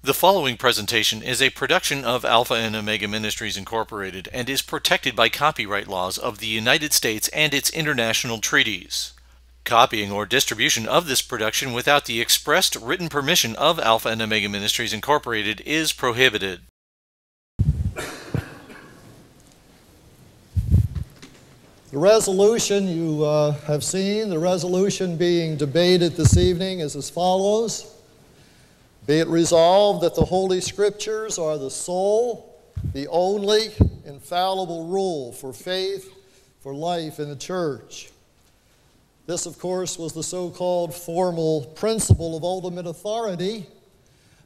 The following presentation is a production of Alpha and Omega Ministries Incorporated and is protected by copyright laws of the United States and its international treaties. Copying or distribution of this production without the expressed written permission of Alpha and Omega Ministries Incorporated is prohibited. The resolution you uh, have seen, the resolution being debated this evening is as follows. Be it resolved that the Holy Scriptures are the sole, the only infallible rule for faith, for life in the church. This, of course, was the so called formal principle of ultimate authority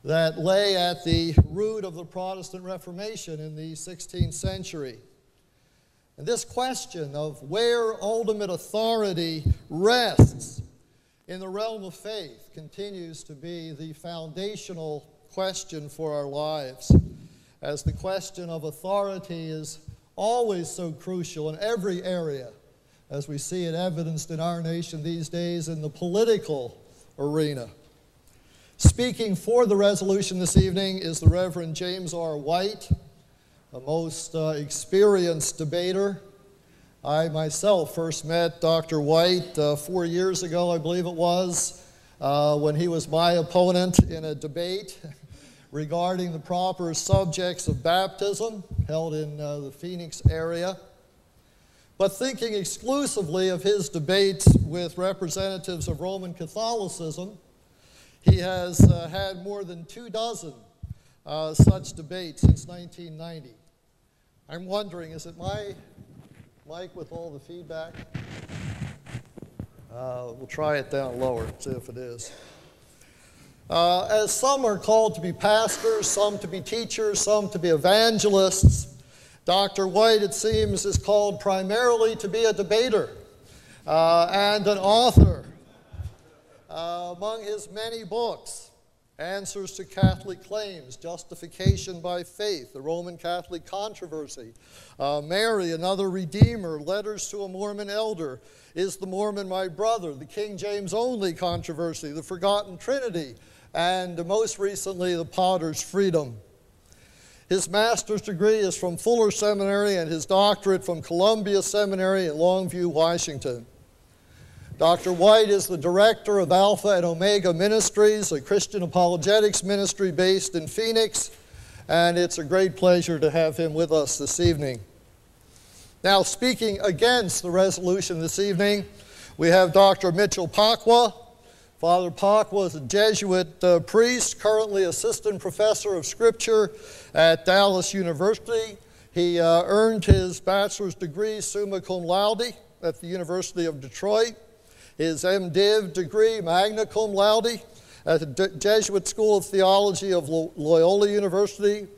that lay at the root of the Protestant Reformation in the 16th century. And this question of where ultimate authority rests in the realm of faith continues to be the foundational question for our lives, as the question of authority is always so crucial in every area, as we see it evidenced in our nation these days in the political arena. Speaking for the resolution this evening is the Reverend James R. White a most uh, experienced debater. I myself first met Dr. White uh, four years ago, I believe it was, uh, when he was my opponent in a debate regarding the proper subjects of baptism held in uh, the Phoenix area. But thinking exclusively of his debates with representatives of Roman Catholicism, he has uh, had more than two dozen uh, such debates since 1990. I'm wondering, is it my mic with all the feedback? Uh, we'll try it down lower, see if it is. Uh, as some are called to be pastors, some to be teachers, some to be evangelists, Dr. White, it seems, is called primarily to be a debater uh, and an author. Uh, among his many books, answers to Catholic claims, justification by faith, the Roman Catholic controversy, uh, Mary, another Redeemer, letters to a Mormon elder, is the Mormon my brother, the King James only controversy, the forgotten Trinity, and most recently, the Potter's Freedom. His master's degree is from Fuller Seminary and his doctorate from Columbia Seminary in Longview, Washington. Dr. White is the director of Alpha and Omega Ministries, a Christian apologetics ministry based in Phoenix, and it's a great pleasure to have him with us this evening. Now, speaking against the resolution this evening, we have Dr. Mitchell Pacwa. Father Pacwa is a Jesuit uh, priest, currently assistant professor of scripture at Dallas University. He uh, earned his bachelor's degree summa cum laude at the University of Detroit his MDiv degree, magna cum laude, at the Jesuit School of Theology of Loyola University.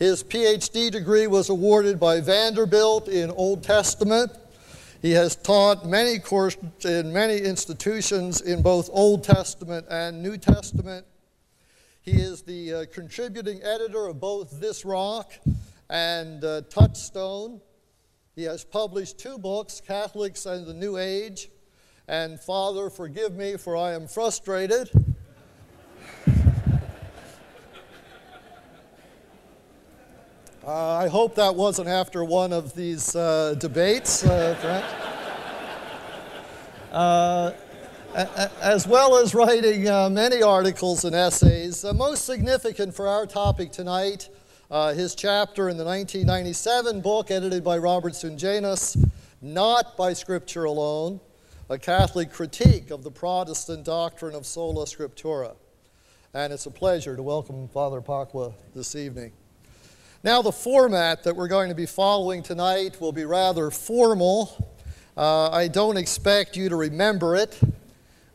His PhD degree was awarded by Vanderbilt in Old Testament. He has taught many courses in many institutions in both Old Testament and New Testament. He is the uh, contributing editor of both This Rock and uh, Touchstone. He has published two books, Catholics and the New Age, and Father, forgive me, for I am frustrated. Uh, I hope that wasn't after one of these uh, debates, uh, uh as well as writing uh, many articles and essays. Uh, most significant for our topic tonight, his chapter in the 1997 book edited by Robert Sungenis, Not by Scripture Alone, a Catholic critique of the Protestant doctrine of sola scriptura. And it's a pleasure to welcome Father Pacwa this evening. Now, the format that we're going to be following tonight will be rather formal. Uh, I don't expect you to remember it.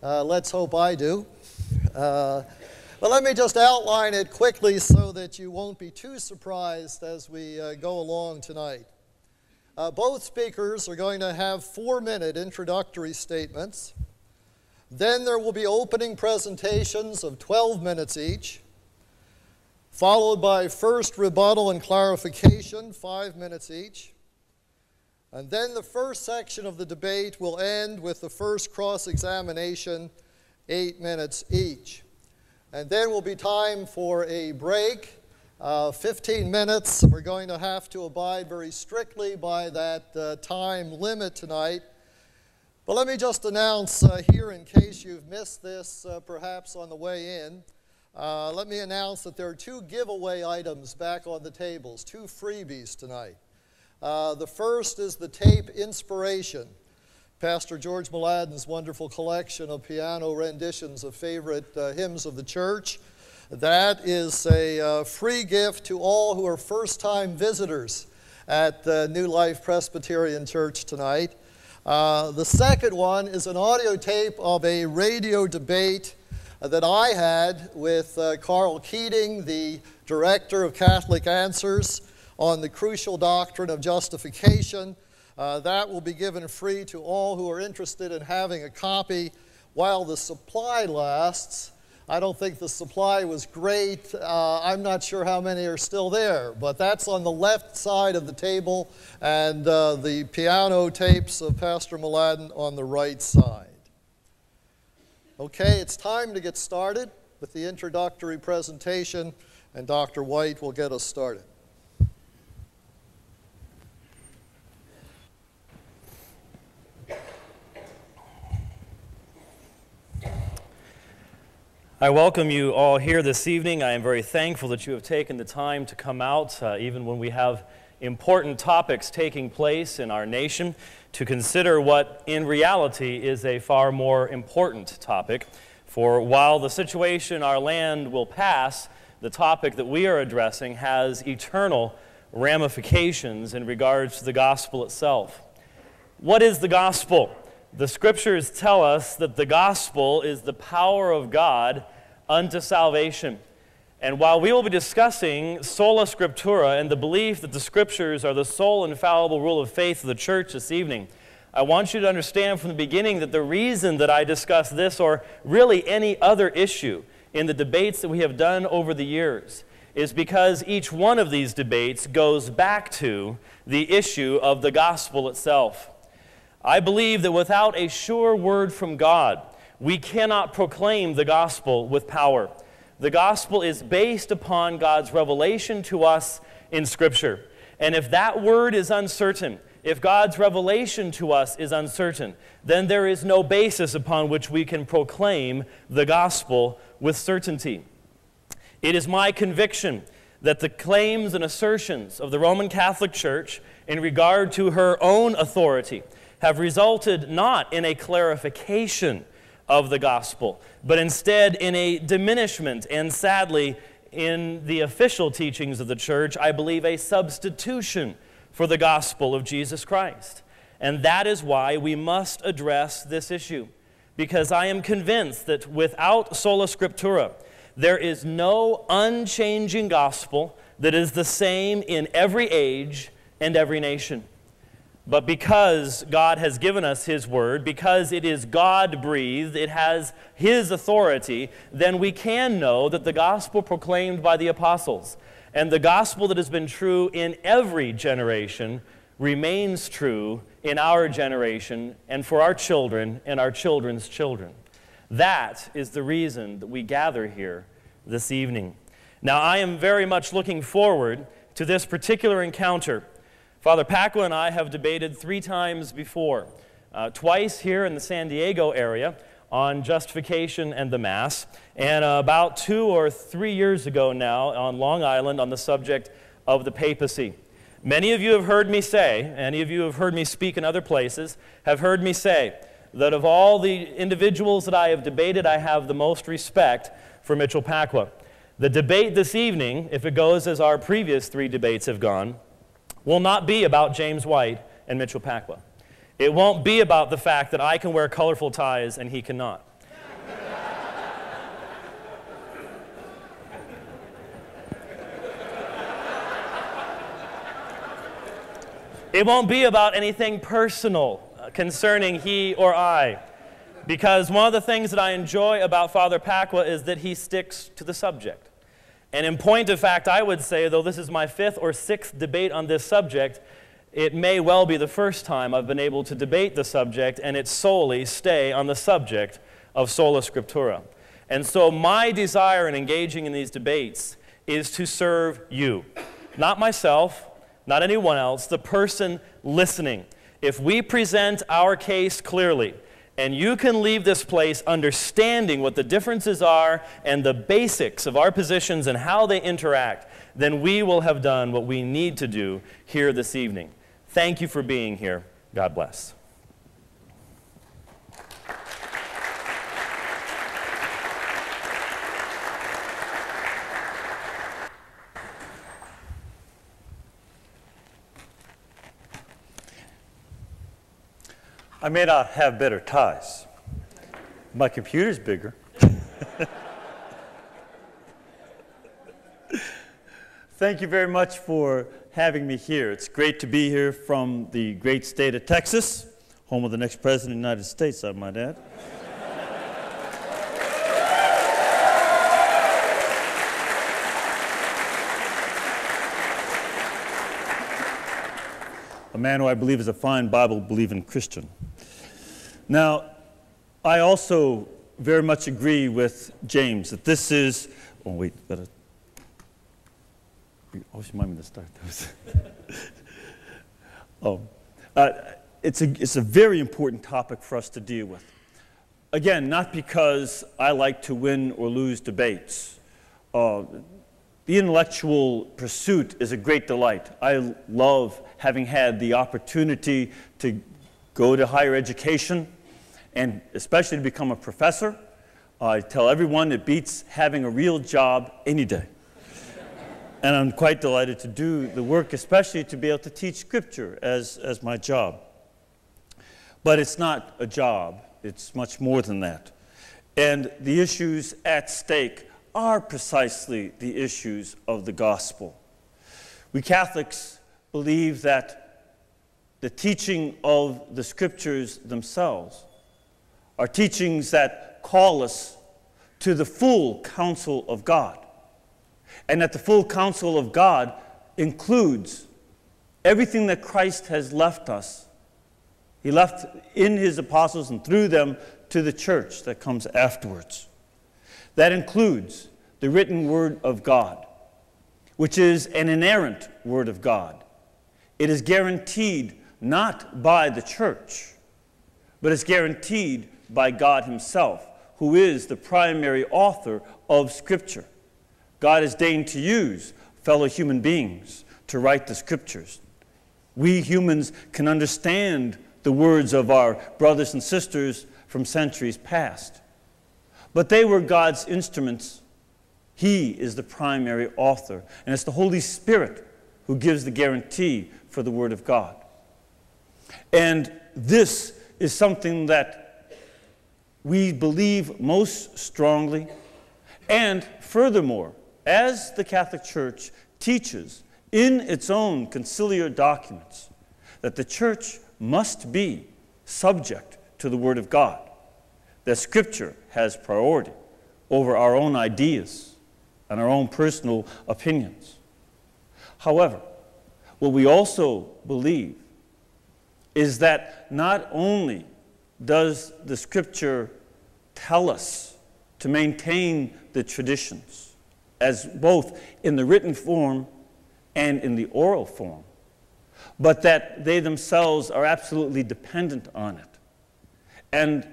Uh, let's hope I do. Uh, but let me just outline it quickly so that you won't be too surprised as we uh, go along tonight. Uh, both speakers are going to have four minute introductory statements. Then there will be opening presentations of 12 minutes each, followed by first rebuttal and clarification, five minutes each. And then the first section of the debate will end with the first cross examination, eight minutes each. And then will be time for a break, uh, 15 minutes. We're going to have to abide very strictly by that uh, time limit tonight. But let me just announce uh, here, in case you've missed this uh, perhaps on the way in, uh, let me announce that there are two giveaway items back on the tables, two freebies tonight. Uh, the first is the tape Inspiration, Pastor George Mladen's wonderful collection of piano renditions of favorite hymns of the church. That is a uh, free gift to all who are first time visitors at the New Life Presbyterian Church tonight. Uh, the second one is an audio tape of a radio debate uh, that I had with uh, Karl Keating, the director of Catholic Answers, on the crucial doctrine of justification. Uh, that will be given free to all who are interested in having a copy while the supply lasts. I don't think the supply was great. Uh, I'm not sure how many are still there, but that's on the left side of the table, and uh, the piano tapes of Pastor Mladen on the right side. Okay, it's time to get started with the introductory presentation, and Dr. White will get us started. I welcome you all here this evening. I am very thankful that you have taken the time to come out, uh, even when we have important topics taking place in our nation, to consider what in reality is a far more important topic. For while the situation our land will pass, the topic that we are addressing has eternal ramifications in regards to the gospel itself. What is the gospel? The scriptures tell us that the gospel is the power of God unto salvation. And while we will be discussing sola scriptura and the belief that the scriptures are the sole infallible rule of faith of the church this evening, I want you to understand from the beginning that the reason that I discuss this or really any other issue in the debates that we have done over the years is because each one of these debates goes back to the issue of the gospel itself. I believe that without a sure word from God, we cannot proclaim the gospel with power. The gospel is based upon God's revelation to us in Scripture. And if that word is uncertain, if God's revelation to us is uncertain, then there is no basis upon which we can proclaim the gospel with certainty. It is my conviction that the claims and assertions of the Roman Catholic Church in regard to her own authority have resulted not in a clarification of the gospel, but instead in a diminishment and sadly, in the official teachings of the church, I believe a substitution for the gospel of Jesus Christ. And that is why we must address this issue, because I am convinced that without sola scriptura, there is no unchanging gospel that is the same in every age and every nation. But because God has given us His Word, because it is God breathed, it has His authority, then we can know that the gospel proclaimed by the apostles and the gospel that has been true in every generation remains true in our generation and for our children and our children's children. That is the reason that we gather here this evening. Now, I am very much looking forward to this particular encounter Father Pacwa and I have debated three times before, uh, twice here in the San Diego area on justification and the Mass, and uh, about two or three years ago now on Long Island on the subject of the papacy. Many of you have heard me say, any of you have heard me speak in other places, have heard me say that of all the individuals that I have debated, I have the most respect for Mitchell Pacwa. The debate this evening, if it goes as our previous three debates have gone, will not be about James White and Mitchell Pacwa. It won't be about the fact that I can wear colorful ties and he cannot. it won't be about anything personal concerning he or I. Because one of the things that I enjoy about Father Pacwa is that he sticks to the subject. And in point of fact, I would say, though this is my fifth or sixth debate on this subject, it may well be the first time I've been able to debate the subject and it solely stay on the subject of sola scriptura. And so, my desire in engaging in these debates is to serve you, not myself, not anyone else, the person listening. If we present our case clearly, and you can leave this place understanding what the differences are and the basics of our positions and how they interact, then we will have done what we need to do here this evening. Thank you for being here. God bless. I may not have better ties. My computer's bigger. Thank you very much for having me here. It's great to be here from the great state of Texas, home of the next president of the United States, I might add. a man who I believe is a fine Bible believing Christian. Now, I also very much agree with James that this is. Oh, wait, better. Oh, she might me to start those. oh, uh, it's, a, it's a very important topic for us to deal with. Again, not because I like to win or lose debates. Uh, the intellectual pursuit is a great delight. I love having had the opportunity to go to higher education and especially to become a professor. I tell everyone it beats having a real job any day. and I'm quite delighted to do the work, especially to be able to teach scripture as, as my job. But it's not a job, it's much more than that. And the issues at stake are precisely the issues of the gospel. We Catholics believe that the teaching of the scriptures themselves are teachings that call us to the full counsel of God. And that the full counsel of God includes everything that Christ has left us. He left in his apostles and through them to the church that comes afterwards. That includes the written word of God, which is an inerrant word of God. It is guaranteed not by the church, but it's guaranteed by God Himself, who is the primary author of Scripture. God has deigned to use fellow human beings to write the Scriptures. We humans can understand the words of our brothers and sisters from centuries past. But they were God's instruments. He is the primary author, and it's the Holy Spirit who gives the guarantee for the Word of God. And this is something that we believe most strongly. And furthermore, as the Catholic Church teaches in its own conciliar documents, that the Church must be subject to the Word of God that Scripture has priority over our own ideas and our own personal opinions. However, what we also believe is that not only does the Scripture tell us to maintain the traditions, as both in the written form and in the oral form, but that they themselves are absolutely dependent on it. And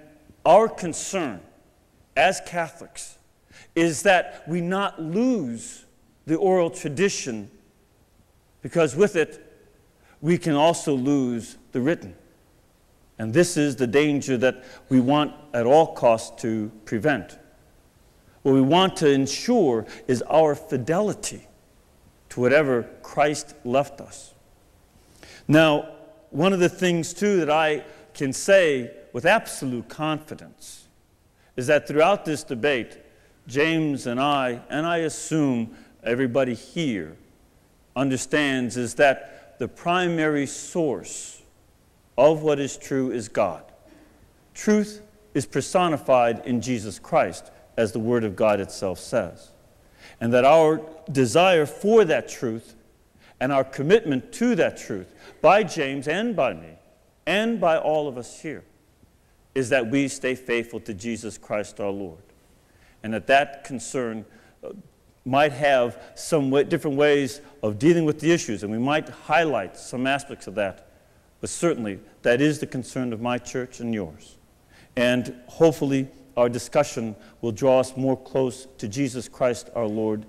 our concern as Catholics is that we not lose the oral tradition because with it we can also lose the written. And this is the danger that we want at all costs to prevent. What we want to ensure is our fidelity to whatever Christ left us. Now, one of the things, too, that I can say with absolute confidence is that throughout this debate, James and I, and I assume everybody here, understands is that the primary source of what is true is God. Truth is personified in Jesus Christ, as the Word of God itself says. And that our desire for that truth and our commitment to that truth by James and by me and by all of us here is that we stay faithful to Jesus Christ our Lord. and that that concern uh, might have some different ways of dealing with the issues, and we might highlight some aspects of that. But certainly, that is the concern of my church and yours. And hopefully, our discussion will draw us more close to Jesus Christ our Lord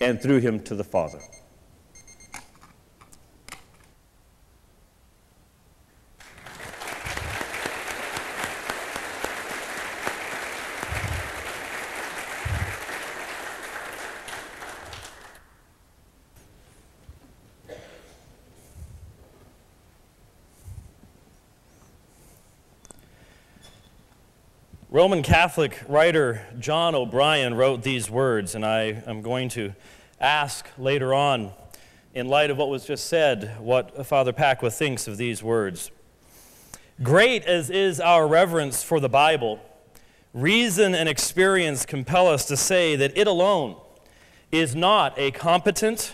and through him to the Father. Roman Catholic writer John O'Brien wrote these words, and I am going to ask later on, in light of what was just said, what Father Pacwa thinks of these words. Great as is our reverence for the Bible, reason and experience compel us to say that it alone is not a competent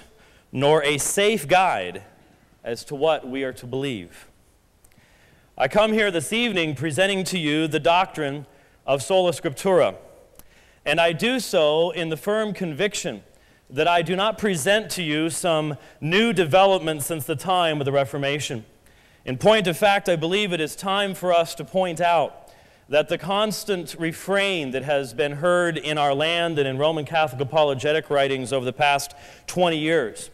nor a safe guide as to what we are to believe. I come here this evening presenting to you the doctrine of Sola Scriptura. And I do so in the firm conviction that I do not present to you some new development since the time of the Reformation. In point of fact, I believe it is time for us to point out that the constant refrain that has been heard in our land and in Roman Catholic apologetic writings over the past 20 years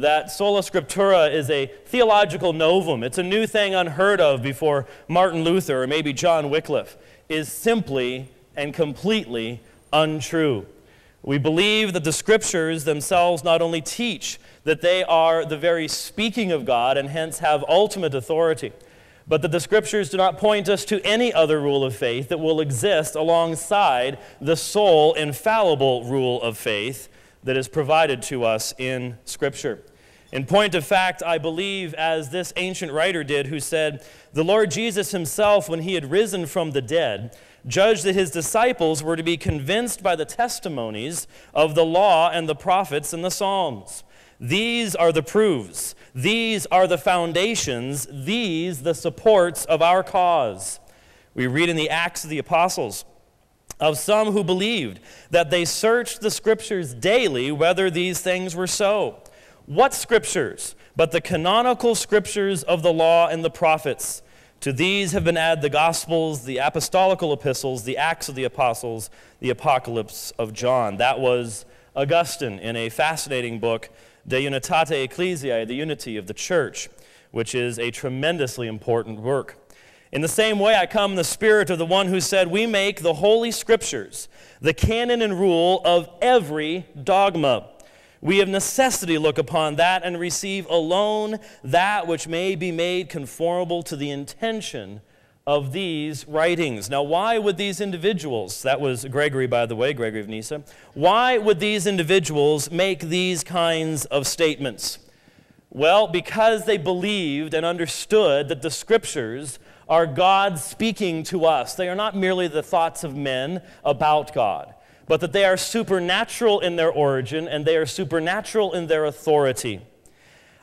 that sola scriptura is a theological novum. It's a new thing unheard of before Martin Luther or maybe John Wycliffe is simply and completely untrue. We believe that the scriptures themselves not only teach that they are the very speaking of God and hence have ultimate authority, but that the scriptures do not point us to any other rule of faith that will exist alongside the sole infallible rule of faith that is provided to us in scripture. In point of fact, I believe, as this ancient writer did, who said, The Lord Jesus himself, when he had risen from the dead, judged that his disciples were to be convinced by the testimonies of the law and the prophets and the Psalms. These are the proofs, these are the foundations, these the supports of our cause. We read in the Acts of the Apostles of some who believed that they searched the scriptures daily whether these things were so. What scriptures? But the canonical scriptures of the law and the prophets. To these have been added the Gospels, the apostolical epistles, the Acts of the Apostles, the Apocalypse of John. That was Augustine in a fascinating book, De Unitate Ecclesiae, the unity of the church, which is a tremendously important work. In the same way, I come in the spirit of the one who said, We make the Holy Scriptures the canon and rule of every dogma. We of necessity look upon that and receive alone that which may be made conformable to the intention of these writings. Now, why would these individuals, that was Gregory, by the way, Gregory of Nyssa, why would these individuals make these kinds of statements? Well, because they believed and understood that the scriptures are God speaking to us. They are not merely the thoughts of men about God but that they are supernatural in their origin and they are supernatural in their authority.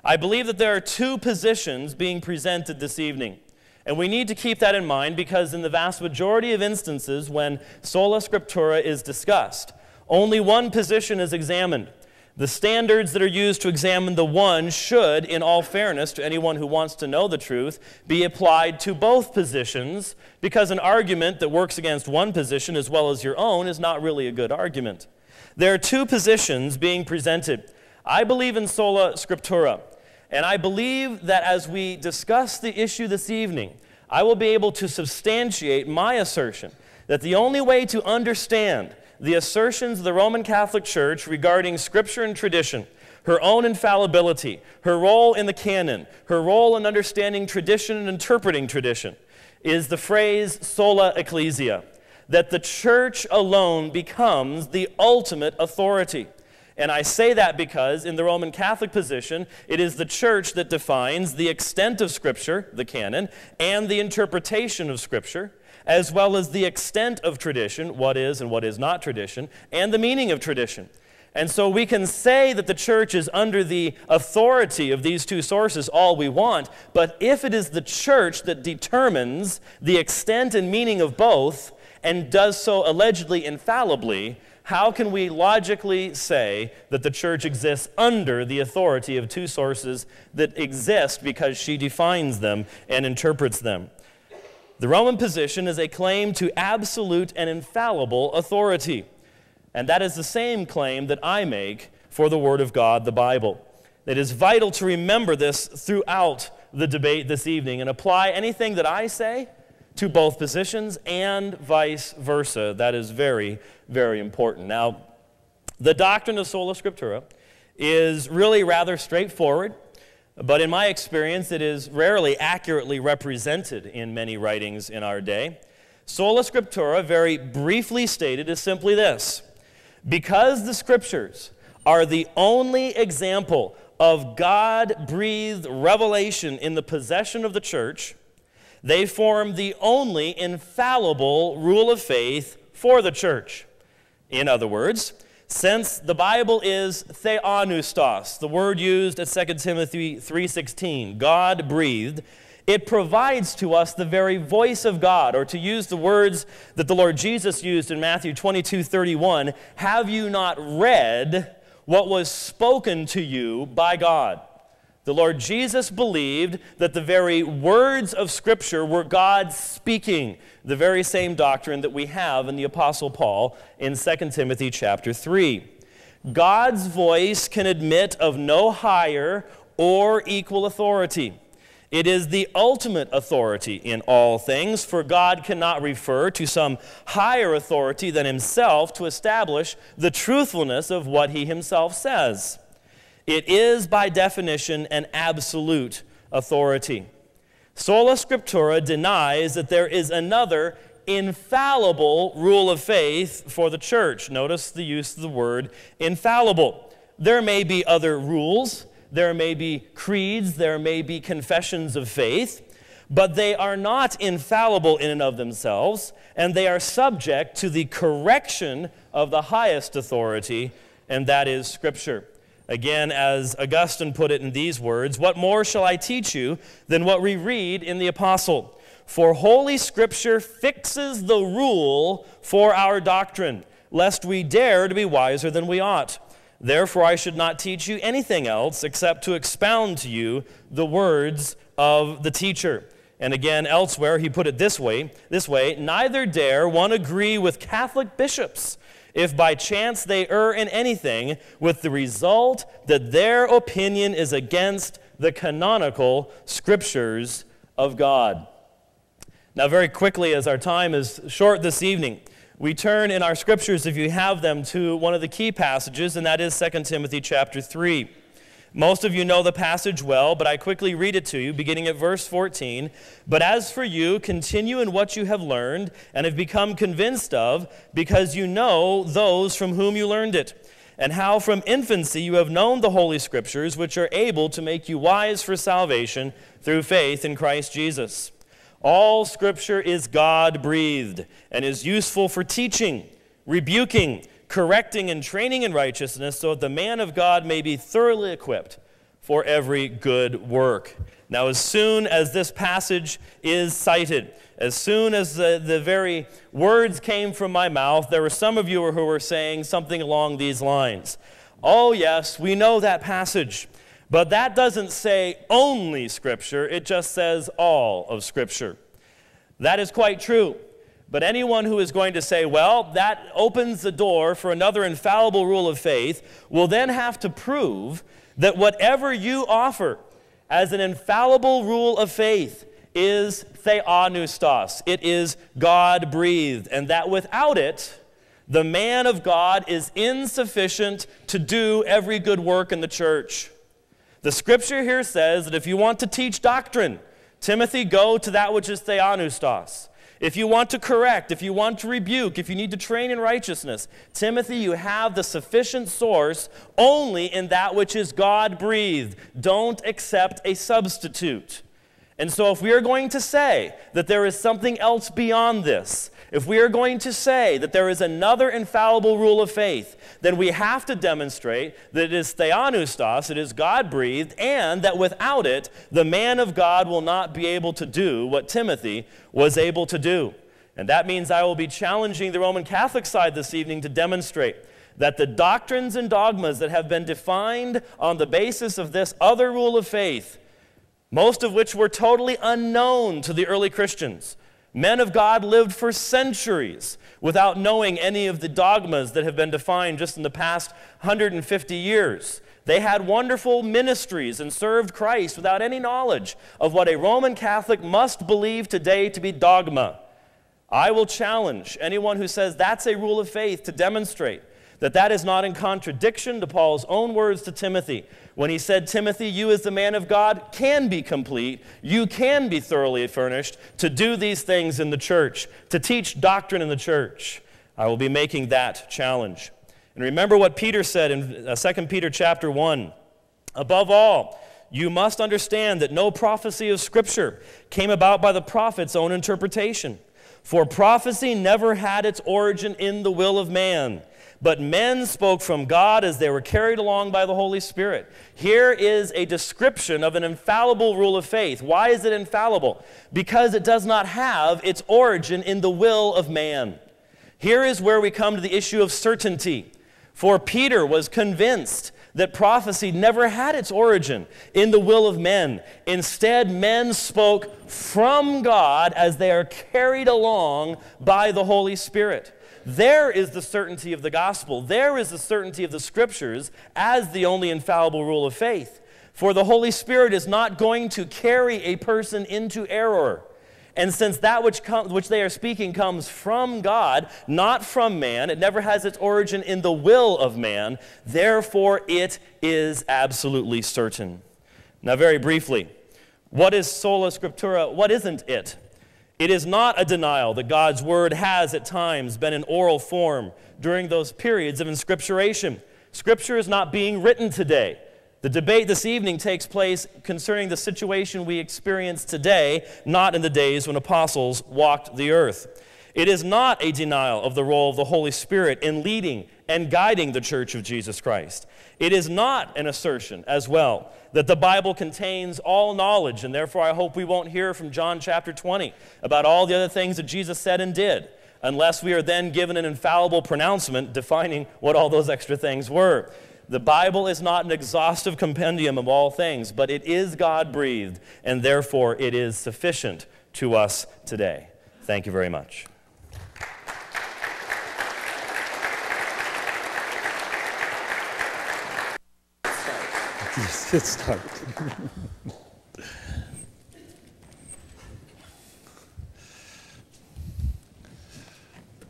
I believe that there are two positions being presented this evening. And we need to keep that in mind because, in the vast majority of instances when sola scriptura is discussed, only one position is examined. The standards that are used to examine the one should, in all fairness to anyone who wants to know the truth, be applied to both positions because an argument that works against one position as well as your own is not really a good argument. There are two positions being presented. I believe in sola scriptura, and I believe that as we discuss the issue this evening, I will be able to substantiate my assertion that the only way to understand the assertions of the Roman Catholic Church regarding Scripture and tradition, her own infallibility, her role in the canon, her role in understanding tradition and interpreting tradition, is the phrase sola ecclesia, that the church alone becomes the ultimate authority. And I say that because in the Roman Catholic position, it is the church that defines the extent of Scripture, the canon, and the interpretation of Scripture as well as the extent of tradition, what is and what is not tradition, and the meaning of tradition. And so we can say that the church is under the authority of these two sources all we want, but if it is the church that determines the extent and meaning of both, and does so allegedly infallibly, how can we logically say that the church exists under the authority of two sources that exist because she defines them and interprets them? The Roman position is a claim to absolute and infallible authority. And that is the same claim that I make for the Word of God, the Bible. It is vital to remember this throughout the debate this evening and apply anything that I say to both positions and vice versa. That is very, very important. Now, the doctrine of sola scriptura is really rather straightforward, but in my experience, it is rarely accurately represented in many writings in our day. Sola scriptura, very briefly stated, is simply this because the scriptures are the only example of God breathed revelation in the possession of the church, they form the only infallible rule of faith for the church. In other words, since the Bible is theopneustos, the word used at 2 Timothy 3:16, God breathed, it provides to us the very voice of God, or to use the words that the Lord Jesus used in Matthew 22:31, have you not read what was spoken to you by God? The Lord Jesus believed that the very words of Scripture were God speaking, the very same doctrine that we have in the Apostle Paul in 2 Timothy chapter 3. God's voice can admit of no higher or equal authority. It is the ultimate authority in all things, for God cannot refer to some higher authority than himself to establish the truthfulness of what he himself says. It is, by definition, an absolute authority. Sola Scriptura denies that there is another infallible rule of faith for the church. Notice the use of the word infallible. There may be other rules, there may be creeds, there may be confessions of faith, but they are not infallible in and of themselves, and they are subject to the correction of the highest authority, and that is Scripture. Again, as Augustine put it in these words, What more shall I teach you than what we read in the Apostle? For Holy Scripture fixes the rule for our doctrine, lest we dare to be wiser than we ought. Therefore, I should not teach you anything else except to expound to you the words of the teacher. And again, elsewhere, he put it this way, this way, neither dare one agree with Catholic bishops if by chance they err in anything, with the result that their opinion is against the canonical scriptures of God. Now, very quickly, as our time is short this evening, we turn in our scriptures, if you have them, to one of the key passages, and that is 2 Timothy chapter 3. Most of you know the passage well, but I quickly read it to you, beginning at verse 14. But as for you, continue in what you have learned and have become convinced of, because you know those from whom you learned it, and how from infancy you have known the Holy Scriptures, which are able to make you wise for salvation through faith in Christ Jesus. All Scripture is God breathed and is useful for teaching, rebuking, correcting and training in righteousness, so that the man of God may be thoroughly equipped for every good work. Now, as soon as this passage is cited, as soon as the, the very words came from my mouth, there were some of you who were saying something along these lines. Oh, yes, we know that passage. But that doesn't say only Scripture, it just says all of Scripture. That is quite true. But anyone who is going to say, well, that opens the door for another infallible rule of faith, will then have to prove that whatever you offer as an infallible rule of faith is theopneustos. It is God breathed. And that without it, the man of God is insufficient to do every good work in the church. The scripture here says that if you want to teach doctrine, Timothy, go to that which is theopneustos. If you want to correct, if you want to rebuke, if you need to train in righteousness, Timothy, you have the sufficient source only in that which is God breathed. Don't accept a substitute. And so, if we are going to say that there is something else beyond this, if we are going to say that there is another infallible rule of faith, then we have to demonstrate that it is theopneustos, it is God breathed, and that without it, the man of God will not be able to do what Timothy was able to do. And that means I will be challenging the Roman Catholic side this evening to demonstrate that the doctrines and dogmas that have been defined on the basis of this other rule of faith, most of which were totally unknown to the early Christians, men of God lived for centuries without knowing any of the dogmas that have been defined just in the past 150 years. They had wonderful ministries and served Christ without any knowledge of what a Roman Catholic must believe today to be dogma. I will challenge anyone who says that's a rule of faith to demonstrate that that is not in contradiction to Paul's own words to Timothy when he said, Timothy, you as the man of God can be complete, you can be thoroughly furnished to do these things in the church, to teach doctrine in the church. I will be making that challenge. And remember what Peter said in 2 uh, Peter chapter 1. Above all, you must understand that no prophecy of Scripture came about by the prophet's own interpretation. For prophecy never had its origin in the will of man but men spoke from God as they were carried along by the Holy Spirit. Here is a description of an infallible rule of faith. Why is it infallible? Because it does not have its origin in the will of man. Here is where we come to the issue of certainty. For Peter was convinced that prophecy never had its origin in the will of men. Instead, men spoke from God as they are carried along by the Holy Spirit. There is the certainty of the gospel. There is the certainty of the scriptures as the only infallible rule of faith. For the Holy Spirit is not going to carry a person into error. And since that which, com- which they are speaking comes from God, not from man, it never has its origin in the will of man, therefore it is absolutely certain. Now, very briefly, what is sola scriptura? What isn't it? It is not a denial that God's word has at times been in oral form during those periods of inscripturation. Scripture is not being written today. The debate this evening takes place concerning the situation we experience today, not in the days when apostles walked the earth. It is not a denial of the role of the Holy Spirit in leading and guiding the church of Jesus Christ. It is not an assertion, as well, that the Bible contains all knowledge, and therefore I hope we won't hear from John chapter 20 about all the other things that Jesus said and did, unless we are then given an infallible pronouncement defining what all those extra things were. The Bible is not an exhaustive compendium of all things, but it is God breathed, and therefore it is sufficient to us today. Thank you very much. Let's get started.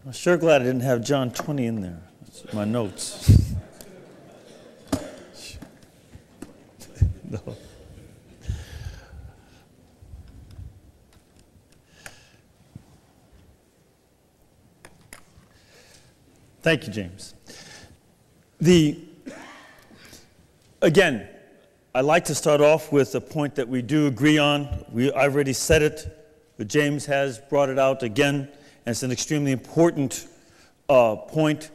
I'm sure glad I didn't have John 20 in there. That's my notes. no. Thank you, James. The again, I'd like to start off with a point that we do agree on. We, I already said it, but James has brought it out again, and it's an extremely important uh, point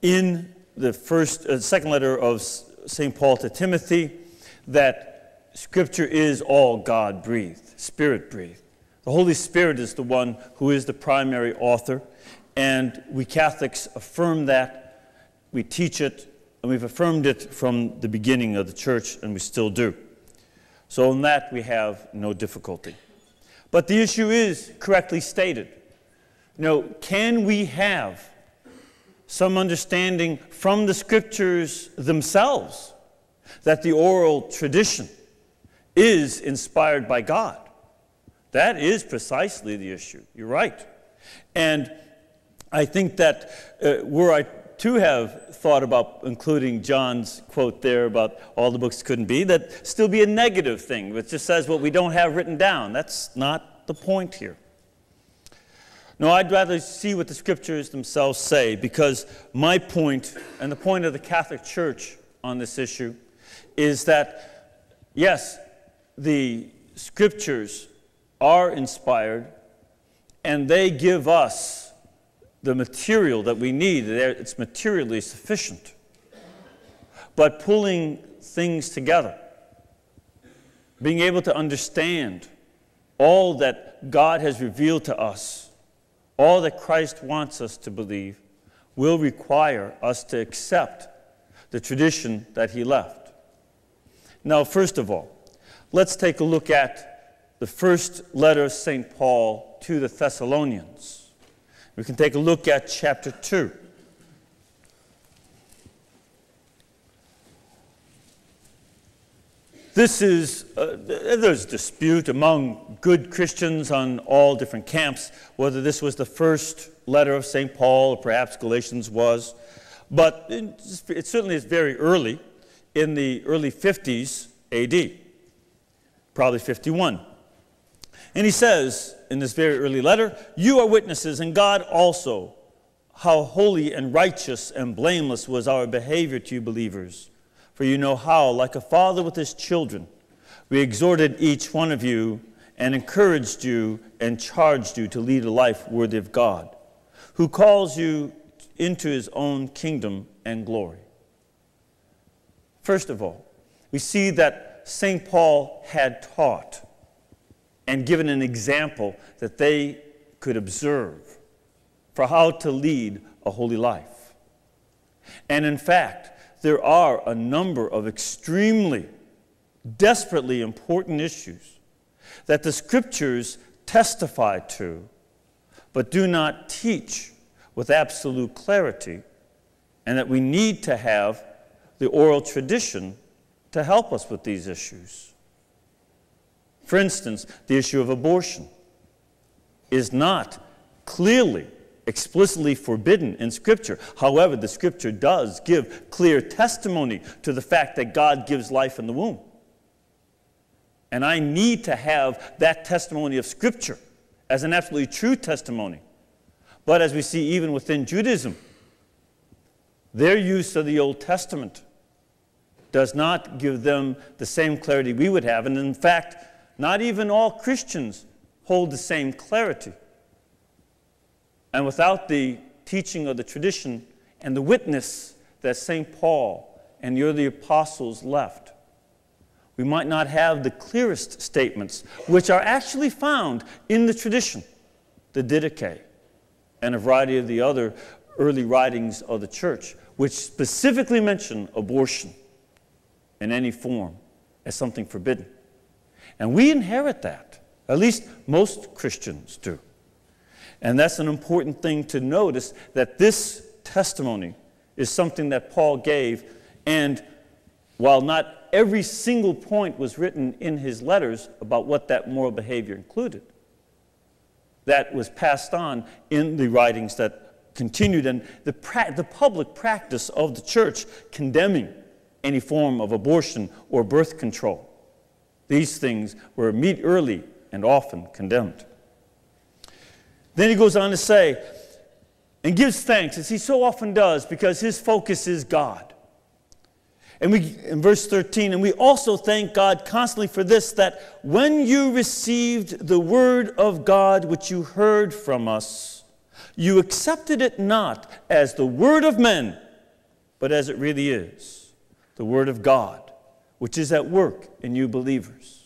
in the first, uh, second letter of St. Paul to Timothy that Scripture is all God breathed, Spirit breathed. The Holy Spirit is the one who is the primary author, and we Catholics affirm that. We teach it, and we've affirmed it from the beginning of the church, and we still do. So, in that, we have no difficulty. But the issue is correctly stated. You know, can we have some understanding from the scriptures themselves that the oral tradition is inspired by God? That is precisely the issue. You're right. And I think that uh, were I to have thought about including John's quote there about all the books couldn't be, that still be a negative thing, which just says what we don't have written down. That's not the point here. No, I'd rather see what the scriptures themselves say because my point and the point of the Catholic Church on this issue is that, yes, the scriptures are inspired and they give us the material that we need. It's materially sufficient. But pulling things together, being able to understand all that God has revealed to us, all that Christ wants us to believe will require us to accept the tradition that he left. Now, first of all, let's take a look at the first letter of St. Paul to the Thessalonians. We can take a look at chapter 2. This is, uh, there's dispute among good Christians on all different camps whether this was the first letter of St. Paul or perhaps Galatians was. But it certainly is very early, in the early 50s AD, probably 51. And he says in this very early letter, You are witnesses, and God also, how holy and righteous and blameless was our behavior to you believers for you know how, like a father with his children, we exhorted each one of you and encouraged you and charged you to lead a life worthy of God, who calls you into his own kingdom and glory. First of all, we see that St. Paul had taught and given an example that they could observe for how to lead a holy life. And in fact, there are a number of extremely, desperately important issues that the scriptures testify to, but do not teach with absolute clarity, and that we need to have the oral tradition to help us with these issues. For instance, the issue of abortion is not clearly explicitly forbidden in Scripture. However, the Scripture does give clear testimony to the fact that God gives life in the womb. And I need to have that testimony of Scripture as an absolutely true testimony. But as we see even within Judaism, their use of the Old Testament does not give them the same clarity we would have. And in fact, not even all Christians hold the same clarity. And without the teaching of the tradition and the witness that St. Paul and the early apostles left, we might not have the clearest statements, which are actually found in the tradition, the Didache, and a variety of the other early writings of the church, which specifically mention abortion in any form as something forbidden. And we inherit that, at least most Christians do. And that's an important thing to notice that this testimony is something that Paul gave. And while not every single point was written in his letters about what that moral behavior included, that was passed on in the writings that continued and the, the public practice of the church condemning any form of abortion or birth control. These things were meet early and often condemned. Then he goes on to say, and gives thanks, as he so often does, because his focus is God. And we, in verse 13, and we also thank God constantly for this that when you received the word of God which you heard from us, you accepted it not as the word of men, but as it really is the word of God, which is at work in you believers.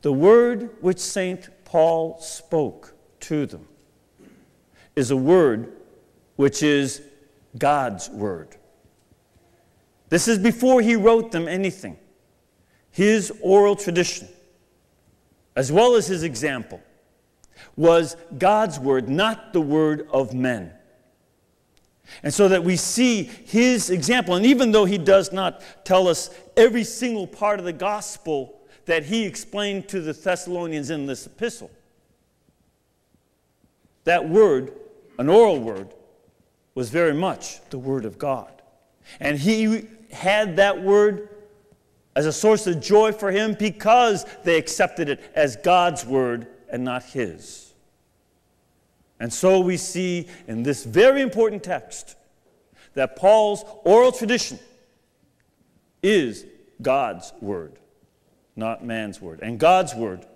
The word which St. Paul spoke to them is a word which is God's word. This is before he wrote them anything. His oral tradition, as well as his example, was God's word, not the word of men. And so that we see his example, and even though he does not tell us every single part of the gospel that he explained to the Thessalonians in this epistle. That word, an oral word, was very much the word of God. And he had that word as a source of joy for him because they accepted it as God's word and not his. And so we see in this very important text that Paul's oral tradition is God's word not man's word. And God's word,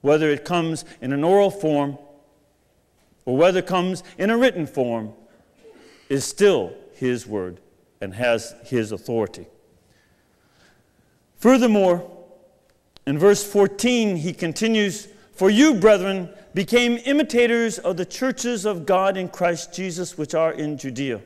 whether it comes in an oral form or whether it comes in a written form, is still his word and has his authority. Furthermore, in verse 14, he continues For you, brethren, became imitators of the churches of God in Christ Jesus, which are in Judea.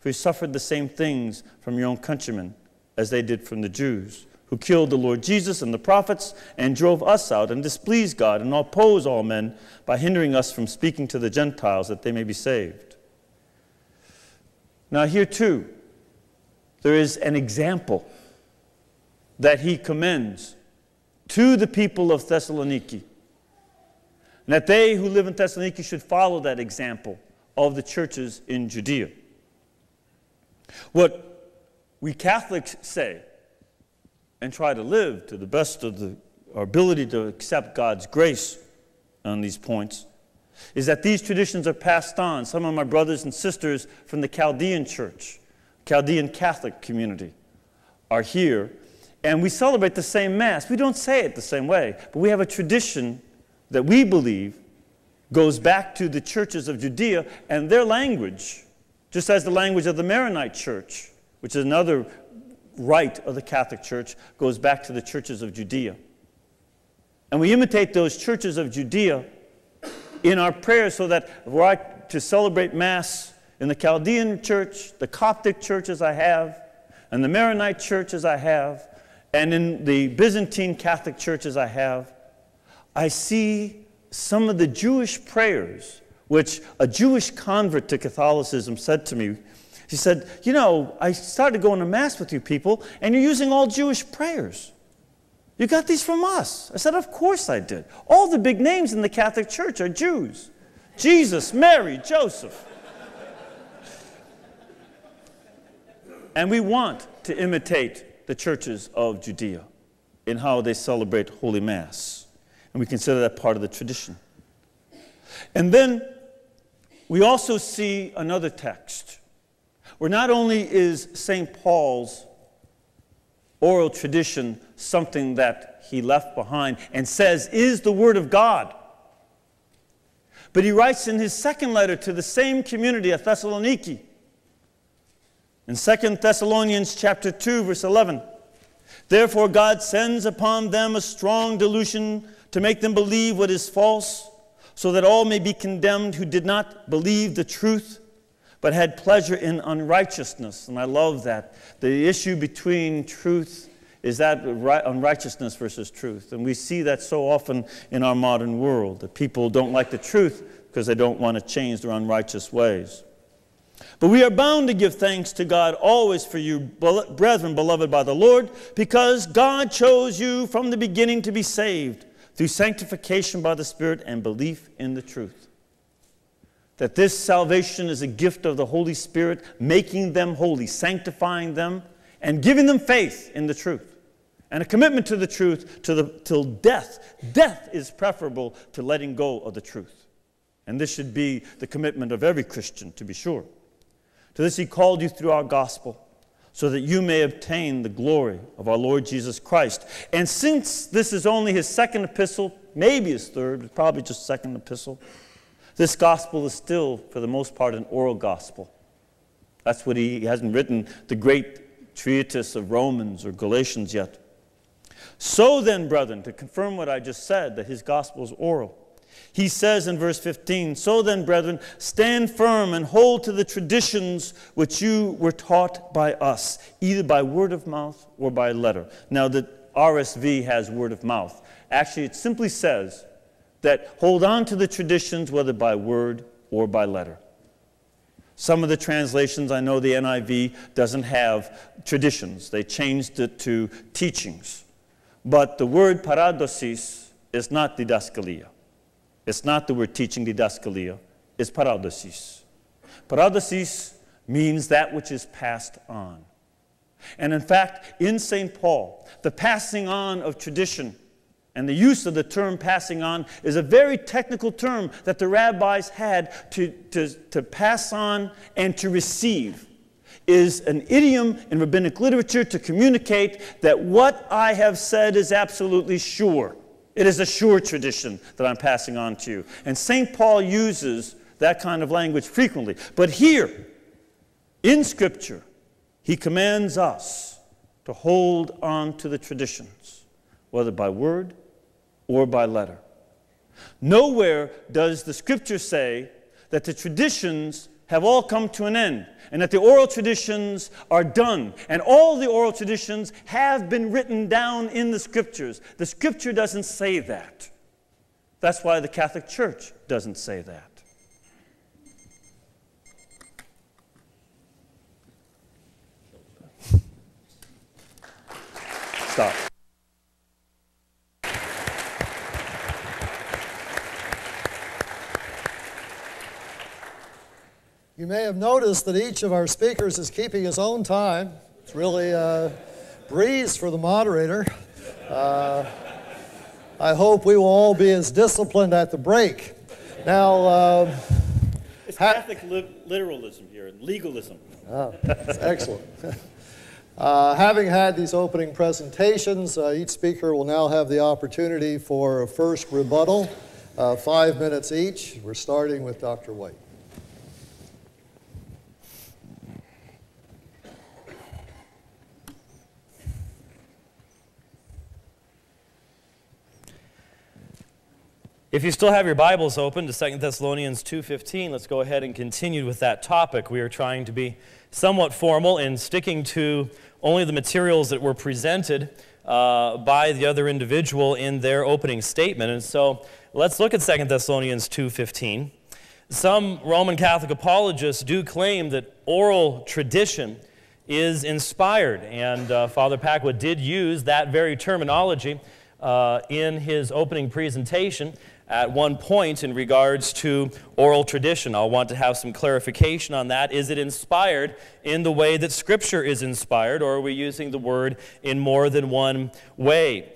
For you suffered the same things from your own countrymen as they did from the Jews, who killed the Lord Jesus and the prophets, and drove us out, and displeased God, and oppose all men by hindering us from speaking to the Gentiles that they may be saved. Now, here too, there is an example that he commends to the people of Thessaloniki and that they who live in Thessaloniki should follow that example of the churches in Judea. What we Catholics say and try to live to the best of the, our ability to accept God's grace on these points is that these traditions are passed on. Some of my brothers and sisters from the Chaldean church, Chaldean Catholic community, are here, and we celebrate the same Mass. We don't say it the same way, but we have a tradition that we believe goes back to the churches of Judea and their language, just as the language of the Maronite church, which is another rite of the Catholic Church, goes back to the churches of Judea. And we imitate those churches of Judea in our prayers so that we're to celebrate Mass in the Chaldean church, the Coptic churches I have, and the Maronite churches I have, and in the Byzantine Catholic churches I have, I see some of the Jewish prayers, which a Jewish convert to Catholicism said to me. She said, You know, I started going to Mass with you people, and you're using all Jewish prayers. You got these from us. I said, Of course I did. All the big names in the Catholic Church are Jews Jesus, Mary, Joseph. and we want to imitate the churches of Judea in how they celebrate Holy Mass and we consider that part of the tradition. And then we also see another text where not only is St. Paul's oral tradition something that he left behind and says is the Word of God, but he writes in his second letter to the same community at Thessaloniki, in 2 Thessalonians chapter 2 verse 11, Therefore God sends upon them a strong delusion to make them believe what is false, so that all may be condemned who did not believe the truth, but had pleasure in unrighteousness. And I love that. The issue between truth is that unrighteousness versus truth. And we see that so often in our modern world that people don't like the truth because they don't want to change their unrighteous ways. But we are bound to give thanks to God always for you, brethren, beloved by the Lord, because God chose you from the beginning to be saved through sanctification by the Spirit and belief in the truth. That this salvation is a gift of the Holy Spirit, making them holy, sanctifying them, and giving them faith in the truth. And a commitment to the truth to the, till death. Death is preferable to letting go of the truth. And this should be the commitment of every Christian, to be sure. To this, He called you through our gospel so that you may obtain the glory of our Lord Jesus Christ. And since this is only his second epistle, maybe his third, probably just second epistle, this gospel is still, for the most part, an oral gospel. That's what he, he hasn't written the great treatise of Romans or Galatians yet. So then, brethren, to confirm what I just said, that his gospel is oral, he says in verse 15, So then, brethren, stand firm and hold to the traditions which you were taught by us, either by word of mouth or by letter. Now, the RSV has word of mouth. Actually, it simply says that hold on to the traditions, whether by word or by letter. Some of the translations, I know the NIV doesn't have traditions, they changed it to teachings. But the word paradosis is not didaskalia. It's not the word teaching didaskalia, it's paradosis. Paradosis means that which is passed on. And in fact, in St. Paul, the passing on of tradition and the use of the term passing on is a very technical term that the rabbis had to, to, to pass on and to receive is an idiom in rabbinic literature to communicate that what I have said is absolutely sure. It is a sure tradition that I'm passing on to you. And St. Paul uses that kind of language frequently. But here, in Scripture, he commands us to hold on to the traditions, whether by word or by letter. Nowhere does the scripture say that the traditions have all come to an end and that the oral traditions are done. And all the oral traditions have been written down in the scriptures. The scripture doesn't say that. That's why the Catholic Church doesn't say that. Stop. You may have noticed that each of our speakers is keeping his own time. It's really a breeze for the moderator. Uh, I hope we will all be as disciplined at the break. Now, uh, it's Catholic li- literalism here, legalism. Oh, excellent. Uh, having had these opening presentations, uh, each speaker will now have the opportunity for a first rebuttal, uh, five minutes each. We're starting with Dr. White. If you still have your Bibles open to 2 Thessalonians 2:15, let's go ahead and continue with that topic. We are trying to be somewhat formal in sticking to only the materials that were presented uh, by the other individual in their opening statement. And so let's look at 2 Thessalonians 2:15. Some Roman Catholic apologists do claim that oral tradition is inspired, and uh, Father Pacwa did use that very terminology uh, in his opening presentation at one point in regards to oral tradition. I'll want to have some clarification on that. Is it inspired in the way that Scripture is inspired, or are we using the word in more than one way?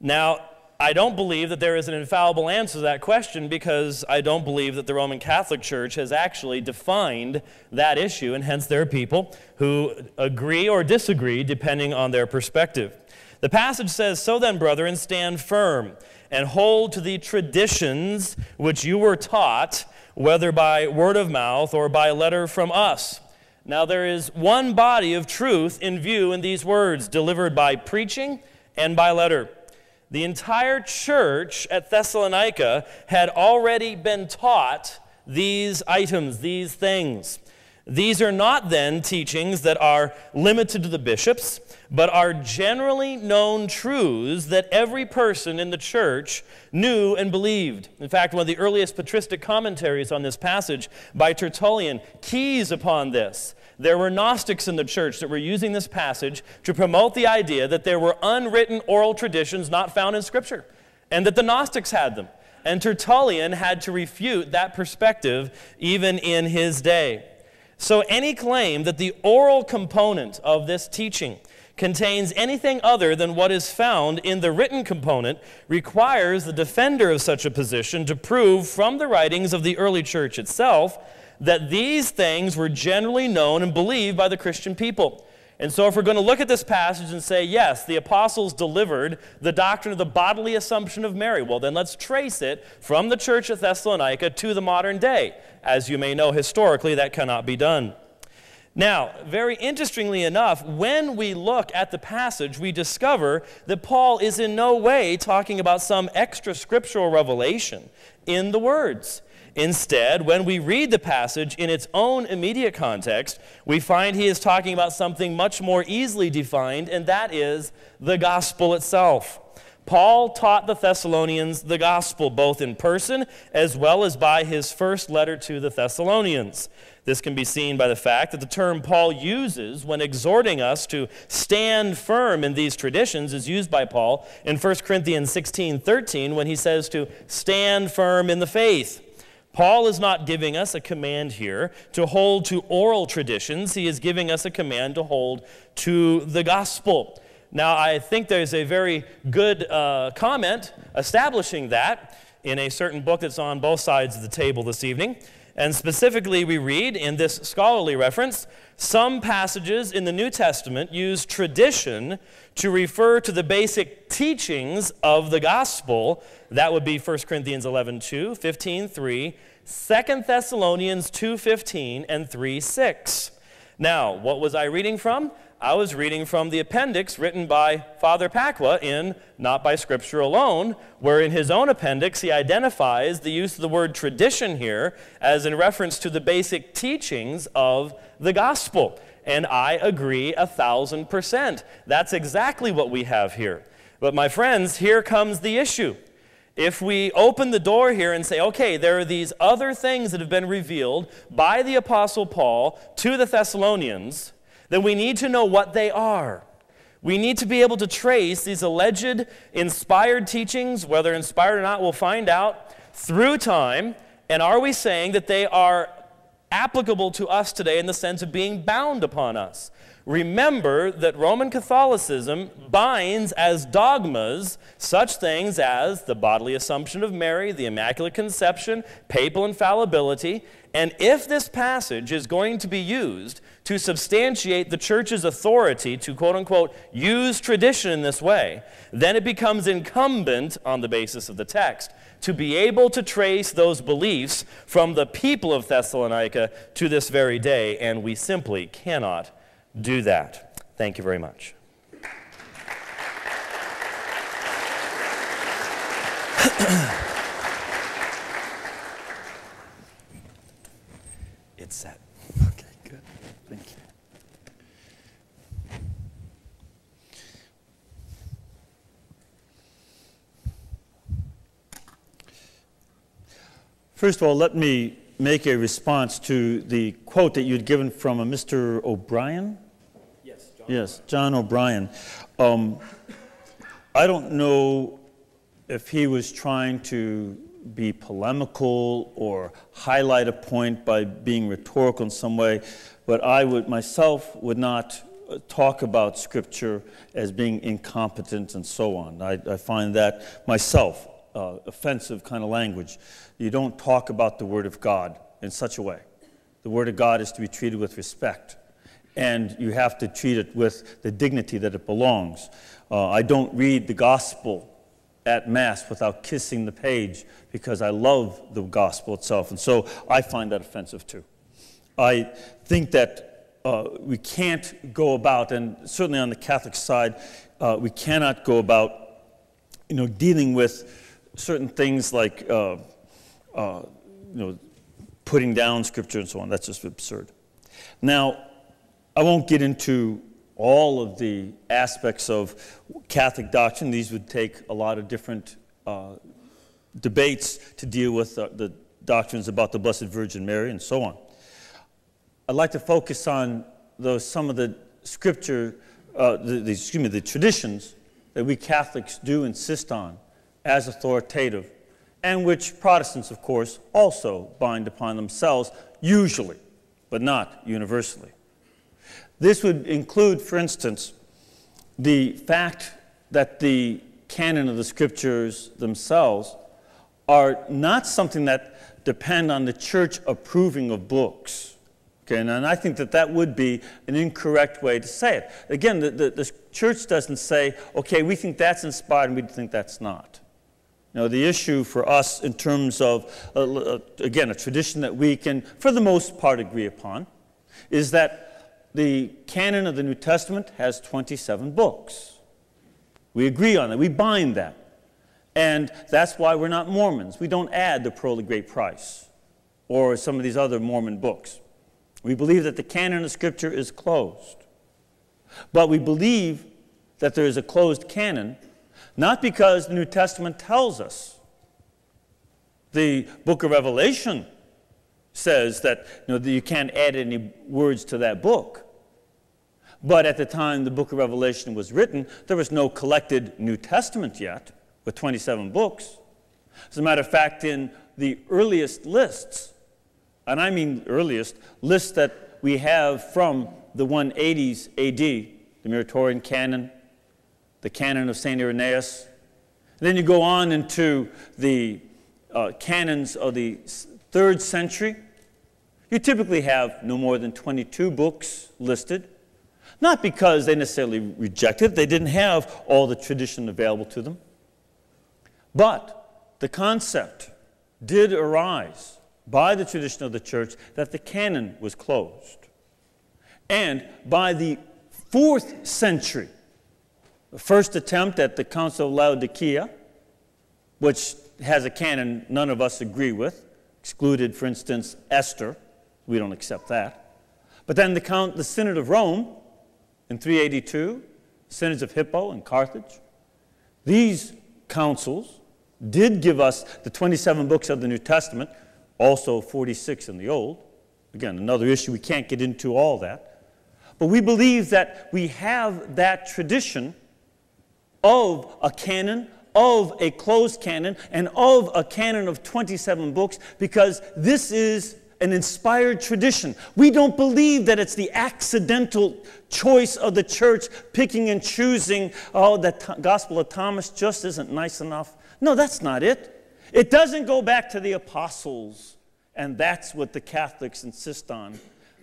Now, I don't believe that there is an infallible answer to that question because I don't believe that the Roman Catholic Church has actually defined that issue, and hence there are people who agree or disagree depending on their perspective. The passage says, So then, brethren, stand firm and hold to the traditions which you were taught, whether by word of mouth or by letter from us. Now, there is one body of truth in view in these words, delivered by preaching and by letter. The entire church at Thessalonica had already been taught these items, these things. These are not then teachings that are limited to the bishops but are generally known truths that every person in the church knew and believed. In fact, one of the earliest patristic commentaries on this passage by Tertullian keys upon this. There were Gnostics in the church that were using this passage to promote the idea that there were unwritten oral traditions not found in Scripture, and that the Gnostics had them. And Tertullian had to refute that perspective even in his day. So, any claim that the oral component of this teaching contains anything other than what is found in the written component requires the defender of such a position to prove from the writings of the early church itself that these things were generally known and believed by the Christian people. And so, if we're going to look at this passage and say, yes, the apostles delivered the doctrine of the bodily assumption of Mary, well, then let's trace it from the church of Thessalonica to the modern day. As you may know, historically, that cannot be done. Now, very interestingly enough, when we look at the passage, we discover that Paul is in no way talking about some extra scriptural revelation in the words. Instead, when we read the passage in its own immediate context, we find he is talking about something much more easily defined, and that is the gospel itself. Paul taught the Thessalonians the gospel both in person as well as by his first letter to the Thessalonians. This can be seen by the fact that the term Paul uses when exhorting us to stand firm in these traditions is used by Paul in 1 Corinthians 16 13 when he says to stand firm in the faith. Paul is not giving us a command here to hold to oral traditions, he is giving us a command to hold to the gospel. Now, I think there's a very good uh, comment establishing that in a certain book that's on both sides of the table this evening. And specifically, we read in this scholarly reference some passages in the New Testament use tradition to refer to the basic teachings of the gospel. That would be 1 Corinthians 11 2, 15 3, 2 Thessalonians 2 15, and 3 6. Now, what was I reading from? I was reading from the appendix written by Father Pacwa in Not by Scripture Alone, where in his own appendix he identifies the use of the word tradition here as in reference to the basic teachings of the gospel. And I agree a thousand percent. That's exactly what we have here. But my friends, here comes the issue. If we open the door here and say, okay, there are these other things that have been revealed by the Apostle Paul to the Thessalonians, then we need to know what they are. We need to be able to trace these alleged inspired teachings, whether inspired or not, we'll find out through time. And are we saying that they are applicable to us today in the sense of being bound upon us? Remember that Roman Catholicism binds as dogmas such things as the bodily assumption of Mary, the Immaculate Conception, papal infallibility. And if this passage is going to be used to substantiate the church's authority to quote unquote use tradition in this way, then it becomes incumbent on the basis of the text to be able to trace those beliefs from the people of Thessalonica to this very day, and we simply cannot do that. Thank you very much. it's set. Okay, good. Thank you. First of all, let me make a response to the quote that you'd given from a Mr. O'Brien. Yes, John. Yes, John O'Brien. Um, I don't know if he was trying to be polemical or highlight a point by being rhetorical in some way, but I would myself would not uh, talk about Scripture as being incompetent and so on. I, I find that myself uh, offensive kind of language. You don't talk about the Word of God in such a way. The Word of God is to be treated with respect, and you have to treat it with the dignity that it belongs. Uh, I don't read the gospel at Mass without kissing the page because I love the gospel itself, and so I find that offensive too. I think that uh, we can't go about, and certainly on the Catholic side, uh, we cannot go about, you know, dealing with certain things like, uh, uh, you know, putting down scripture and so on. That's just absurd. Now, I won't get into all of the aspects of Catholic doctrine. These would take a lot of different uh, debates to deal with uh, the doctrines about the Blessed Virgin Mary and so on. I'd like to focus on those, some of the scripture, uh, the, the, excuse me, the traditions that we Catholics do insist on as authoritative, and which Protestants, of course, also bind upon themselves, usually, but not universally. This would include, for instance, the fact that the canon of the scriptures themselves are not something that depend on the church approving of books. Okay, and I think that that would be an incorrect way to say it. Again, the, the, the church doesn't say, okay, we think that's inspired and we think that's not. Now, the issue for us in terms of, uh, uh, again, a tradition that we can, for the most part, agree upon, is that the canon of the New Testament has 27 books. We agree on that. We bind that. And that's why we're not Mormons. We don't add the Pearl of Great Price or some of these other Mormon books. We believe that the canon of Scripture is closed. But we believe that there is a closed canon not because the New Testament tells us. The book of Revelation says that you, know, that you can't add any words to that book. But at the time the book of Revelation was written, there was no collected New Testament yet with 27 books. As a matter of fact, in the earliest lists, and I mean earliest, lists that we have from the 180s AD, the Muratorian canon, the canon of St. Irenaeus. Then you go on into the uh, canons of the third century. You typically have no more than 22 books listed. Not because they necessarily rejected, they didn't have all the tradition available to them. But the concept did arise by the tradition of the church that the canon was closed. And by the fourth century, the first attempt at the Council of Laodicea, which has a canon none of us agree with, excluded, for instance, Esther. We don't accept that. But then the, count, the Synod of Rome in 382, Synods of Hippo and Carthage. These councils did give us the 27 books of the New Testament, also 46 in the Old. Again, another issue, we can't get into all that. But we believe that we have that tradition of a canon, of a closed canon, and of a canon of 27 books because this is an inspired tradition. We don't believe that it's the accidental choice of the church picking and choosing, oh, the t- Gospel of Thomas just isn't nice enough. No, that's not it. It doesn't go back to the apostles, and that's what the Catholics insist on.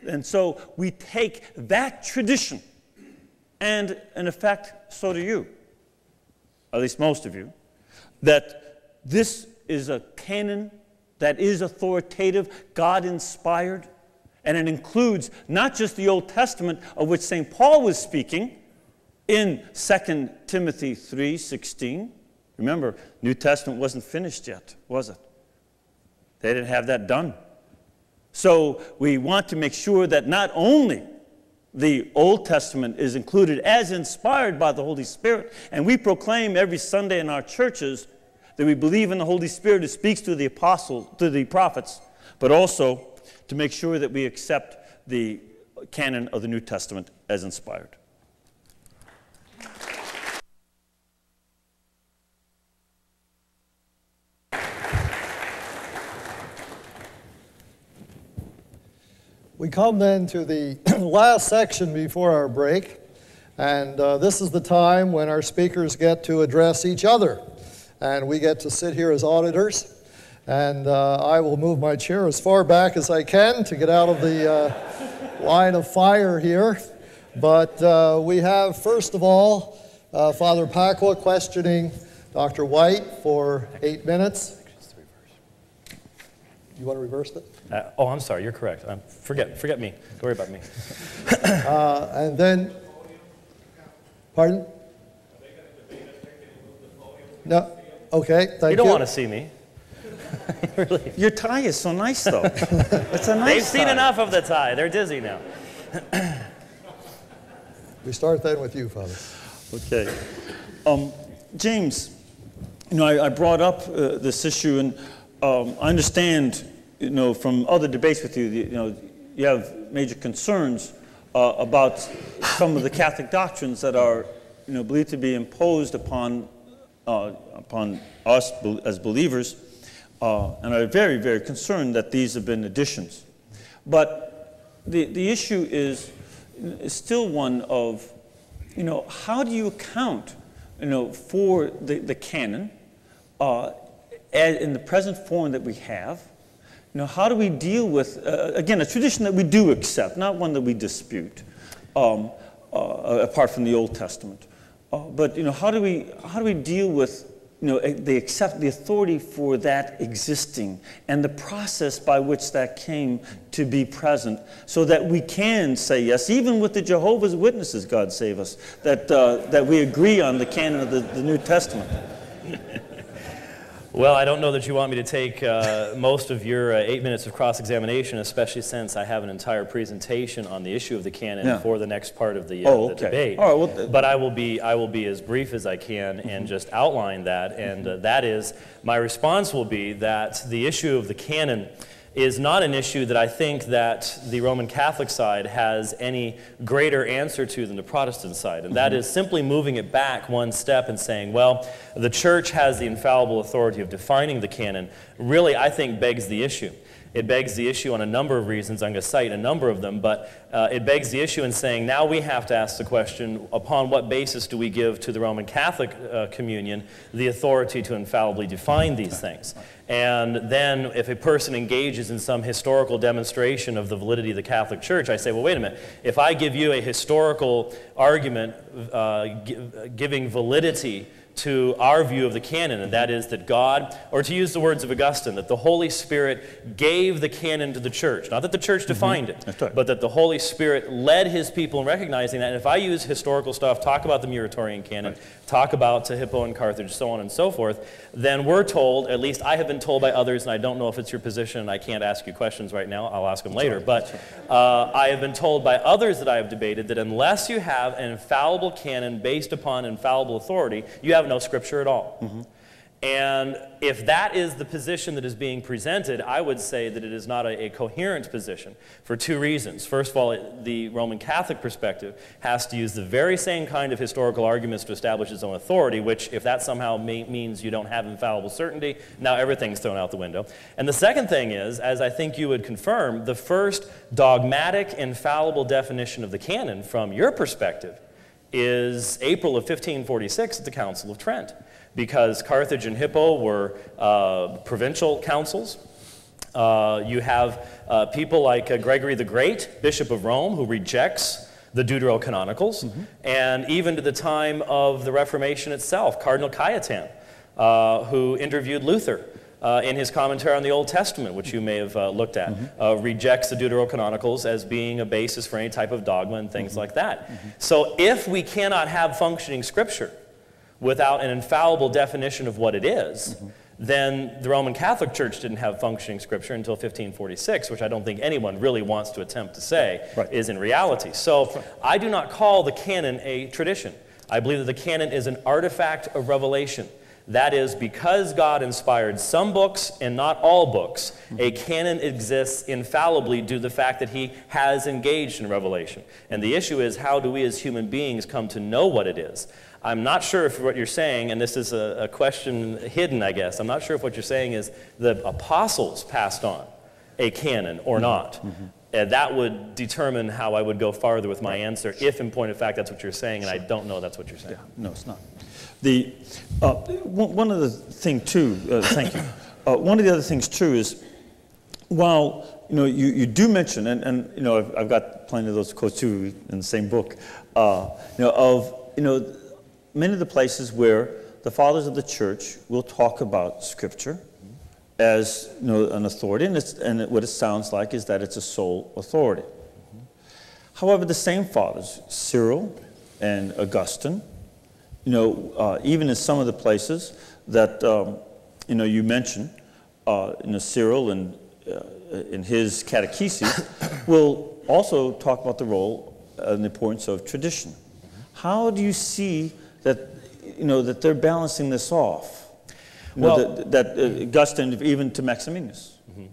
And so we take that tradition, and in effect, so do you, at least most of you, that this is a canon that is authoritative, God inspired, and it includes not just the Old Testament of which St. Paul was speaking in 2 Timothy 3:16. Remember, New Testament wasn't finished yet, was it? They didn't have that done. So we want to make sure that not only the Old Testament is included as inspired by the Holy Spirit, and we proclaim every Sunday in our churches that we believe in the Holy Spirit who speaks to the apostles, to the prophets, but also to make sure that we accept the canon of the New Testament as inspired. We come then to the last section before our break, and uh, this is the time when our speakers get to address each other and we get to sit here as auditors. And uh, I will move my chair as far back as I can to get out of the uh, line of fire here. But uh, we have, first of all, uh, Father Pacwa questioning Dr. White for eight minutes. You want to reverse it? Uh, oh, I'm sorry. You're correct. Um, forget, forget me. Don't worry about me. Uh, and then, pardon? No. Okay, thank you. You don't want to see me. really. Your tie is so nice, though. it's a nice They've seen tie. enough of the tie. They're dizzy now. We start then with you, Father. Okay. Um, James, you know, I, I brought up uh, this issue, and um, I understand, you know, from other debates with you, you know, you have major concerns uh, about some of the Catholic doctrines that are, you know, believed to be imposed upon uh, upon us as believers, uh, and are very, very concerned that these have been additions. But the, the issue is, is still one of, you know, how do you account, you know, for the, the canon uh, in the present form that we have? You know, how do we deal with, uh, again, a tradition that we do accept, not one that we dispute, um, uh, apart from the Old Testament? Uh, but you know, how do we how do we deal with you know the accept the authority for that existing and the process by which that came to be present, so that we can say yes, even with the Jehovah's Witnesses, God save us, that uh, that we agree on the canon of the, the New Testament. Well, I don't know that you want me to take uh, most of your uh, eight minutes of cross examination, especially since I have an entire presentation on the issue of the canon Yeah. for the next part of the, uh, Oh, the debate. All right, well, but I will, be, I will be as brief as I can and just outline that. And uh, that is, my response will be that the issue of the canon is not an issue that I think that the Roman Catholic side has any greater answer to than the Protestant side. And that mm-hmm. is simply moving it back one step and saying, well, the church has the infallible authority of defining the canon, really, I think, begs the issue. It begs the issue on a number of reasons. I'm going to cite a number of them, but uh, it begs the issue in saying now we have to ask the question upon what basis do we give to the Roman Catholic uh, communion the authority to infallibly define these things? And then, if a person engages in some historical demonstration of the validity of the Catholic Church, I say, well, wait a minute. If I give you a historical argument uh, gi- giving validity to our view of the canon, and that is that God, or to use the words of Augustine, that the Holy Spirit gave the canon to the church. Not that the church mm-hmm. defined it, right. but that the Holy Spirit led his people in recognizing that. And if I use historical stuff, talk about the Muratorian canon, talk about to Hippo and Carthage, so on and so forth, then we're told, at least I have been told by others, and I don't know if it's your position, and I can't ask you questions right now, I'll ask them later, but uh, I have been told by others that I have debated that unless you have an infallible canon based upon infallible authority, you have no scripture at all. And if that is the position that is being presented, I would say that it is not a, a, coherent position for two reasons. First of all, the Roman Catholic perspective has to use the very same kind of historical arguments to establish its own authority, which, if that somehow may, means you don't have infallible certainty, now everything's thrown out the window. And the second thing is, as I think you would confirm, the first dogmatic, infallible definition of the canon from your perspective is April of 1546 at the Council of Trent because Carthage and Hippo were uh, provincial councils. Uh, you have uh, people like uh, Gregory the Great, Bishop of Rome, who rejects the Deuterocanonicals, mm-hmm. and even to the time of the Reformation itself, Cardinal Cajetan, uh, who interviewed Luther. Uh, in his commentary on the Old Testament, which you may have uh, looked at, mm-hmm. uh, rejects the Deuterocanonicals as being a basis for any type of dogma and things mm-hmm. like that. Mm-hmm. So, if we cannot have functioning scripture, without an infallible definition of what it is, mm-hmm. then the Roman Catholic Church didn't have functioning scripture until 1546, which I don't think anyone really wants to attempt to say right. is in reality. So I do not call the canon a tradition. I believe that the canon is an artifact of revelation. That is, because God inspired some books and not all books, a canon exists infallibly due to the fact that He has engaged in revelation. And the issue is, how do we as human beings come to know what it is? I'm not sure if what you're saying, and this is a, a, question hidden, I guess, I'm not sure if what you're saying is the apostles passed on a canon or mm-hmm. not. Mm-hmm. And that would determine how I would go farther with my answer, if in point of fact that's what you're saying, and I don't know that's what you're saying. Yeah, no, it's not. The, uh, one of the thing too, uh, thank you. Uh, one of the other things too is, while you know you, you do mention, and, and you know I've, I've got plenty of those quotes too in the same book, uh, you know of you know many of the places where the fathers of the church will talk about Scripture as you know, an authority, and, and, what it sounds like is that it's a sole authority. However, the same fathers, Cyril and Augustine, you know, uh, even in some of the places that um, you know you mentioned, uh, you know, Cyril and uh, in his catechesis will also talk about the role and the importance of tradition. How do you see that, you know, that they're balancing this off. You well, know, that, that uh, Augustine, even to Maximinus. Mm-hmm.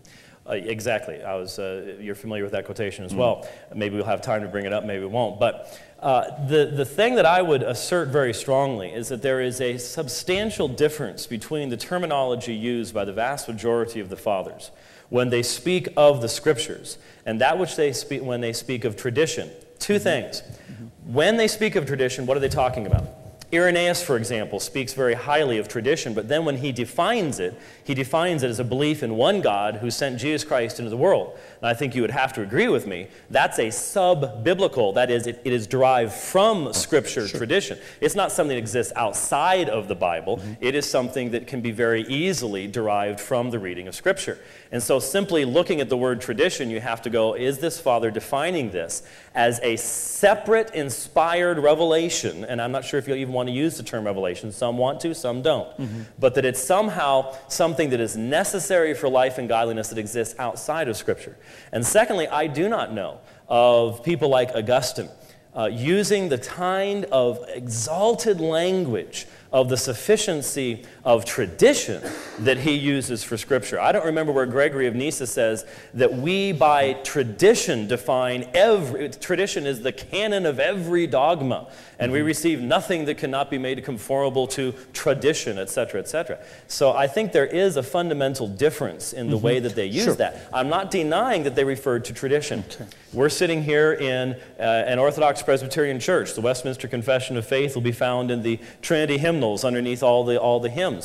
Uh, exactly. I was. Uh, you're familiar with that quotation as mm-hmm. well. Maybe we'll have time to bring it up. Maybe we won't. But uh, the the thing that I would assert very strongly is that there is a substantial difference between the terminology used by the vast majority of the fathers when they speak of the scriptures and that which they speak when they speak of tradition. 2 mm-hmm. things. Mm-hmm. When they speak of tradition, what are they talking about? Irenaeus, for example, speaks very highly of tradition, but then when he defines it, he defines it as a belief in one God who sent Jesus Christ into the world. And I think you would have to agree with me, that's a sub biblical, that is, it, it is derived from Scripture sure. tradition. It's not something that exists outside of the Bible, mm-hmm. it is something that can be very easily derived from the reading of Scripture. And so, simply looking at the word tradition, you have to go, is this Father defining this as a separate inspired revelation? And I'm not sure if you'll even want to use the term revelation. Some want to, some don't. Mm-hmm. But that it's somehow something that is necessary for life and godliness that exists outside of Scripture. And secondly, I do not know of people like Augustine uh, using the kind of exalted language of the sufficiency of tradition that he uses for Scripture. I don't remember where Gregory of Nyssa says that we by tradition define every, tradition is the canon of every dogma, and we receive nothing that cannot be made conformable to tradition, etc., etc. So I think there is a fundamental difference in the mm-hmm. way that they use sure. that. I'm not denying that they referred to tradition. Okay. We're sitting here in uh, an Orthodox Presbyterian church. The Westminster Confession of Faith will be found in the Trinity hymnals underneath all the, all the hymns,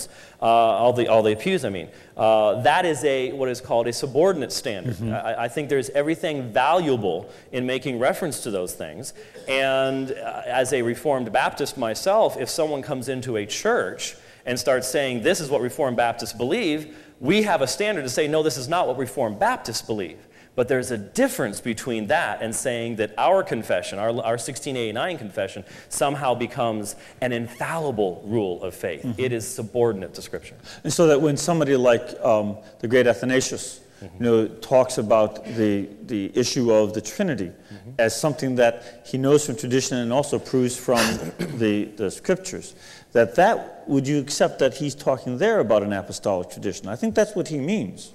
uh, all, the, all the pews, I mean. Uh, that is a, what is called a subordinate standard. Mm-hmm. I, I, think there's everything valuable in making reference to those things. And uh, as a Reformed Baptist myself, if someone comes into a church and starts saying, this is what Reformed Baptists believe, we have a standard to say, no, this is not what Reformed Baptists believe. But there's a difference between that and saying that our confession, our, our 1689 confession, somehow becomes an infallible rule of faith. Mm-hmm. It is subordinate to Scripture. And so that when somebody like um, the great Athanasius mm-hmm. you know, talks about the, the issue of the Trinity mm-hmm. as something that he knows from tradition and also proves from the, the Scriptures, that that, would you accept that he's talking there about an apostolic tradition? I think that's what he means.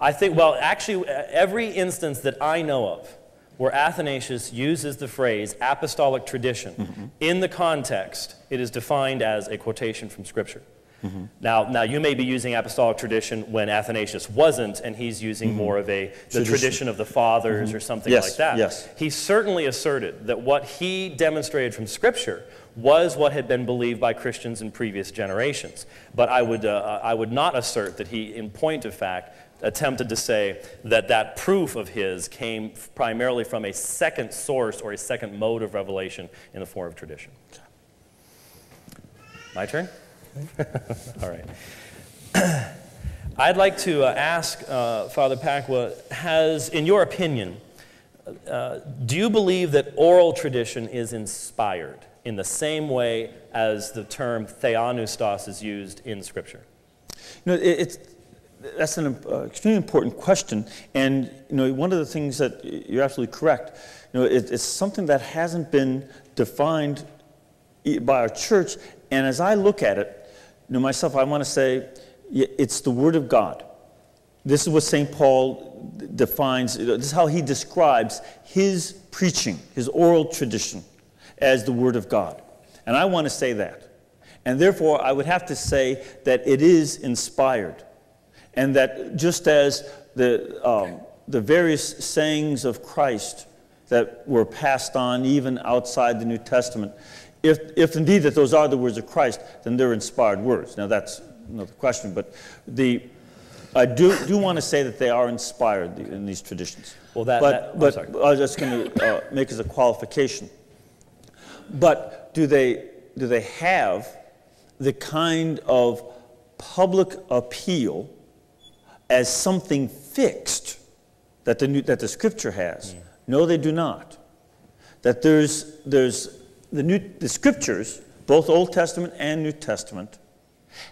I think, well, actually, every instance that I know of where Athanasius uses the phrase apostolic tradition, mm-hmm. in the context, it is defined as a quotation from Scripture. Mm-hmm. Now, now, you may be using apostolic tradition when Athanasius wasn't, and he's using mm-hmm. more of a the tradition. tradition of the fathers mm-hmm. or something yes, like that. Yes. He certainly asserted that what he demonstrated from Scripture was what had been believed by Christians in previous generations. But I would, uh, I would not assert that he, in point of fact, attempted to say that that proof of his came primarily from a second source or a second mode of revelation in the form of tradition. My turn? All right. I'd like to uh, ask uh, Father Pacwa, has, in your opinion, uh, do you believe that oral tradition is inspired in the same way as the term theopneustos is used in Scripture? You know, it, it's that's an uh, extremely important question. And you know, one of the things that you're absolutely correct. You know, it, it's something that hasn't been defined by our church. And as I look at it, you know, myself, I want to say it's the Word of God. This is what St. Paul defines. This is how he describes his preaching, his oral tradition, as the Word of God. And I want to say that. And therefore, I would have to say that it is inspired and that just as the, um, the various sayings of Christ that were passed on even outside the New Testament, if, if indeed that those are the words of Christ, then they're inspired words. Now that's another question, but the, I do, do want to say that they are inspired in these traditions. Well, that, but, that, but I was just going to uh, make as a qualification. But do they, do they have the kind of public appeal as something fixed that the, new, that the scripture has. Mm. No, they do not. That there's, there's the, new, the scriptures, both Old Testament and New Testament,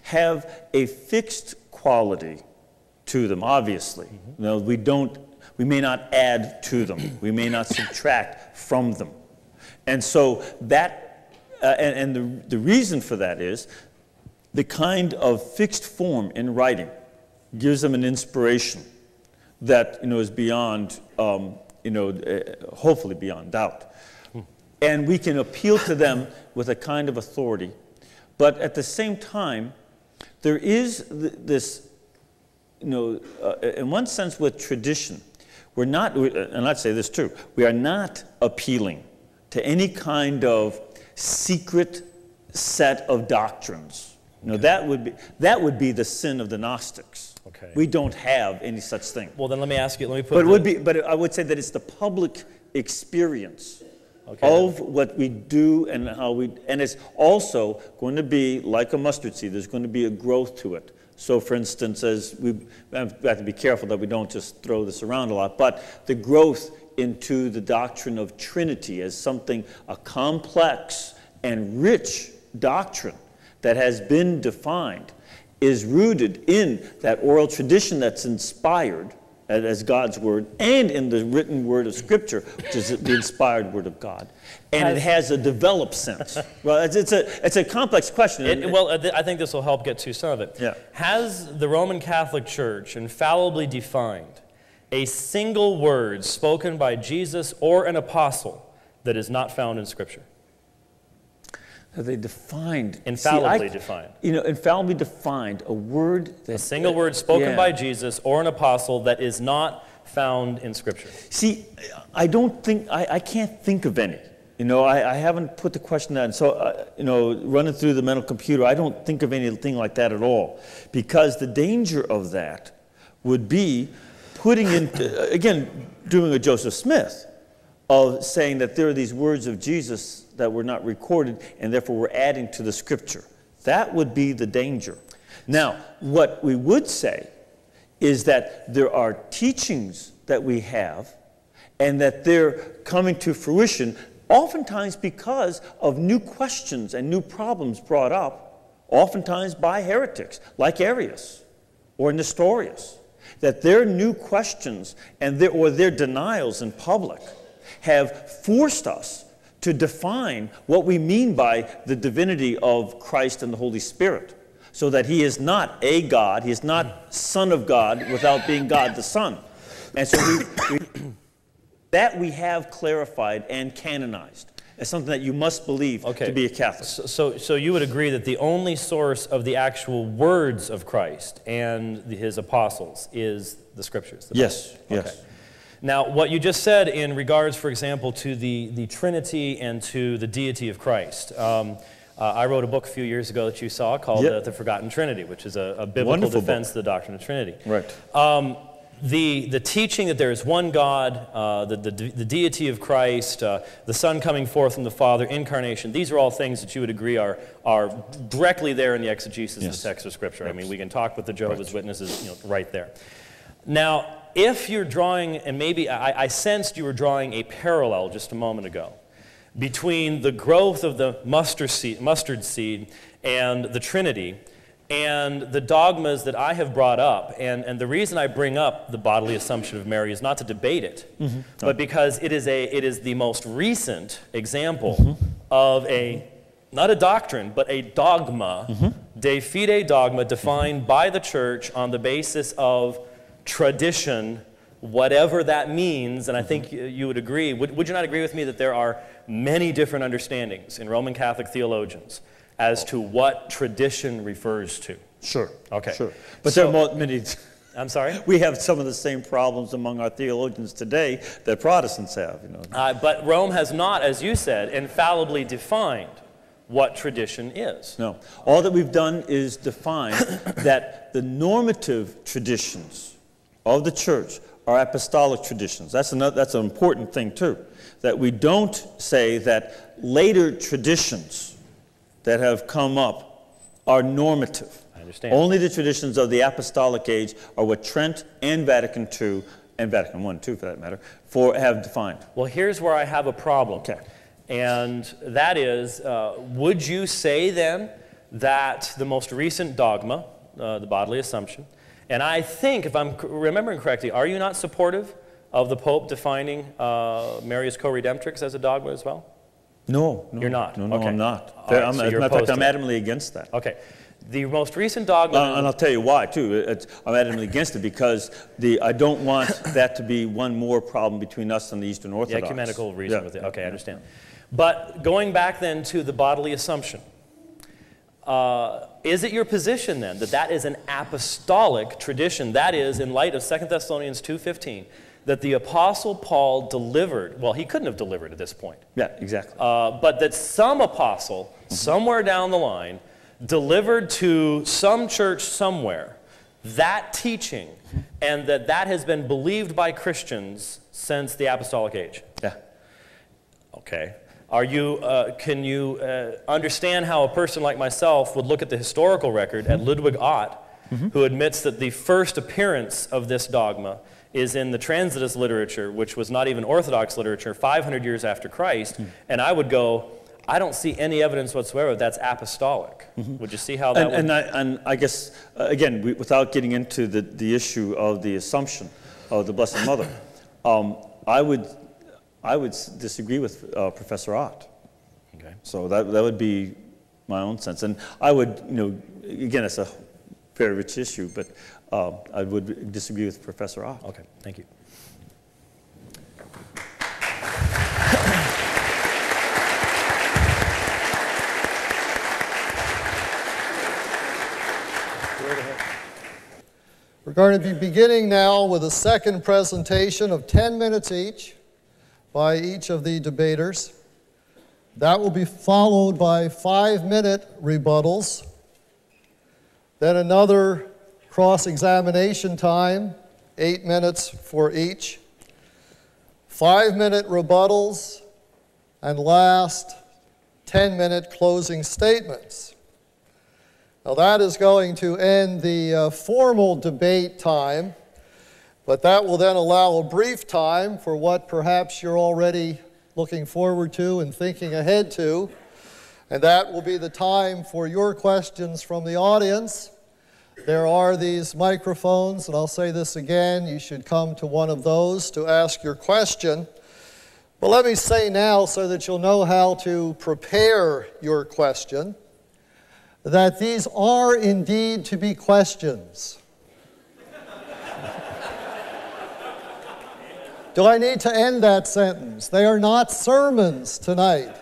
have a fixed quality to them, obviously. Mm-hmm. You know, we, don't, we may not add to them, we may not subtract from them. And so that, uh, and, and the, the reason for that is the kind of fixed form in writing gives them an inspiration that you know is beyond um, you know uh, hopefully beyond doubt. And we can appeal to them with a kind of authority. But at the same time there is th- this you know uh, in one sense with tradition we're not and i'd say this too we are not appealing to any kind of secret set of doctrines you know that would be that would be the sin of the gnostics Okay. We don't have any such thing. Well, then let me ask you. Let me put. But it would be. But I would say that it's the public experience okay. of what we do and how we. And it's also going to be like a mustard seed. There's going to be a growth to it. So, for instance, as we have to be careful that we don't just throw this around a lot, but the growth into the doctrine of Trinity as something a complex and rich doctrine that has been defined is rooted in that oral tradition that's inspired as God's word and in the written word of Scripture, which is the inspired word of God. And it has a developed sense. well, it's, it's, a, it's a complex question. It, well, I think this will help get to some of it. Yeah. Has the Roman Catholic Church infallibly defined a single word spoken by Jesus or an apostle that is not found in Scripture? They defined infallibly see, I, defined. You know, infallibly defined a word that, a single uh, word spoken yeah. by Jesus or an apostle that is not found in Scripture. See, I don't think I, I can't think of any. You know, I, I haven't put the question down. So, uh, you know, running through the mental computer, I don't think of anything like that at all. Because the danger of that would be putting in, again, doing a Joseph Smith of saying that there are these words of Jesus that were not recorded and therefore we're adding to the scripture. That would be the danger. Now, what we would say is that there are teachings that we have and that they're coming to fruition oftentimes because of new questions and new problems brought up, oftentimes by heretics like Arius or Nestorius. That their new questions and their, or their denials in public have forced us to define what we mean by the divinity of Christ and the Holy Spirit. So that he is not a God, he is not Son of God without being God the Son. And so we, we, that we have clarified and canonized as something that you must believe okay. to be a Catholic. So, so, so, you would agree that the only source of the actual words of Christ and the, his apostles is the Scriptures? The yes, Bible. yes. Now, what you just said in regards, for example, to the, the Trinity and to the deity of Christ. Um, uh, I wrote a book a few years ago that you saw called yep. uh, The Forgotten Trinity, which is a, a biblical Wonderful defense book. of the doctrine of Trinity. Right. Um, the, the teaching that there is one God, uh, the, the, the, deity of Christ, uh, the Son coming forth from the Father, incarnation, these are all things that you would agree are, are directly there in the exegesis yes. of the text of Scripture. Right. I mean, we can talk with the Jehovah's right. Witnesses you know, right there. Now, if you're drawing, and maybe I, I sensed you were drawing a parallel just a moment ago between the growth of the mustard seed, mustard seed and the Trinity and the dogmas that I have brought up. And, and the reason I bring up the bodily assumption of Mary is not to debate it, mm-hmm. but because it is, a, it is the most recent example mm-hmm. of a, not a doctrine, but a dogma, mm-hmm. de fide dogma, defined by the church on the basis of tradition, whatever that means, and I think you would agree, would, would you not agree with me that there are many different understandings in Roman Catholic theologians as to what tradition refers to? Sure. Okay. Sure. But so, there are many. I'm sorry? We have some of the same problems among our theologians today that Protestants have, you know. Uh, but Rome has not, as you said, infallibly defined what tradition is. No. All that we've done is define that the normative traditions of the church are apostolic traditions. That's, another, that's an important thing, too. That we don't say that later traditions that have come up are normative. I understand. Only the traditions of the apostolic age are what Trent and Vatican II, and Vatican I, too, for that matter, for, have defined. Well, here's where I have a problem. Okay. And that is, uh, would you say then that the most recent dogma, uh, the bodily assumption, and I think, if I'm remembering correctly, are you not supportive of the Pope defining uh, Mary as co-redemptrix as a dogma as well? No, no. You're not? No, no, okay. I'm not. Right, I'm, so as a matter of fact, I'm adamantly against that. Okay. The most recent dogma... Uh, and I'll tell you why, too. It's, I'm adamantly against it because the, I don't want that to be one more problem between us and the Eastern Orthodox. The ecumenical reason yeah. with it. Okay, I understand. But going back then to the bodily assumption, uh, is it your position then that that is an apostolic tradition? That is, in light of 2 Thessalonians 2.15, that the Apostle Paul delivered, well, he couldn't have delivered at this point. Yeah, exactly. Uh, but that some apostle, mm-hmm. somewhere down the line, delivered to some church somewhere that teaching, mm-hmm. and that that has been believed by Christians since the apostolic age. Yeah. Okay. Are you, uh, can you uh, understand how a person like myself would look at the historical record at Ludwig Ott, mm-hmm. who admits that the first appearance of this dogma is in the Transitus literature, which was not even Orthodox literature, 500 years after Christ, mm-hmm. and I would go, I don't see any evidence whatsoever that's apostolic. Mm-hmm. Would you see how that and, would... And I, and I guess, uh, again, we, without getting into the, the issue of the assumption of the Blessed Mother, um, I would I would disagree with uh, Professor Ott. Okay. So that, that would be my own sense. And I would, you know, again, it's a very rich issue, but uh, I would disagree with Professor Ott. Okay, thank you. We're going to be beginning now with a second presentation of 10 minutes each by each of the debaters. That will be followed by five minute rebuttals, then another cross examination time, eight minutes for each, five minute rebuttals, and last, 10 minute closing statements. Now, that is going to end the uh, formal debate time, but that will then allow a brief time for what perhaps you're already looking forward to and thinking ahead to. And that will be the time for your questions from the audience. There are these microphones, and I'll say this again you should come to one of those to ask your question. But let me say now, so that you'll know how to prepare your question, that these are indeed to be questions. Do I need to end that sentence? They are not sermons tonight.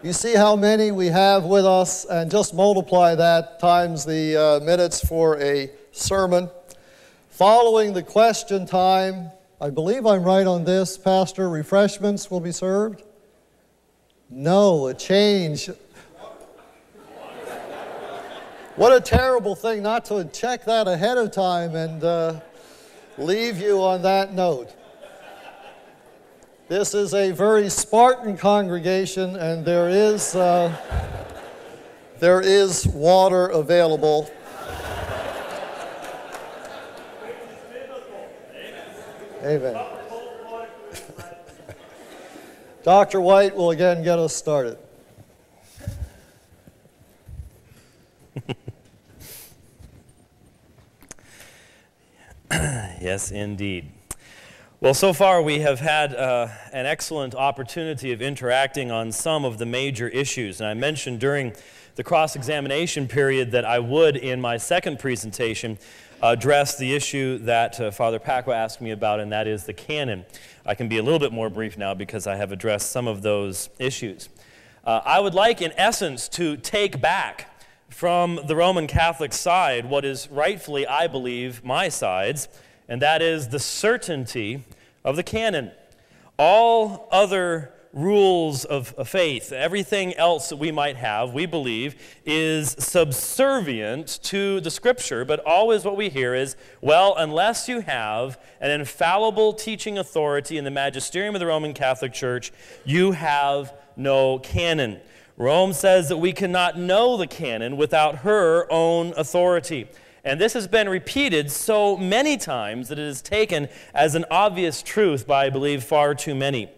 You see how many we have with us, and just multiply that times the uh, minutes for a sermon. Following the question time, I believe I'm right on this, Pastor, refreshments will be served? No, a change. What a terrible thing not to check that ahead of time and uh, leave you on that note. This is a very Spartan congregation, and there is, uh, there is water available. Amen. Dr. White will again get us started. yes, indeed. Well, so far we have had uh, an excellent opportunity of interacting on some of the major issues. And I mentioned during the cross examination period that I would, in my second presentation, address the issue that uh, Father Pacwa asked me about, and that is the canon. I can be a little bit more brief now because I have addressed some of those issues. Uh, I would like, in essence, to take back from the Roman Catholic side what is rightfully, I believe, my side's and that is the certainty of the canon. All other rules of, faith, everything else that we might have, we believe, is subservient to the scripture, but always what we hear is, well, unless you have an infallible teaching authority in the magisterium of the Roman Catholic Church, you have no canon. Rome says that we cannot know the canon without her own authority. And this has been repeated so many times that it is taken as an obvious truth by, I believe, far too many.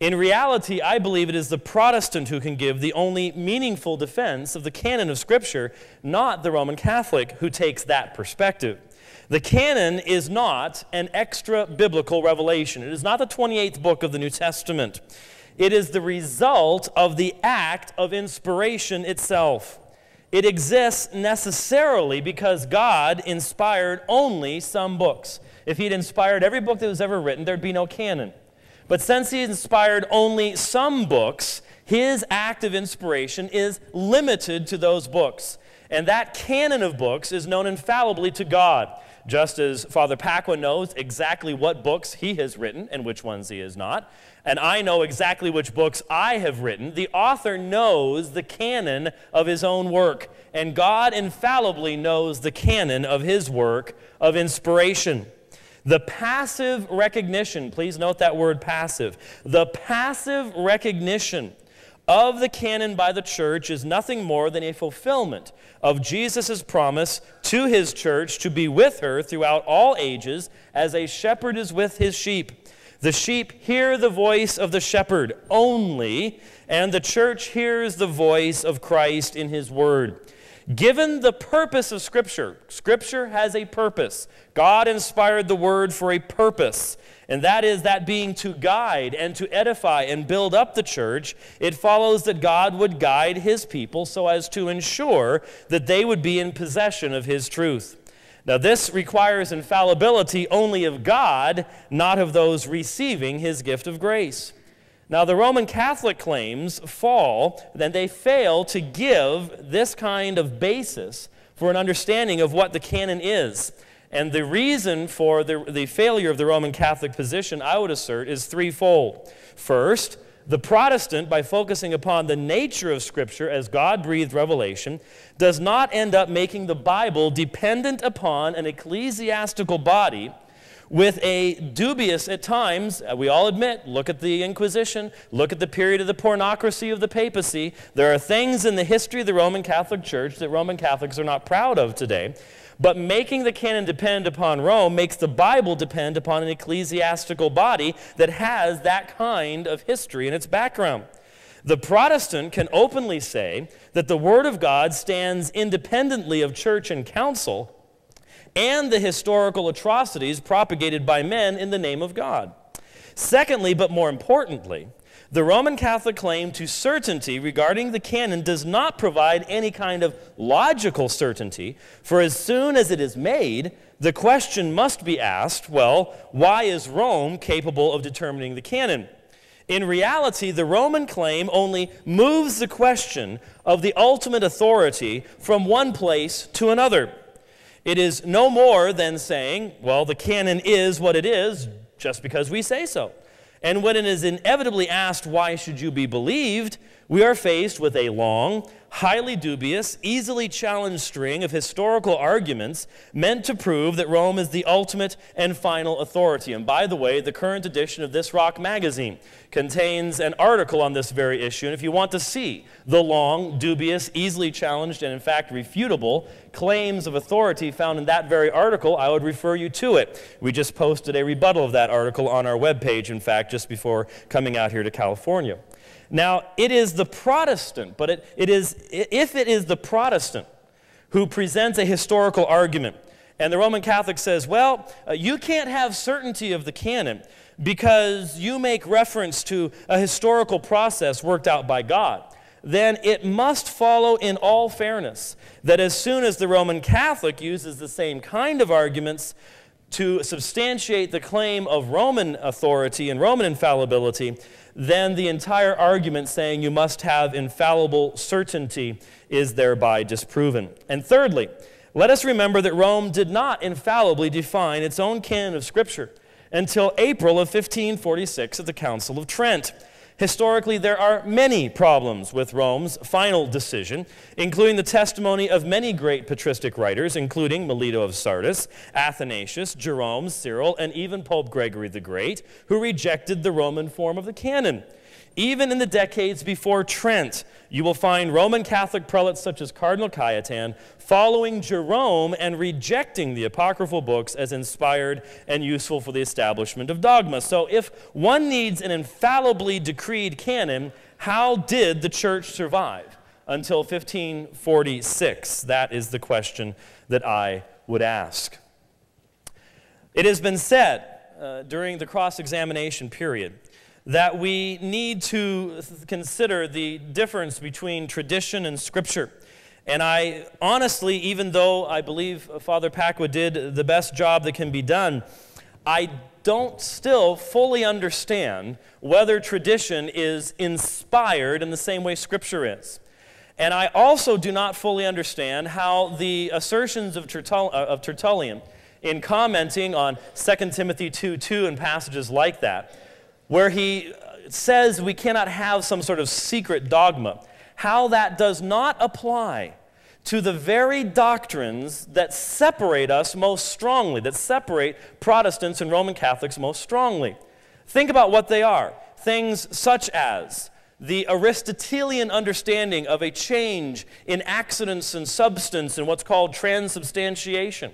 In reality, I believe it is the Protestant who can give the only meaningful defense of the canon of Scripture, not the Roman Catholic who takes that perspective. The canon is not an extra biblical revelation. It is not the 28th book of the New Testament. It is the result of the act of inspiration itself. It exists necessarily because God inspired only some books. If He'd inspired every book that was ever written, there'd be no canon. But since He inspired only some books, His act of inspiration is limited to those books. And that canon of books is known infallibly to God just as Father Pacwa knows exactly what books he has written and which ones he has not, and I know exactly which books I have written, the author knows the canon of his own work, and God infallibly knows the canon of his work of inspiration. The passive recognition, please note that word passive, the passive recognition of the canon by the church is nothing more than a fulfillment of Jesus' promise to his church to be with her throughout all ages as a shepherd is with his sheep. The sheep hear the voice of the shepherd only, and the church hears the voice of Christ in his word. Given the purpose of Scripture, Scripture has a purpose. God inspired the Word for a purpose, and that is that being to guide and to edify and build up the church. It follows that God would guide His people so as to ensure that they would be in possession of His truth. Now, this requires infallibility only of God, not of those receiving His gift of grace. Now, the Roman Catholic claims fall, then they fail to give this kind of basis for an understanding of what the canon is. And the reason for the, the failure of the Roman Catholic position, I would assert, is threefold. First, The Protestant, by focusing upon the nature of Scripture as God breathed revelation, does not end up making the Bible dependent upon an ecclesiastical body with a dubious, at times, uh, we all admit, look at the Inquisition, look at the period of the pornocracy of the papacy. There are things in the history of the Roman Catholic Church that Roman Catholics are not proud of today. But making the canon depend upon Rome makes the Bible depend upon an ecclesiastical body that has that kind of history in its background. The Protestant can openly say that the Word of God stands independently of church and council and the historical atrocities propagated by men in the name of God. Secondly, but more importantly, the Roman Catholic claim to certainty regarding the canon does not provide any kind of logical certainty, for as soon as it is made, the question must be asked well, why is Rome capable of determining the canon? In reality, the Roman claim only moves the question of the ultimate authority from one place to another. It is no more than saying, well, the canon is what it is just because we say so. And when it is inevitably asked, why should you be believed, we are faced with a long, highly dubious, easily challenged string of historical arguments meant to prove that Rome is the ultimate and final authority. And by the way, the current edition of This Rock magazine contains an article on this very issue. And if you want to see the long, dubious, easily challenged, and in fact refutable claims of authority found in that very article, I would refer you to it. We just posted a rebuttal of that article on our webpage, in fact, just before coming out here to California. Now, it is the Protestant, but it, it is, if it is the Protestant who presents a historical argument, and the Roman Catholic says, well, uh, you can't have certainty of the canon because you make reference to a historical process worked out by God, then it must follow in all fairness that as soon as the Roman Catholic uses the same kind of arguments to substantiate the claim of Roman authority and Roman infallibility, then the entire argument saying you must have infallible certainty is thereby disproven. And thirdly, let us remember that Rome did not infallibly define its own canon of Scripture until April of 1546 at the Council of Trent. Historically, there are many problems with Rome's final decision, including the testimony of many great patristic writers, including Melito of Sardis, Athanasius, Jerome, Cyril, and even Pope Gregory the Great, who rejected the Roman form of the canon. Even in the decades before Trent, you will find Roman Catholic prelates such as Cardinal Cajetan following Jerome and rejecting the apocryphal books as inspired and useful for the establishment of dogma. So, if one needs an infallibly decreed canon, how did the church survive until 1546? That is the question that I would ask. It has been said uh, during the cross examination period that we need to consider the difference between tradition and scripture. And I honestly, even though I believe Father Pacwa did the best job that can be done, I don't still fully understand whether tradition is inspired in the same way Scripture is. And I also do not fully understand how the assertions of, Tertull- uh, of Tertullian in commenting on 2 Timothy 2 2 and passages like that where he says we cannot have some sort of secret dogma, how that does not apply to the very doctrines that separate us most strongly, that separate Protestants and Roman Catholics most strongly. Think about what they are. Things such as the Aristotelian understanding of a change in accidents and substance and what's called transubstantiation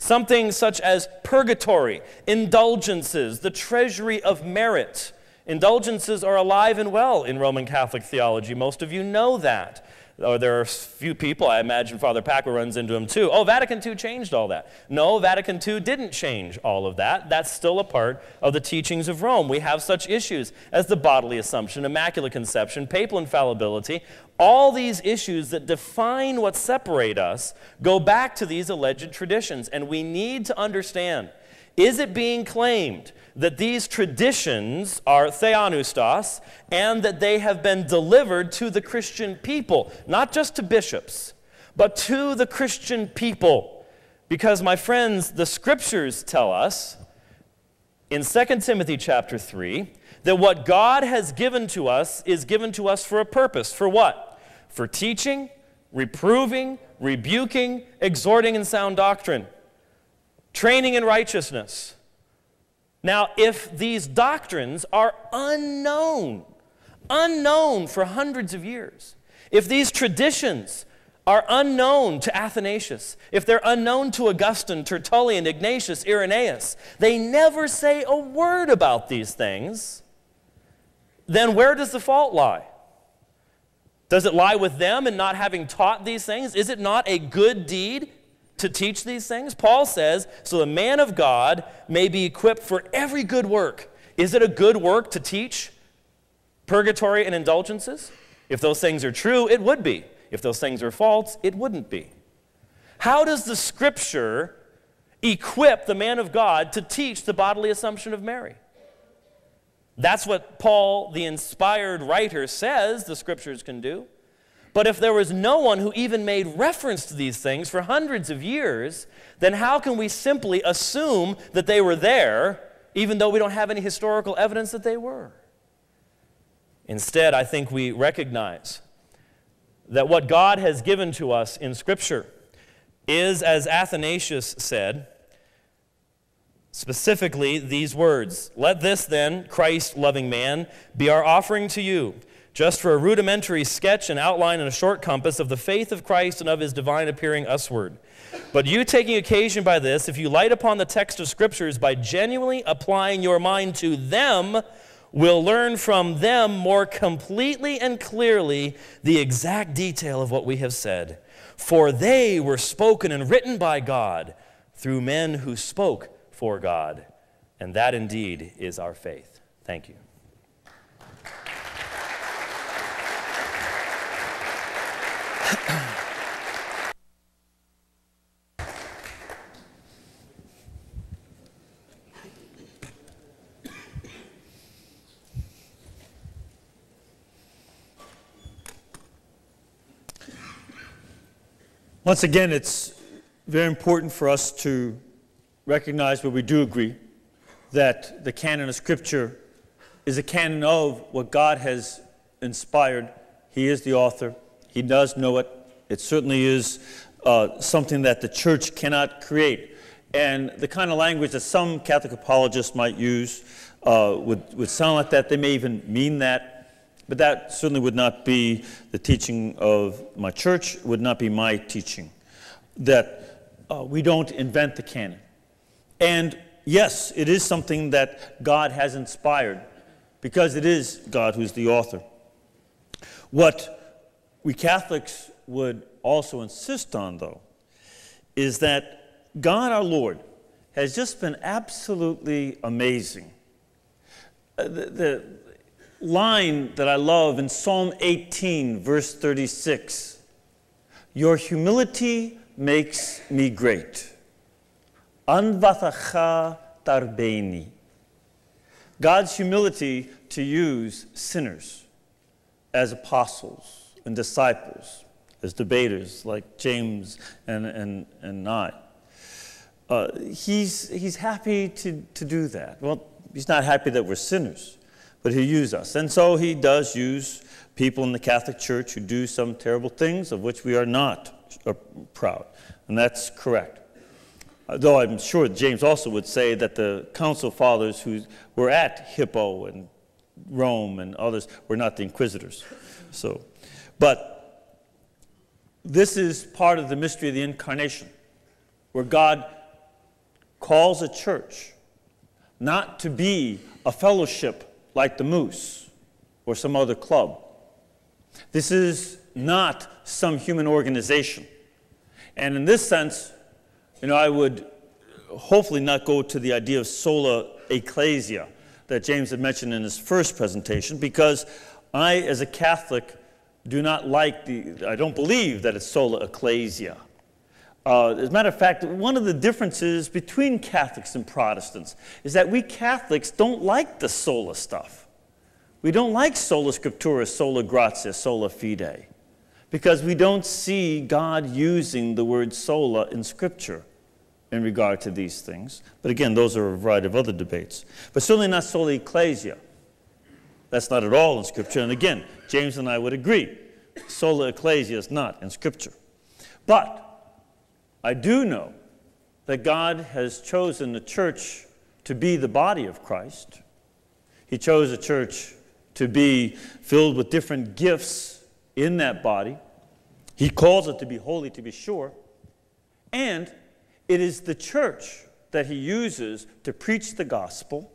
Something such as purgatory, indulgences, the treasury of merit. Indulgences are alive and well in Roman Catholic theology. Most of you know that or there are few people, I imagine Father Pacwa runs into them too. Oh, Vatican II changed all that. No, Vatican II didn't change all of that. That's still a part of the teachings of Rome. We have such issues as the bodily assumption, immaculate conception, papal infallibility. All these issues that define what separate us go back to these alleged traditions, and we need to understand is it being claimed that these traditions are theopneustos and that they have been delivered to the Christian people, not just to bishops, but to the Christian people. Because, my friends, the scriptures tell us in 2 Timothy chapter 3 that what God has given to us is given to us for a purpose. For what? For teaching, reproving, rebuking, exhorting in sound doctrine, training in righteousness. Now, if these doctrines are unknown, unknown for hundreds of years, if these traditions are unknown to Athanasius, if they're unknown to Augustine, Tertullian, Ignatius, Irenaeus, they never say a word about these things, then where does the fault lie? Does it lie with them in not having taught these things? Is it not a good deed to teach these things? Paul says, so the man of God may be equipped for every good work. Is it a good work to teach purgatory and indulgences? If those things are true, it would be. If those things are false, it wouldn't be. How does the scripture equip the man of God to teach the bodily assumption of Mary? That's what Paul, the inspired writer, says the scriptures can do. But if there was no one who even made reference to these things for hundreds of years, then how can we simply assume that they were there, even though we don't have any historical evidence that they were? Instead, I think we recognize that what God has given to us in Scripture is, as Athanasius said, Specifically, these words Let this then, Christ loving man, be our offering to you, just for a rudimentary sketch and outline and a short compass of the faith of Christ and of his divine appearing usward. But you taking occasion by this, if you light upon the text of Scriptures by genuinely applying your mind to them, will learn from them more completely and clearly the exact detail of what we have said. For they were spoken and written by God through men who spoke for God. And that indeed is our faith. Thank you. Once again, it's very important for us to recognize where we do agree that the canon of Scripture is a canon of what God has inspired. He is the author, He does know it. It certainly is uh, something that the church cannot create. And the kind of language that some Catholic apologists might use uh, would, would sound like that. They may even mean that. But that certainly would not be the teaching of my church, would not be my teaching. That uh, we don't invent the canon. And yes, it is something that God has inspired because it is God who's the author. What we Catholics would also insist on, though, is that God our Lord has just been absolutely amazing. Uh, the, the line that I love in Psalm 18, verse 36 Your humility makes me great. Anvatacha tarbeni. God's humility to use sinners as apostles and disciples, as debaters like James and, and, and I. Uh, he's, he's happy to, to do that. Well, he's not happy that we're sinners, but he uses us. And so he does use people in the Catholic Church who do some terrible things of which we are not uh, proud. And that's correct. Though I'm sure James also would say that the council fathers who were at Hippo and Rome and others were not the inquisitors. So, but this is part of the mystery of the incarnation, where God calls a church not to be a fellowship like the Moose or some other club. This is not some human organization. And in this sense, you know, I would hopefully not go to the idea of sola ecclesia that James had mentioned in his first presentation, because I, as a Catholic, do not like the, I don't believe that it's sola ecclesia. Uh, as a matter of fact, one of the differences between Catholics and Protestants is that we Catholics don't like the sola stuff. We don't like sola scriptura, sola gratia, sola fide, because we don't see God using the word sola in Scripture in regard to these things. But again, those are a variety of other debates. But certainly not sola ecclesia. That's not at all in Scripture. And again, James and I would agree. Sola ecclesia is not in Scripture. But I do know that God has chosen the church to be the body of Christ. He chose a church to be filled with different gifts in that body. He calls it to be holy, to be sure. And it is the church that he uses to preach the gospel.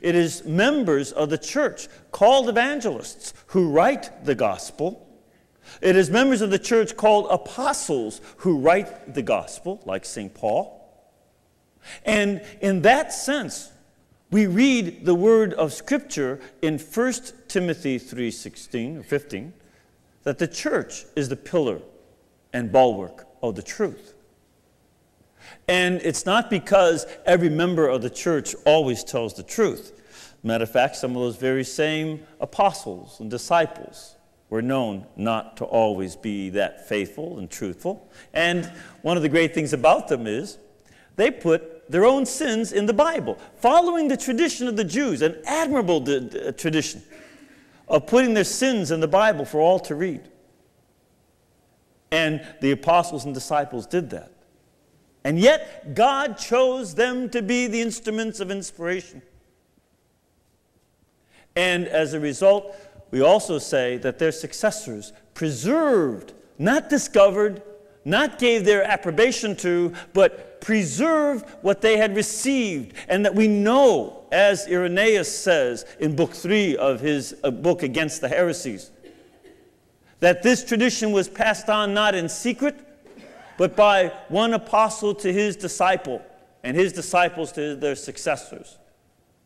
It is members of the church, called evangelists, who write the gospel. It is members of the church called apostles who write the gospel, like St. Paul. And in that sense, we read the word of Scripture in 1 Timothy 3:16 or 15 that the church is the pillar and bulwark of the truth. And it's not because every member of the church always tells the truth. Matter of fact, some of those very same apostles and disciples were known not to always be that faithful and truthful. And one of the great things about them is they put their own sins in the Bible, following the tradition of the Jews, an admirable tradition of putting their sins in the Bible for all to read. And the apostles and disciples did that. And yet, God chose them to be the instruments of inspiration. And as a result, we also say that their successors preserved, not discovered, not gave their approbation to, but preserved what they had received. And that we know, as Irenaeus says in Book 3 of his uh, book Against the Heresies, that this tradition was passed on not in secret, but by one apostle to his disciple, and his disciples to their successors.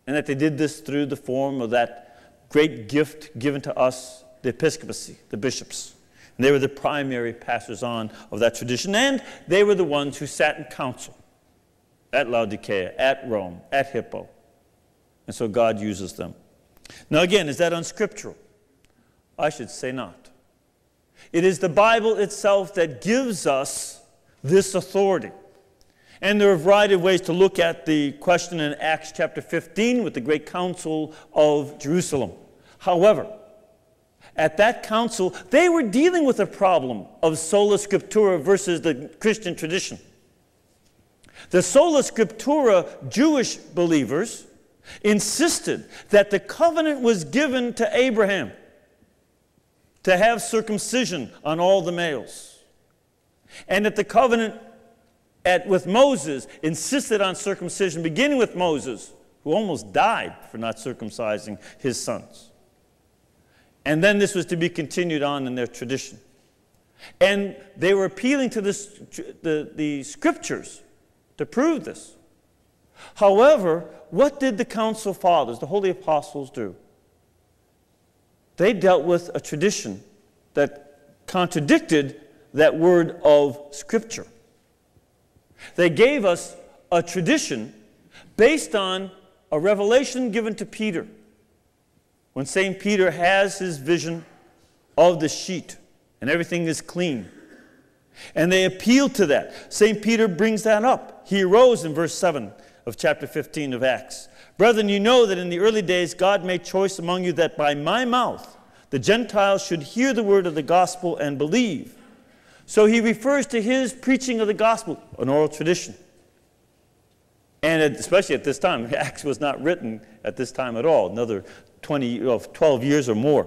And that they did this through the form of that great gift given to us, the episcopacy, the bishops. And they were the primary passers on of that tradition, and they were the ones who sat in council at Laodicea, at Rome, at Hippo. And so God uses them. Now, again, is that unscriptural? I should say not. It is the Bible itself that gives us this authority. And there are a variety of ways to look at the question in Acts chapter 15 with the great council of Jerusalem. However, at that council, they were dealing with a problem of sola scriptura versus the Christian tradition. The sola scriptura Jewish believers insisted that the covenant was given to Abraham to have circumcision on all the males. And that the covenant at, with Moses insisted on circumcision, beginning with Moses, who almost died for not circumcising his sons. And then this was to be continued on in their tradition. And they were appealing to the, the scriptures to prove this. However, what did the council fathers, the holy apostles, do? They dealt with a tradition that contradicted that word of Scripture. They gave us a tradition based on a revelation given to Peter. When St. Peter has his vision of the sheet and everything is clean. And they appeal to that. St. Peter brings that up. He arose in verse 7 of chapter 15 of Acts. Brethren, you know that in the early days God made choice among you that by my mouth the Gentiles should hear the word of the gospel and believe. So he refers to his preaching of the gospel, an oral tradition. And especially at this time, Acts was not written at this time at all, another 20, 12 years or more.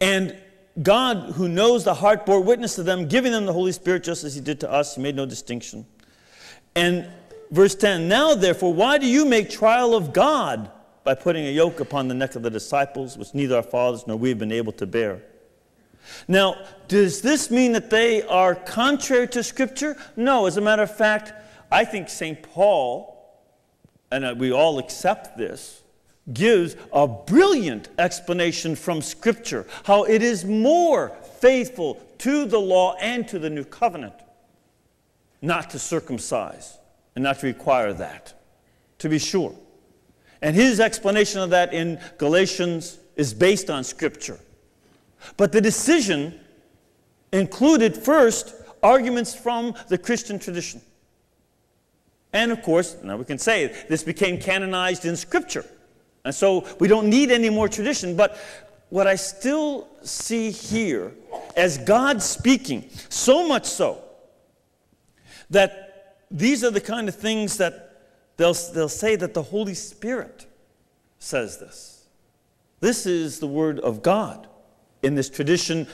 And God, who knows the heart, bore witness to them, giving them the Holy Spirit just as he did to us. He made no distinction. And verse 10 Now, therefore, why do you make trial of God by putting a yoke upon the neck of the disciples, which neither our fathers nor we have been able to bear? Now, does this mean that they are contrary to Scripture? No. As a matter of fact, I think St. Paul, and uh, we all accept this, gives a brilliant explanation from Scripture how it is more faithful to the law and to the new covenant not to circumcise and not to require that, to be sure. And his explanation of that in Galatians is based on Scripture. But the decision included first arguments from the Christian tradition. And of course, now we can say this became canonized in Scripture. And so we don't need any more tradition. But what I still see here as God speaking, so much so that these are the kind of things that they'll, they'll say that the Holy Spirit says this. This is the Word of God in this tradition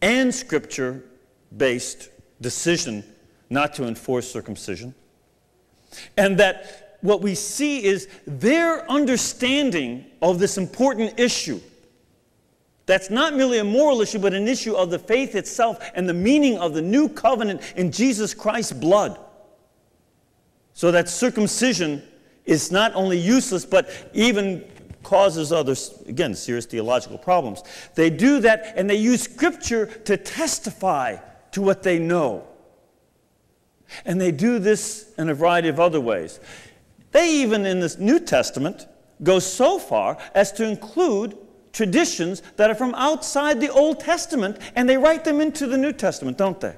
and Scripture based decision not to enforce circumcision. And that what we see is their understanding of this important issue. That's not merely a moral issue, but an issue of the faith itself and the meaning of the new covenant in Jesus Christ's blood. So that circumcision is not only useless, but even causes other, again, serious theological problems. They do that and they use Scripture to testify to what they know. And they do this in a variety of other ways. They even in this New Testament go so far as to include traditions that are from outside the Old Testament and they write them into the New Testament, don't they?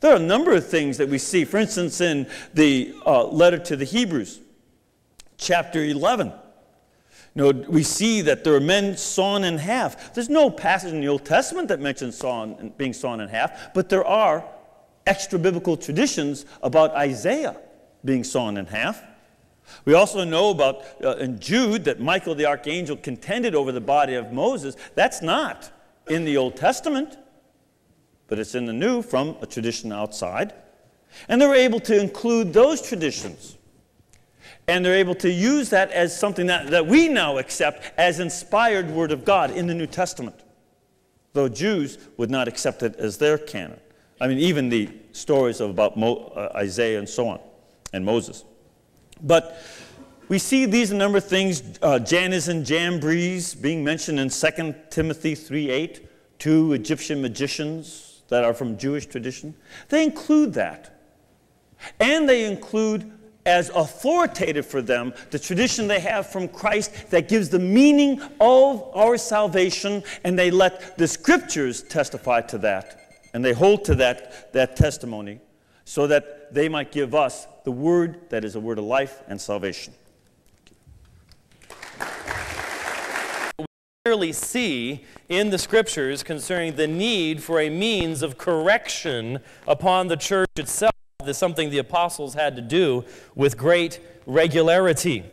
There are a number of things that we see. For instance, in the uh, letter to the Hebrews, chapter 11, you know, we see that there are men sawn in half. There's no passage in the Old Testament that mentions sawn, being sawn in half, but there are extra biblical traditions about Isaiah being sawn in half. We also know about uh, in Jude that Michael the archangel contended over the body of Moses. That's not in the Old Testament, but it's in the New from a tradition outside. And they were able to include those traditions. And they're able to use that as something that, that we now accept as inspired Word of God in the New Testament, though Jews would not accept it as their canon. I mean, even the stories of about Mo, uh, Isaiah and so on, and Moses. But we see these number of things, uh, Jannes and Jambres being mentioned in 2 Timothy 3.8, two Egyptian magicians that are from Jewish tradition. They include that. And they include as authoritative for them the tradition they have from Christ that gives the meaning of our salvation, and they let the scriptures testify to that. And they hold to that, that testimony so that they might give us the word that is a word of life and salvation. We clearly see in the scriptures concerning the need for a means of correction upon the church itself. Is something the apostles had to do with great regularity.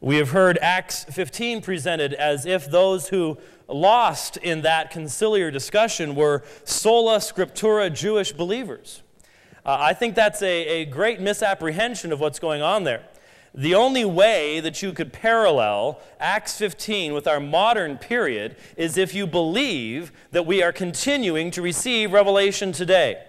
We have heard Acts 15 presented as if those who lost in that conciliar discussion were sola scriptura Jewish believers. Uh, I think that's a, a great misapprehension of what's going on there. The only way that you could parallel Acts 15 with our modern period is if you believe that we are continuing to receive revelation today.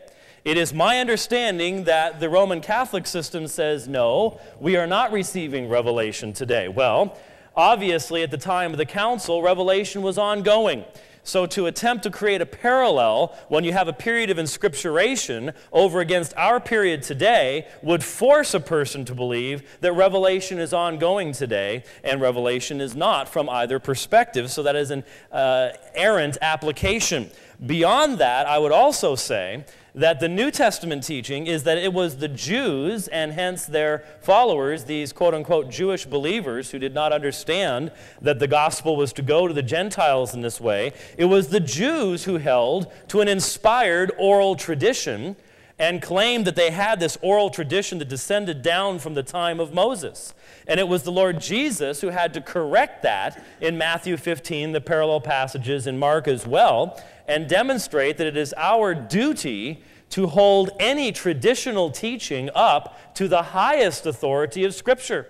It is my understanding that the Roman Catholic system says, no, we are not receiving revelation today. Well, Obviously, at the time of the council, revelation was ongoing. So, to attempt to create a parallel when you have a period of inscripturation over against our period today would force a person to believe that revelation is ongoing today and revelation is not from either perspective. So, that is an uh, errant application. Beyond that, I would also say that the New Testament teaching is that it was the Jews and hence their followers, these quote unquote Jewish believers who did not understand that the gospel was to go to the Gentiles in this way, it was the Jews who held to an inspired oral tradition and claimed that they had this oral tradition that descended down from the time of Moses. And it was the Lord Jesus who had to correct that in Matthew 15, the parallel passages in Mark as well, and demonstrate that it is our duty to hold any traditional teaching up to the highest authority of Scripture.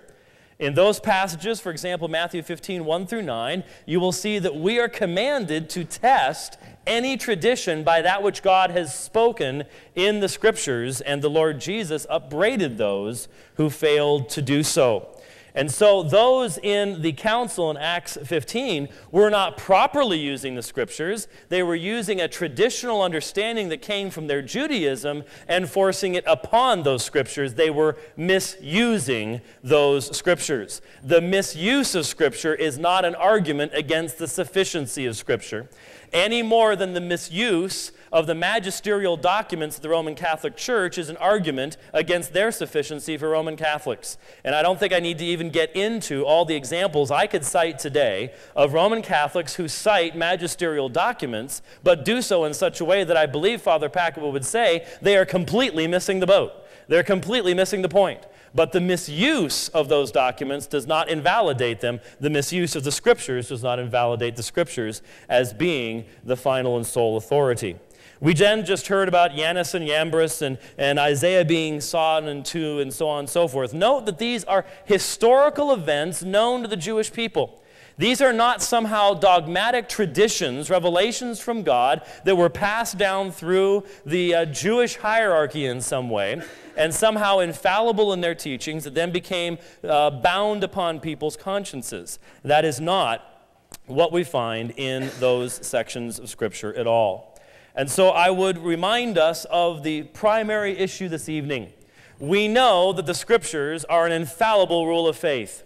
In those passages, for example, Matthew 15, 1 through 9, you will see that we are commanded to test any tradition by that which God has spoken in the Scriptures, and the Lord Jesus upbraided those who failed to do so. And so those in the council in Acts 15 were not properly using the scriptures. They were using a traditional understanding that came from their Judaism and forcing it upon those scriptures. They were misusing those scriptures. The misuse of scripture is not an argument against the sufficiency of scripture. Any more than the misuse of the magisterial documents of the Roman Catholic Church is an argument against their sufficiency for Roman Catholics. And I don't think I need to even get into all the examples I could cite today of Roman Catholics who cite magisterial documents, but do so in such a way that I believe Father Pacwa would say they are completely missing the boat. They're completely missing the point. But the misuse of those documents does not invalidate them. The misuse of the scriptures does not invalidate the scriptures as being the final and sole authority. We then just heard about Jannes and Jambres and, and Isaiah being sawn in two and so on and so forth. Note that these are historical events known to the Jewish people. These are not somehow dogmatic traditions, revelations from God that were passed down through the uh, Jewish hierarchy in some way and somehow infallible in their teachings that then became uh, bound upon people's consciences. That is not what we find in those sections of Scripture at all. And so I would remind us of the primary issue this evening. We know that the Scriptures are an infallible rule of faith.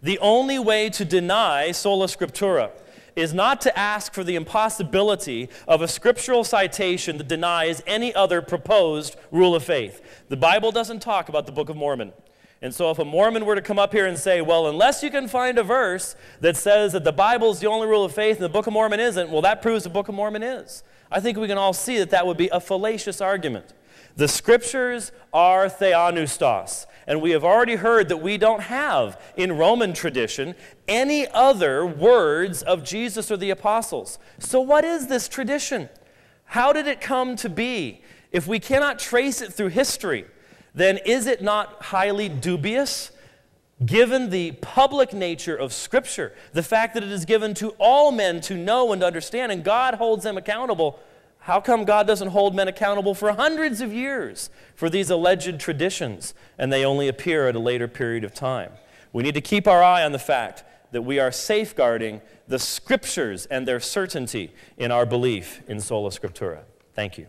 The only way to deny sola scriptura is not to ask for the impossibility of a scriptural citation that denies any other proposed rule of faith. The Bible doesn't talk about the Book of Mormon. And so, if a Mormon were to come up here and say, well, unless you can find a verse that says that the Bible is the only rule of faith and the Book of Mormon isn't, well, that proves the Book of Mormon is. I think we can all see that that would be a fallacious argument. The scriptures are theopneustos. And we have already heard that we don't have in Roman tradition any other words of Jesus or the apostles. So, what is this tradition? How did it come to be? If we cannot trace it through history, then is it not highly dubious? Given the public nature of Scripture, the fact that it is given to all men to know and understand, and God holds them accountable, how come God doesn't hold men accountable for hundreds of years for these alleged traditions and they only appear at a later period of time? We need to keep our eye on the fact that we are safeguarding the Scriptures and their certainty in our belief in sola scriptura. Thank you.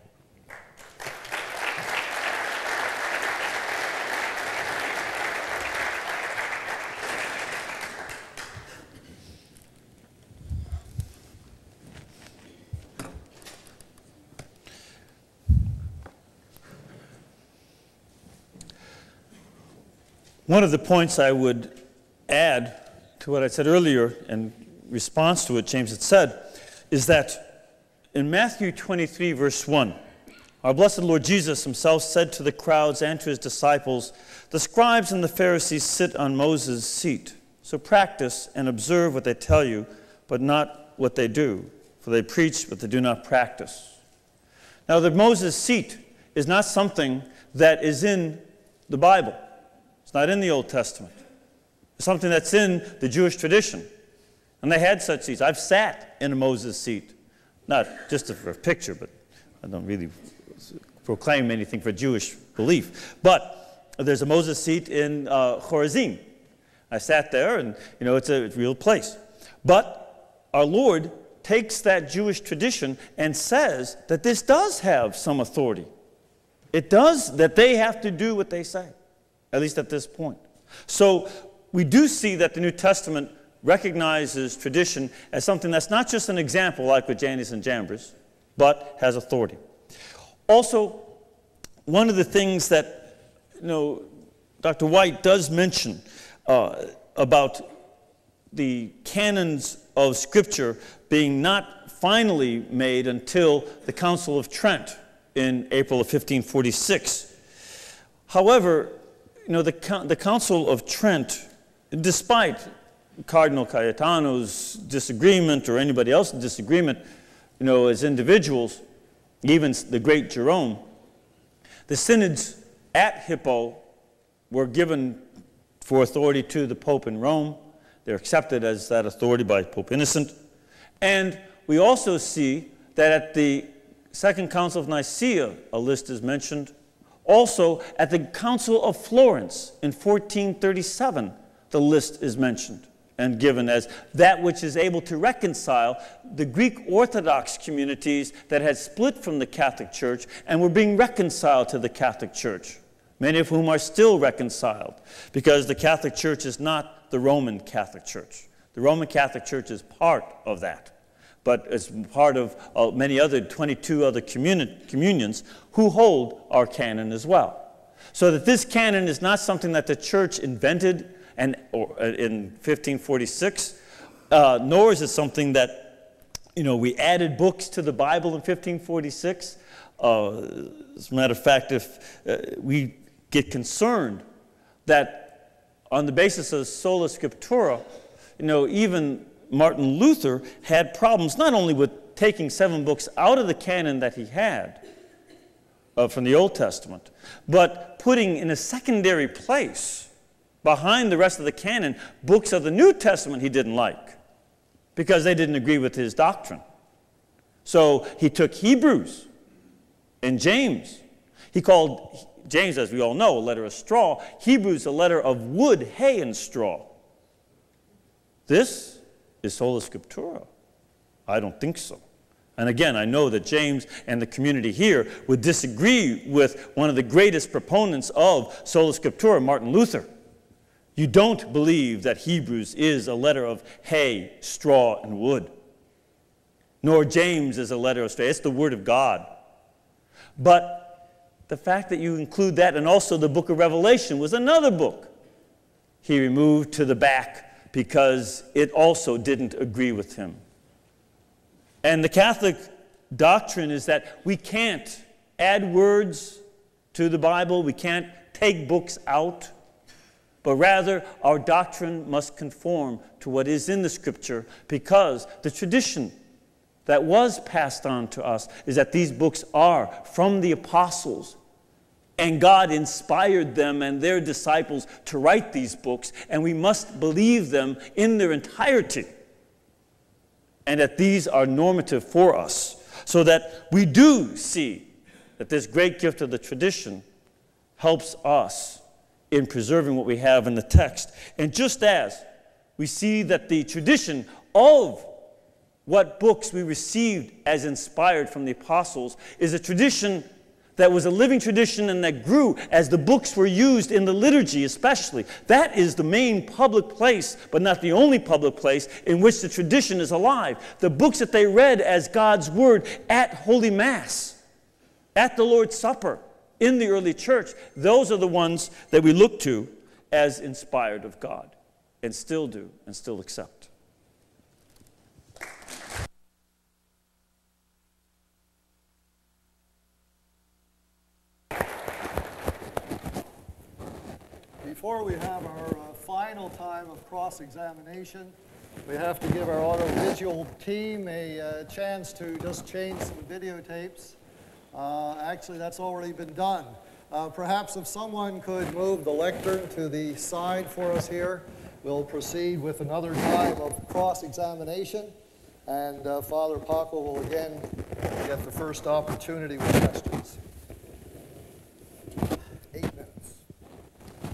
One of the points I would add to what I said earlier in response to what James had said is that in Matthew 23, verse 1, our blessed Lord Jesus himself said to the crowds and to his disciples, The scribes and the Pharisees sit on Moses' seat. So practice and observe what they tell you, but not what they do, for they preach, but they do not practice. Now, the Moses' seat is not something that is in the Bible. It's not in the Old Testament. It's something that's in the Jewish tradition. And they had such seats. I've sat in a Moses seat, not just for a picture, but I don't really proclaim anything for Jewish belief. But there's a Moses seat in uh, Chorazin. I sat there, and you know it's a real place. But our Lord takes that Jewish tradition and says that this does have some authority. It does that they have to do what they say at least at this point. So we do see that the New Testament recognizes tradition as something that's not just an example like with Jannes and Jambres, but has authority. Also, one of the things that you know, Dr. White does mention uh, about the canons of Scripture being not finally made until the Council of Trent in April of 1546. However, you know, the, the Council of Trent, despite Cardinal Cayetano's disagreement or anybody else's disagreement, you know, as individuals, even the great Jerome, the synods at Hippo were given for authority to the Pope in Rome. They're accepted as that authority by Pope Innocent. And we also see that at the Second Council of Nicaea, a list is mentioned also, at the Council of Florence in 1437, the list is mentioned and given as that which is able to reconcile the Greek Orthodox communities that had split from the Catholic Church and were being reconciled to the Catholic Church, many of whom are still reconciled because the Catholic Church is not the Roman Catholic Church. The Roman Catholic Church is part of that. But as part of uh, many other 22 other communi- communions who hold our canon as well. So that this canon is not something that the church invented and, or, uh, in 1546, uh, nor is it something that, you know, we added books to the Bible in 1546. Uh, as a matter of fact, if uh, we get concerned that on the basis of sola scriptura, you know, even Martin Luther had problems not only with taking seven books out of the canon that he had uh, from the Old Testament, but putting in a secondary place behind the rest of the canon books of the New Testament he didn't like because they didn't agree with his doctrine. So he took Hebrews and James. He called James, as we all know, a letter of straw, Hebrews, a letter of wood, hay, and straw. This is sola scriptura? I don't think so. And again, I know that James and the community here would disagree with one of the greatest proponents of sola scriptura, Martin Luther. You don't believe that Hebrews is a letter of hay, straw, and wood. Nor James is a letter of straw. It's the Word of God. But the fact that you include that and also the book of Revelation was another book he removed to the back because it also didn't agree with him. And the Catholic doctrine is that we can't add words to the Bible, we can't take books out, but rather our doctrine must conform to what is in the Scripture because the tradition that was passed on to us is that these books are from the apostles and God inspired them and their disciples to write these books, and we must believe them in their entirety. And that these are normative for us, so that we do see that this great gift of the tradition helps us in preserving what we have in the text. And just as we see that the tradition of what books we received as inspired from the apostles is a tradition that was a living tradition and that grew as the books were used in the liturgy, especially. That is the main public place, but not the only public place, in which the tradition is alive. The books that they read as God's Word at Holy Mass, at the Lord's Supper, in the early church, those are the ones that we look to as inspired of God and still do and still accept. Before we have our uh, final time of cross-examination, we have to give our audiovisual team a uh, chance to just change some videotapes. Uh, actually, that's already been done. Uh, perhaps if someone could move the lectern to the side for us here, we'll proceed with another time of cross-examination. And uh, Father Pacwa will again get the first opportunity with questions.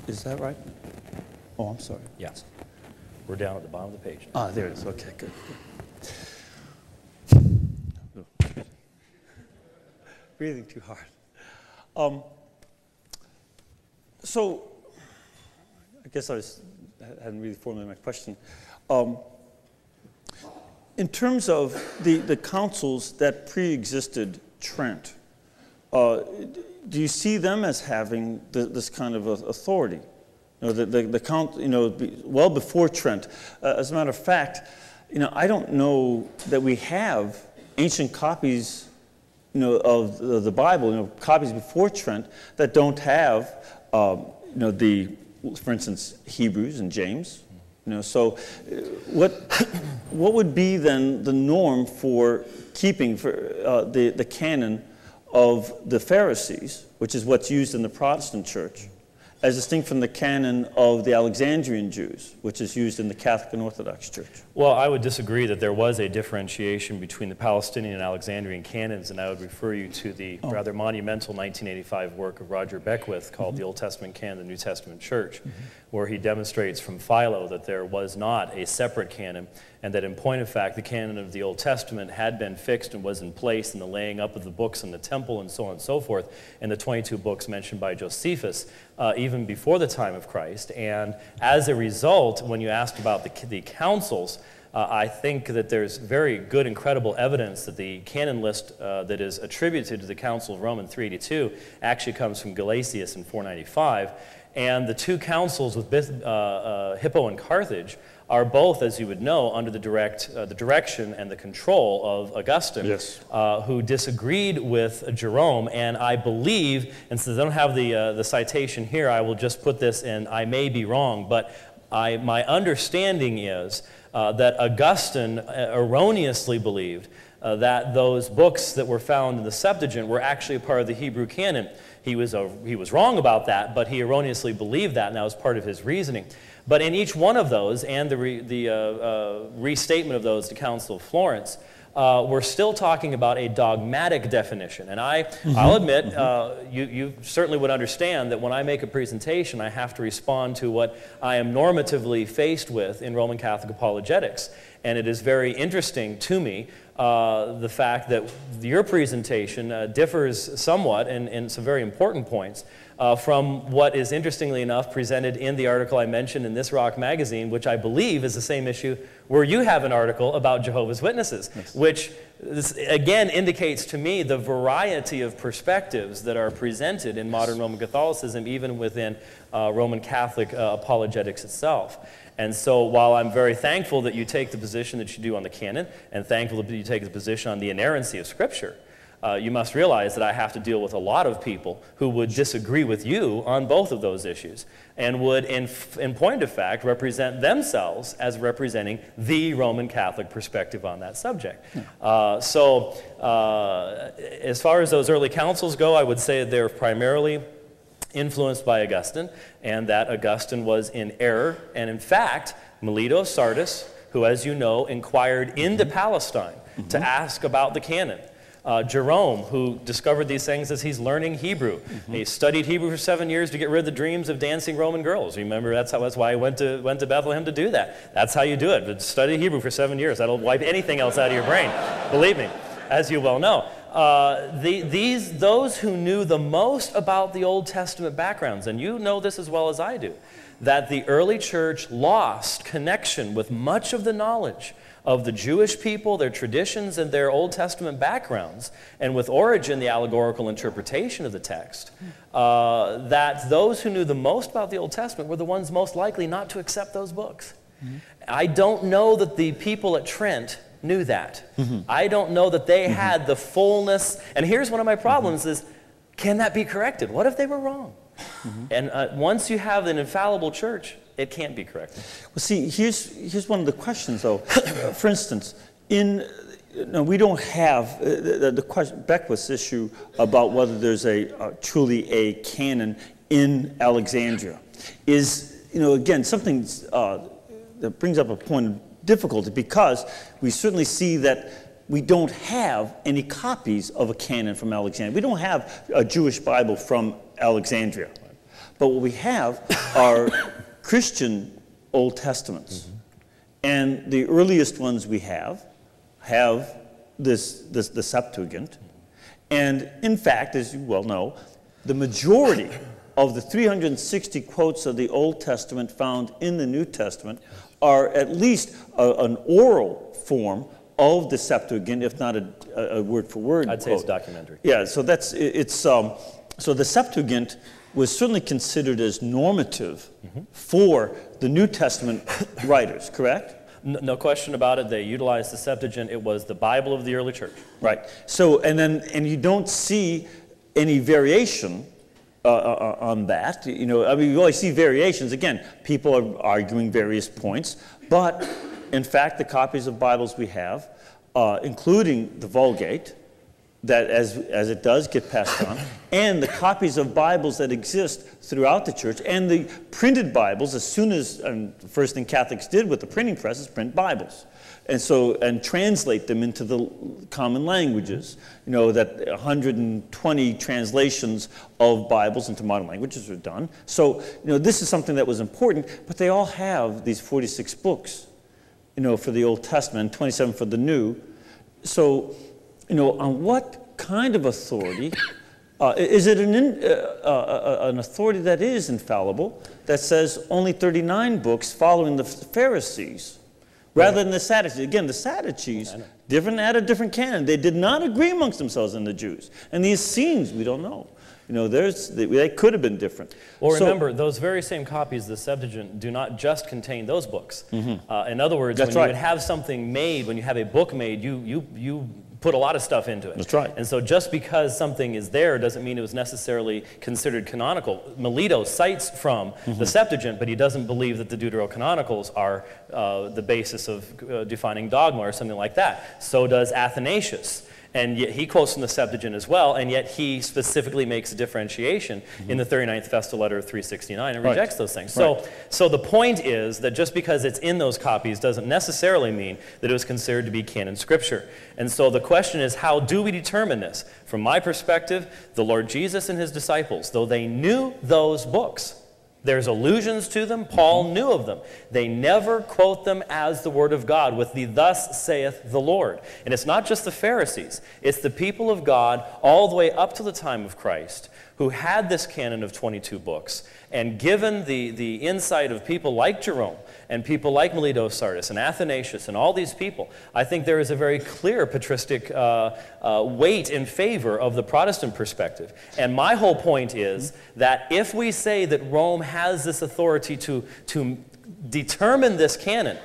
Is that right? Oh, I'm sorry. Yes. We're down at the bottom of the page. Ah, there it is. Okay, good. Breathing too hard. Um, so, I guess I was, hadn't really formulated my question. Um, in terms of the, the councils that pre existed Trent, uh, do you see them as having the, this kind of authority? You know, the, the, the count, you know, well before Trent. Uh, as a matter of fact, you know, I don't know that we have ancient copies, you know, of the, the Bible, you know, copies before Trent that don't have, um, you know, the, for instance, Hebrews and James. You know, so uh, what, what would be then the norm for keeping for uh, the, the canon of the Pharisees, which is what's used in the Protestant church, as distinct from the canon of the Alexandrian Jews, which is used in the Catholic and Orthodox Church? Well, I would disagree that there was a differentiation between the Palestinian and Alexandrian canons, and I would refer you to the oh. rather monumental 1985 work of Roger Beckwith called mm-hmm. The Old Testament Canon, the New Testament Church, mm-hmm. where he demonstrates from Philo that there was not a separate canon and that in point of fact, the canon of the Old Testament had been fixed and was in place in the laying up of the books in the temple and so on and so forth, and the 22 books mentioned by Josephus, uh, even before the time of Christ. And as a result, when you asked about the, the councils, Uh, I think that there's very good and credible evidence that the canon list uh, that is attributed to the Council of Rome in 382 actually comes from Gelasius in 495. And the two councils with uh, uh, Hippo and Carthage are both, as you would know, under the, direct, uh, the direction and the control of Augustine, yes. uh, who disagreed with Jerome. And I believe, and since I don't have the, uh, the citation here, I will just put this in, I may be wrong, but I, my understanding is uh, that Augustine uh, erroneously believed uh, that those books that were found in the Septuagint were actually a part of the Hebrew canon. He was, a, he was wrong about that, but he erroneously believed that, and that was part of his reasoning. But in each one of those, and the, re, the uh, uh, restatement of those to Council of Florence, uh, we're still talking about a dogmatic definition. And I, mm-hmm. I'll admit, uh, you, you certainly would understand that when I make a presentation, I have to respond to what I am normatively faced with in Roman Catholic apologetics. And it is very interesting to me uh, the fact that your presentation uh, differs somewhat in, in some very important points uh, from what is interestingly enough presented in the article I mentioned in this Rock magazine, which I believe is the same issue where you have an article about Jehovah's Witnesses, yes. which again indicates to me the variety of perspectives that are presented in modern Roman Catholicism, even within uh, Roman Catholic uh, apologetics itself. And so while I'm very thankful that you take the position that you do on the canon, and thankful that you take the position on the inerrancy of Scripture, uh, you must realize that I have to deal with a lot of people who would disagree with you on both of those issues and would, in, in point of fact, represent themselves as representing the Roman Catholic perspective on that subject. Uh, so, uh, as far as those early councils go, I would say they're primarily influenced by Augustine, and that Augustine was in error. And in fact, Melito Sardis, who, as you know, inquired into Palestine mm-hmm. to ask about the canon, uh, Jerome, who discovered these things as he's learning Hebrew. Mm-hmm. He studied Hebrew for seven years to get rid of the dreams of dancing Roman girls. Remember, that's, how, that's why he went to, went to Bethlehem to do that. That's how you do it. But study Hebrew for seven years. That'll wipe anything else out of your brain, believe me, as you well know. Uh, the, these, those who knew the most about the Old Testament backgrounds, and you know this as well as I do, that the early church lost connection with much of the knowledge of the Jewish people, their traditions, and their Old Testament backgrounds, and with Origen, the allegorical interpretation of the text, uh, that those who knew the most about the Old Testament were the ones most likely not to accept those books. Mm-hmm. I don't know that the people at Trent knew that. Mm-hmm. I don't know that they mm-hmm. had the fullness. And here's one of my problems mm-hmm. is, can that be corrected? What if they were wrong? Mm-hmm. And uh, once you have an infallible church, it can't be corrected. Well, see, here's, here's one of the questions, though. For instance, in no, we don't have uh, the, the, question, Beckwith's issue about whether there's a uh, truly a canon in Alexandria is, you know, again, something uh, that brings up a point of difficulty because we certainly see that we don't have any copies of a canon from Alexandria. We don't have a Jewish Bible from Alexandria. But what we have are Christian Old Testaments. Mm-hmm. And the earliest ones we have have this, this, the Septuagint. And in fact, as you well know, the majority of the 360 quotes of the Old Testament found in the New Testament are at least a, an oral form of the Septuagint, if not a, a word for word. I'd say it's documentary. Yeah, so that's it's um, so the Septuagint was certainly considered as normative mm-hmm. for the New Testament writers, correct? No, question about it. They utilized the Septuagint. It was the Bible of the early church. Right. So, and then, and you don't see any variation uh, uh, uh on that. You know, I mean, you always see variations. Again, people are arguing various points, but in fact, the copies of Bibles we have, uh, including the Vulgate, that as, as it does get passed on, and the copies of Bibles that exist throughout the church, and the printed Bibles, as soon as, um, the first thing Catholics did with the printing press is print Bibles. And so, and translate them into the common languages. You know, that 120 translations of Bibles into modern languages are done. So, you know, this is something that was important, but they all have these 46 books, you know, for the Old Testament, 27 for the New. So, you know, on what kind of authority? Uh, is it an, in, uh, uh, uh, an authority that is infallible, that says only 39 books following the Pharisees rather than the Sadducees. Again, the Sadducees, different had a different canon. They did not agree amongst themselves and the Jews. And the Essenes, we don't know. You know, there's, they, they could have been different. Well, So- remember, those very same copies of the Septuagint do not just contain those books. Uh, in other words. That's when right. you would have something made, when you have a book made, you, you, you put a lot of stuff into it. That's right. And so just because something is there doesn't mean it was necessarily considered canonical. Melito cites from Mm-hmm. the Septuagint, but he doesn't believe that the Deuterocanonicals are uh, the basis of uh, defining dogma or something like that. So does Athanasius. And yet he quotes from the Septuagint as well, and yet he specifically makes a differentiation in the mm-hmm. 39th Festal letter of 369 and Right. rejects those things. So, so the point is that just because it's in those copies doesn't necessarily mean that it was considered to be canon scripture. And so the question is, how do we determine this? From my perspective, the Lord Jesus and his disciples, though they knew those books, there's allusions to them. Paul mm-hmm. knew of them. They never quote them as the Word of God with the Thus saith the Lord. And it's not just the Pharisees, it's the people of God all the way up to the time of Christ who had this canon of 22 books. And given the, the insight of people like Jerome and people like Melito Sardis and Athanasius and all these people, I think there is a very clear patristic uh, uh, weight in favor of the Protestant perspective. And my whole point is that if we say that Rome has this authority to, to determine this canon,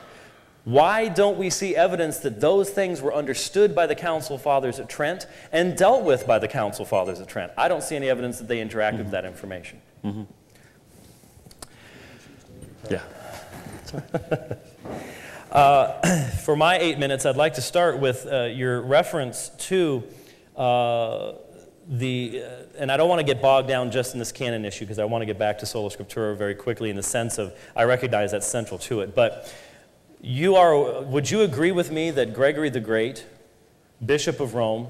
why don't we see evidence that those things were understood by the Council Fathers at Trent and dealt with by the Council Fathers at Trent? I don't see any evidence that they interacted with that information. Yeah. For my eight minutes, I'd like to start with uh, your reference to uh, the, uh, and I don't want to get bogged down just in this canon issue because I want to get back to sola scriptura very quickly in the sense of I recognize that's central to it. But you are, would you agree with me that Gregory the Great, Bishop of Rome,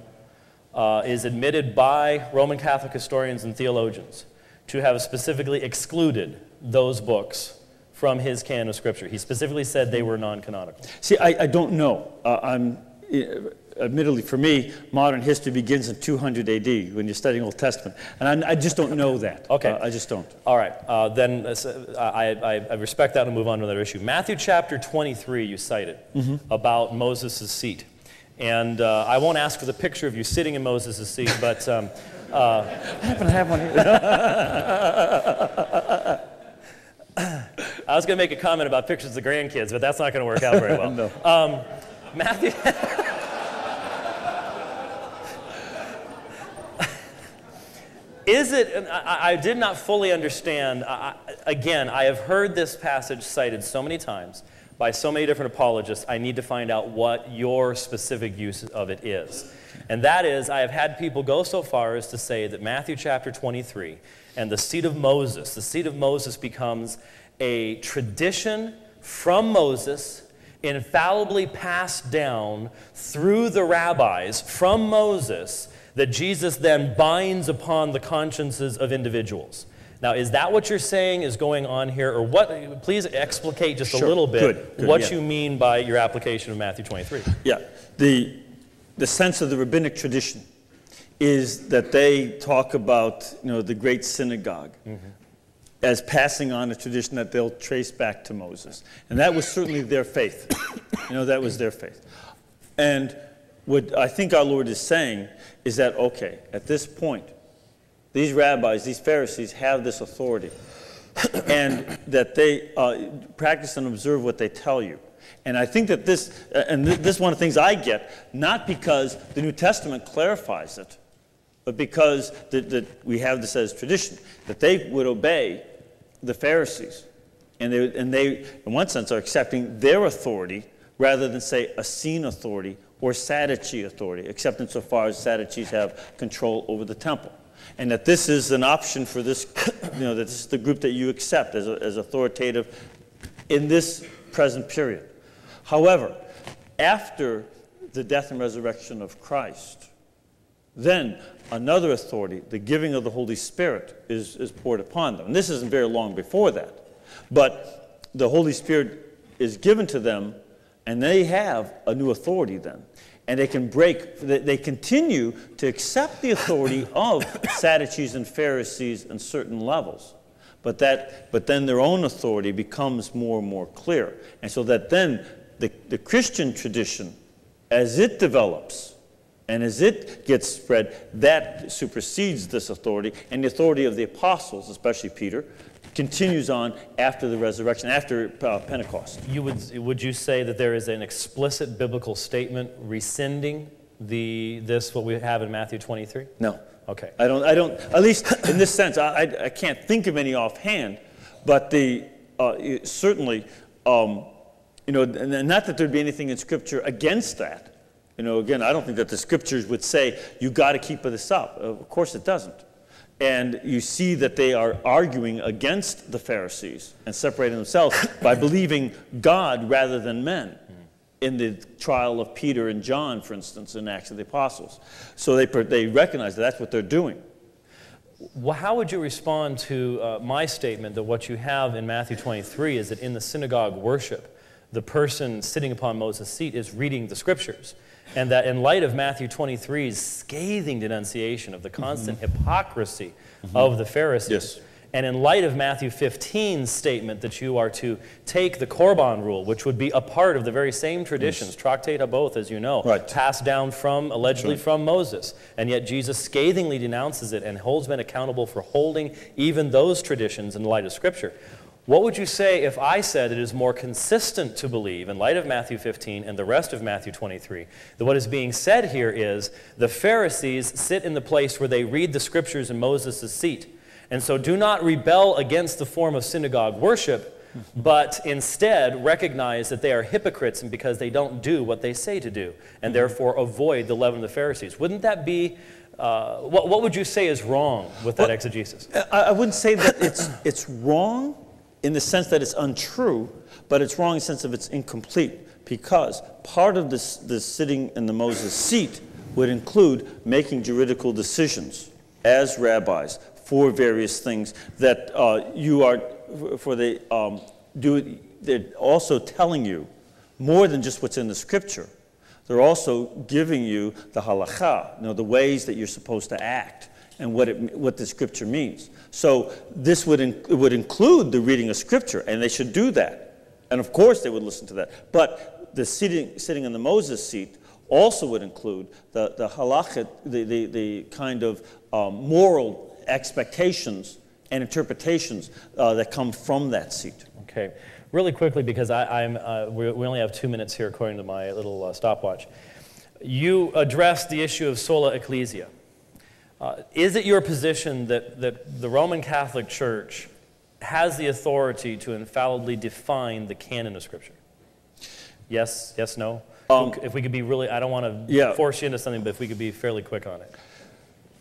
uh, is admitted by Roman Catholic historians and theologians to have specifically excluded those books from his canon of Scripture? He specifically said they were non canonical. See, I, I don't know. Uh, I'm, admittedly, for me, modern history begins in 200 AD when you're studying Old Testament. And I, I just don't know that. Okay. Uh, I just don't. All right, uh, then uh, s- I, I, I respect that and move on to another issue. Matthew chapter 23, you cited about Moses' seat. And uh, I won't ask for the picture of you sitting in Moses' seat, but um, I happen to have one here. I was going to make a comment about pictures of the grandkids, but that's not going to work out very well. No. um, Matthew. Is it, I, I did not fully understand. I- again, I have heard this passage cited so many times by so many different apologists. I need to find out what your specific use of it is. And that is, I have had people go so far as to say that Matthew chapter 23 and the seat of Moses, the seat of Moses becomes a tradition from Moses infallibly passed down through the rabbis from Moses that Jesus then binds upon the consciences of individuals. Now, is that what you're saying is going on here? Or what? Please explicate just a little bit Good, good, what yeah. you mean by your application of Matthew 23. Yeah, the, the sense of the rabbinic tradition is that they talk about, you know, the great synagogue mm-hmm. as passing on a tradition that they'll trace back to Moses. And that was certainly their faith. you know, that was their faith. And what I think our Lord is saying is that, okay, at this point, these rabbis, these Pharisees have this authority, and that they uh, practice and observe what they tell you. And I think that this, uh, and th- this is one of the things I get, not because the New Testament clarifies it, but because that that we have this as tradition, that they would obey the Pharisees. And they, and they, in one sense, are accepting their authority rather than, say, an Essene authority or Sadducee authority, except insofar as Sadducees have control over the temple. And that this is an option for this, you know, that this is the group that you accept as, as authoritative in this present period. However, after the death and resurrection of Christ, then another authority, the giving of the Holy Spirit, is, is poured upon them. And this isn't very long before that. But the Holy Spirit is given to them, and they have a new authority then. And they can break, they, continue to accept the authority of Sadducees and Pharisees in certain levels. But, that, but then their own authority becomes more and more clear. And so that then the, the Christian tradition, as it develops and as it gets spread, that supersedes this authority. And the authority of the apostles, especially Peter, continues on after the resurrection, after uh, Pentecost. You would, would you say that there is an explicit biblical statement rescinding the, this, what we have in Matthew 23? No. Okay. I don't, I don't, at least in this sense, I, I, I can't think of any offhand, but the, uh, certainly, um, you know, not that there'd be anything in Scripture against that. You know, again, I don't think that the Scriptures would say, you've got to keep this up. Of course it doesn't. And you see that they are arguing against the Pharisees and separating themselves by believing God rather than men in the trial of Peter and John, for instance, in Acts of the Apostles. So they, they recognize that that's what they're doing. Well, how would you respond to uh, my statement that what you have in Matthew 23 is that in the synagogue worship, the person sitting upon Moses' seat is reading the scriptures? And that in light of Matthew 23's scathing denunciation of the constant mm-hmm. hypocrisy mm-hmm. of the Pharisees, yes. And in light of Matthew 15's statement that you are to take the Korban rule, which would be a part of the very same traditions, yes. Tractate Aboth, as you know, right. passed down from, allegedly right. from Moses. And yet Jesus scathingly denounces it and holds men accountable for holding even those traditions in light of Scripture. What would you say if I said it is more consistent to believe, in light of Matthew 15 and the rest of Matthew 23, that what is being said here is the Pharisees sit in the place where they read the Scriptures in Moses' seat? And so do not rebel against the form of synagogue worship, but instead recognize that they are hypocrites and because they don't do what they say to do, and therefore avoid the leaven of the Pharisees. Wouldn't that be, uh, what, what would you say is wrong with that well, exegesis? I, I wouldn't say that it's, it's wrong in the sense that it's untrue, but it's wrong in the sense of it's incomplete because part of this, sitting in the Moses seat would include making juridical decisions as rabbis, for various things that uh, you are, for the, um, do, they're also telling you more than just what's in the scripture. They're also giving you the halakha, you know, the ways that you're supposed to act and what, it, what the scripture means. So this would, in, would include the reading of scripture, and they should do that. And of course they would listen to that. But the sitting, sitting in the Moses seat also would include the, the halakha, the, the, the kind of um, moral expectations and interpretations uh, that come from that seat. Okay. Really quickly, because I, am uh, we only have two minutes here according to my little uh, stopwatch. You addressed the issue of sola ecclesia. Uh, is it your position that, that the Roman Catholic Church has the authority to infallibly define the canon of Scripture? Yes, yes, no? Um, if we could be really, I don't want to yeah. force you into something, but if we could be fairly quick on it.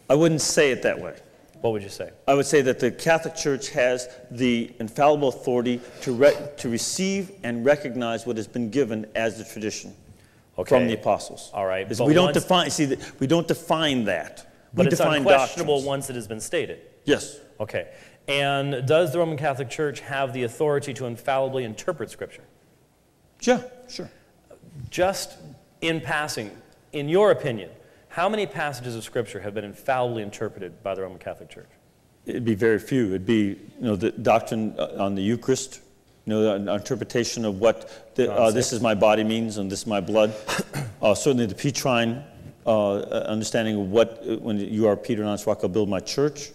I wouldn't say it that way. What would you say? I would say that the Catholic Church has the infallible authority to, re- to receive and recognize what has been given as the tradition okay. from the apostles. All right. we don't define. See, we don't define that. But we it's unquestionable doctrines. once it has been stated. Yes. Okay. And does the Roman Catholic Church have the authority to infallibly interpret Scripture? Yeah, sure. Just in passing, in your opinion, how many passages of Scripture have been infallibly interpreted by the Roman Catholic Church? It'd be very few. It'd be, you know, the doctrine uh, on the Eucharist, you know, the interpretation of what the, uh, this is my body means and this is my blood. Uh, certainly the Petrine uh, understanding of what, uh, when you are Peter and on rock, I'll build my church.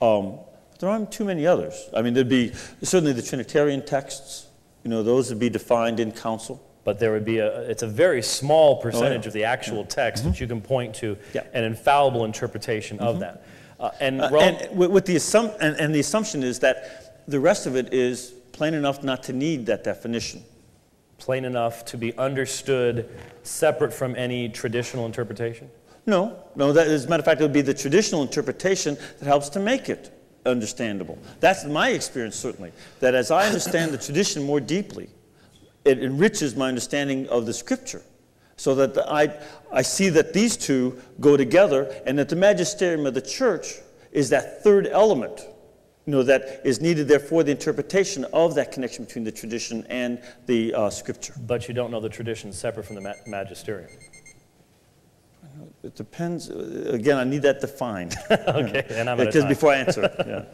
Um, there aren't too many others. I mean, there'd be certainly the Trinitarian texts, you know, those would be defined in council but there would be a, it's a very small percentage oh, yeah. of the actual text mm-hmm. that you can point to yeah. an infallible interpretation mm-hmm. of that. Uh, and, uh, and with the assum- and, and the assumption is that the rest of it is plain enough not to need that definition. Plain enough to be understood separate from any traditional interpretation? No, no. That, as a matter of fact, it would be the traditional interpretation that helps to make it understandable. That's my experience, certainly. That as I understand the tradition more deeply, it enriches my understanding of the scripture so that the, I, I see that these two go together and that the magisterium of the church is that third element you know, that is needed there for the interpretation of that connection between the tradition and the uh, scripture. But you don't know the tradition separate from the ma- magisterium. It depends. Uh, again, I need that defined. okay, and I'm because before I answer,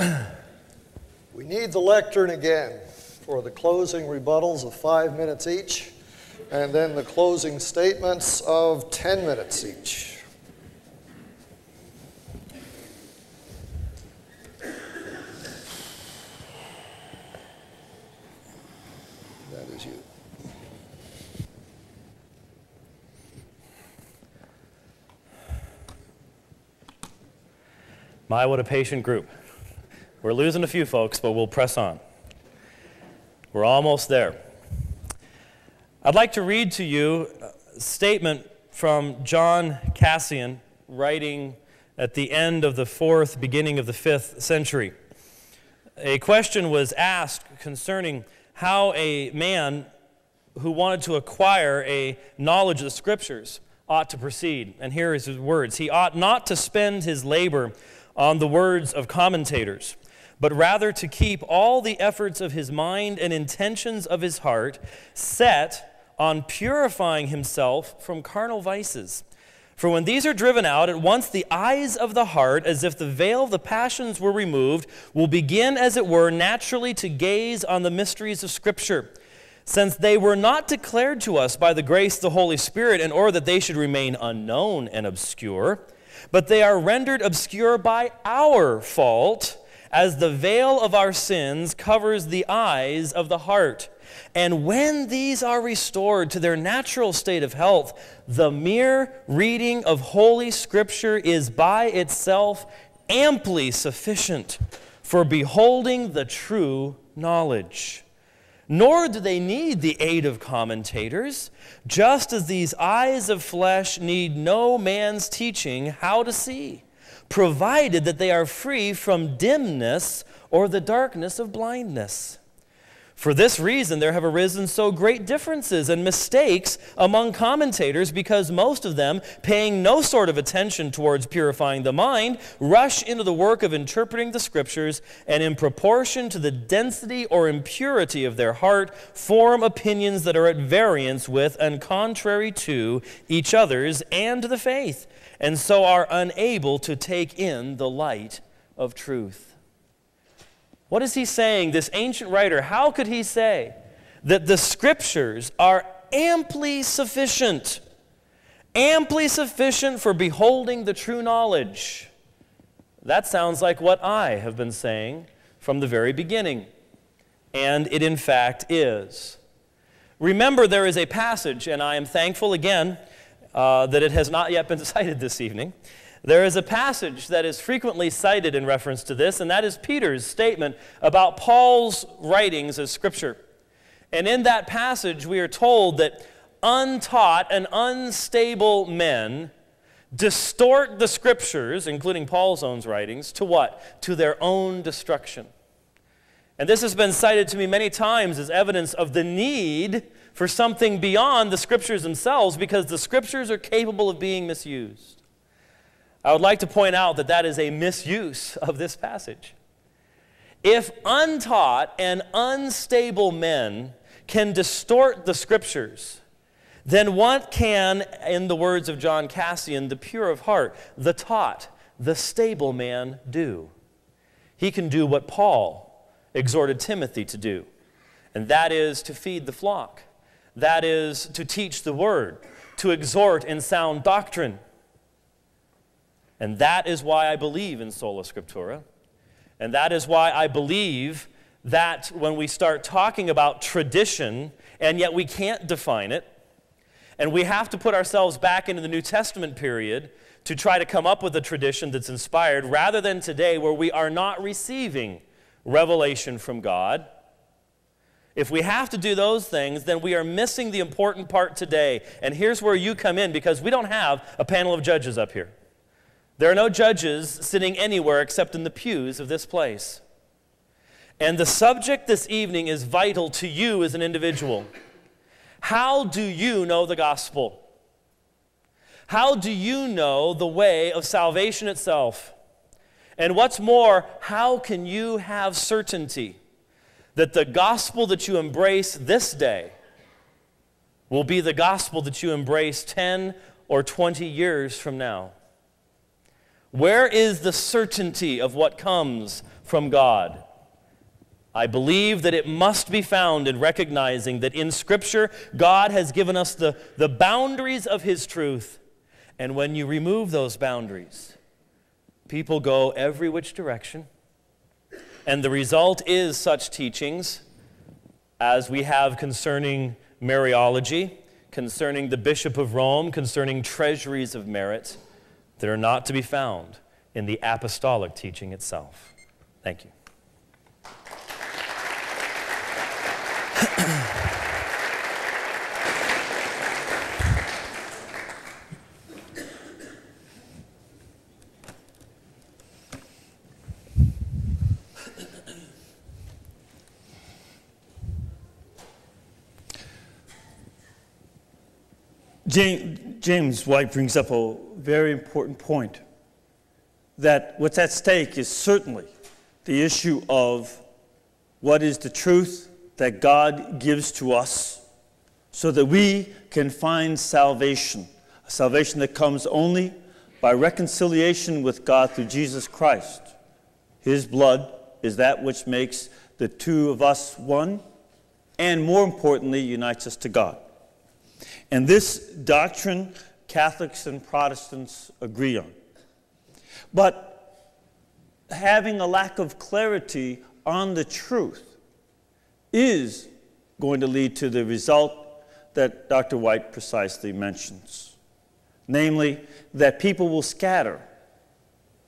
yeah. we need the lectern again. for the closing rebuttals of five minutes each, and then the closing statements of 10 minutes each. That is you. My, what a patient group. We're losing a few folks, but we'll press on. We're almost there. I'd like to read to you a statement from John Cassian, writing at the end of the fourth, beginning of the fifth century. A question was asked concerning how a man who wanted to acquire a knowledge of the scriptures ought to proceed. And here is his words He ought not to spend his labor on the words of commentators, but rather to keep all the efforts of his mind and intentions of his heart set on purifying himself from carnal vices. For when these are driven out, at once the eyes of the heart, as if the veil of the passions were removed, will begin, as it were, naturally to gaze on the mysteries of Scripture. Since they were not declared to us by the grace of the Holy Spirit in order that they should remain unknown and obscure, but they are rendered obscure by our fault, as the veil of our sins covers the eyes of the heart. And when these are restored to their natural state of health, the mere reading of Holy Scripture is by itself amply sufficient for beholding the true knowledge. Nor do they need the aid of commentators, just as these eyes of flesh need no man's teaching how to see, provided that they are free from dimness or the darkness of blindness. For this reason, there have arisen so great differences and mistakes among commentators because most of them, paying no sort of attention towards purifying the mind, rush into the work of interpreting the scriptures and, in proportion to the density or impurity of their heart, form opinions that are at variance with and contrary to each other's and the faith, and so are unable to take in the light of truth. What is he saying, this ancient writer? How could he say that the scriptures are amply sufficient, amply sufficient for beholding the true knowledge? That sounds like what I have been saying from the very beginning. And it in fact is. Remember, there is a passage, and I am thankful again uh, that it has not yet been cited this evening. There is a passage that is frequently cited in reference to this, and that is Peter's statement about Paul's writings as Scripture. And in that passage, we are told that untaught and unstable men distort the Scriptures, including Paul's own writings, to what? To their own destruction. And this has been cited to me many times as evidence of the need for something beyond the Scriptures themselves because the Scriptures are capable of being misused. I would like to point out that that is a misuse of this passage. If untaught and unstable men can distort the scriptures, then what can, in the words of John Cassian, the pure of heart, the taught, the stable man do? He can do what Paul exhorted Timothy to do, and that is to feed the flock, that is to teach the word, to exhort in sound doctrine and that is why I believe in sola scriptura. And that is why I believe that when we start talking about tradition, and yet we can't define it, and we have to put ourselves back into the New Testament period to try to come up with a tradition that's inspired, rather than today where we are not receiving revelation from God. If we have to do those things, then we are missing the important part today. And here's where you come in because we don't have a panel of judges up here. There are no judges sitting anywhere except in the pews of this place. And the subject this evening is vital to you as an individual. How do you know the gospel? How do you know the way of salvation itself? And what's more, how can you have certainty that the gospel that you embrace this day will be the gospel that you embrace 10 or 20 years from now? Where is the certainty of what comes from God? I believe that it must be found in recognizing that in Scripture, God has given us the, the boundaries of His truth. And when you remove those boundaries, people go every which direction. And the result is such teachings as we have concerning Mariology, concerning the Bishop of Rome, concerning treasuries of merit that are not to be found in the apostolic teaching itself. Thank you. James White brings up a very important point that what's at stake is certainly the issue of what is the truth that God gives to us so that we can find salvation, a salvation that comes only by reconciliation with God through Jesus Christ. His blood is that which makes the two of us one, and more importantly, unites us to God. And this doctrine, Catholics and Protestants agree on. But having a lack of clarity on the truth is going to lead to the result that Dr. White precisely mentions. Namely, that people will scatter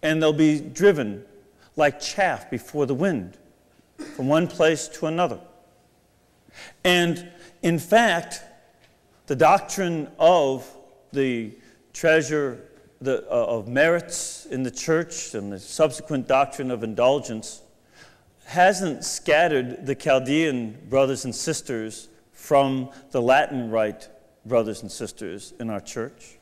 and they'll be driven like chaff before the wind from one place to another. And in fact, the doctrine of the treasure the, uh, of merits in the church and the subsequent doctrine of indulgence hasn't scattered the Chaldean brothers and sisters from the Latin Rite brothers and sisters in our church,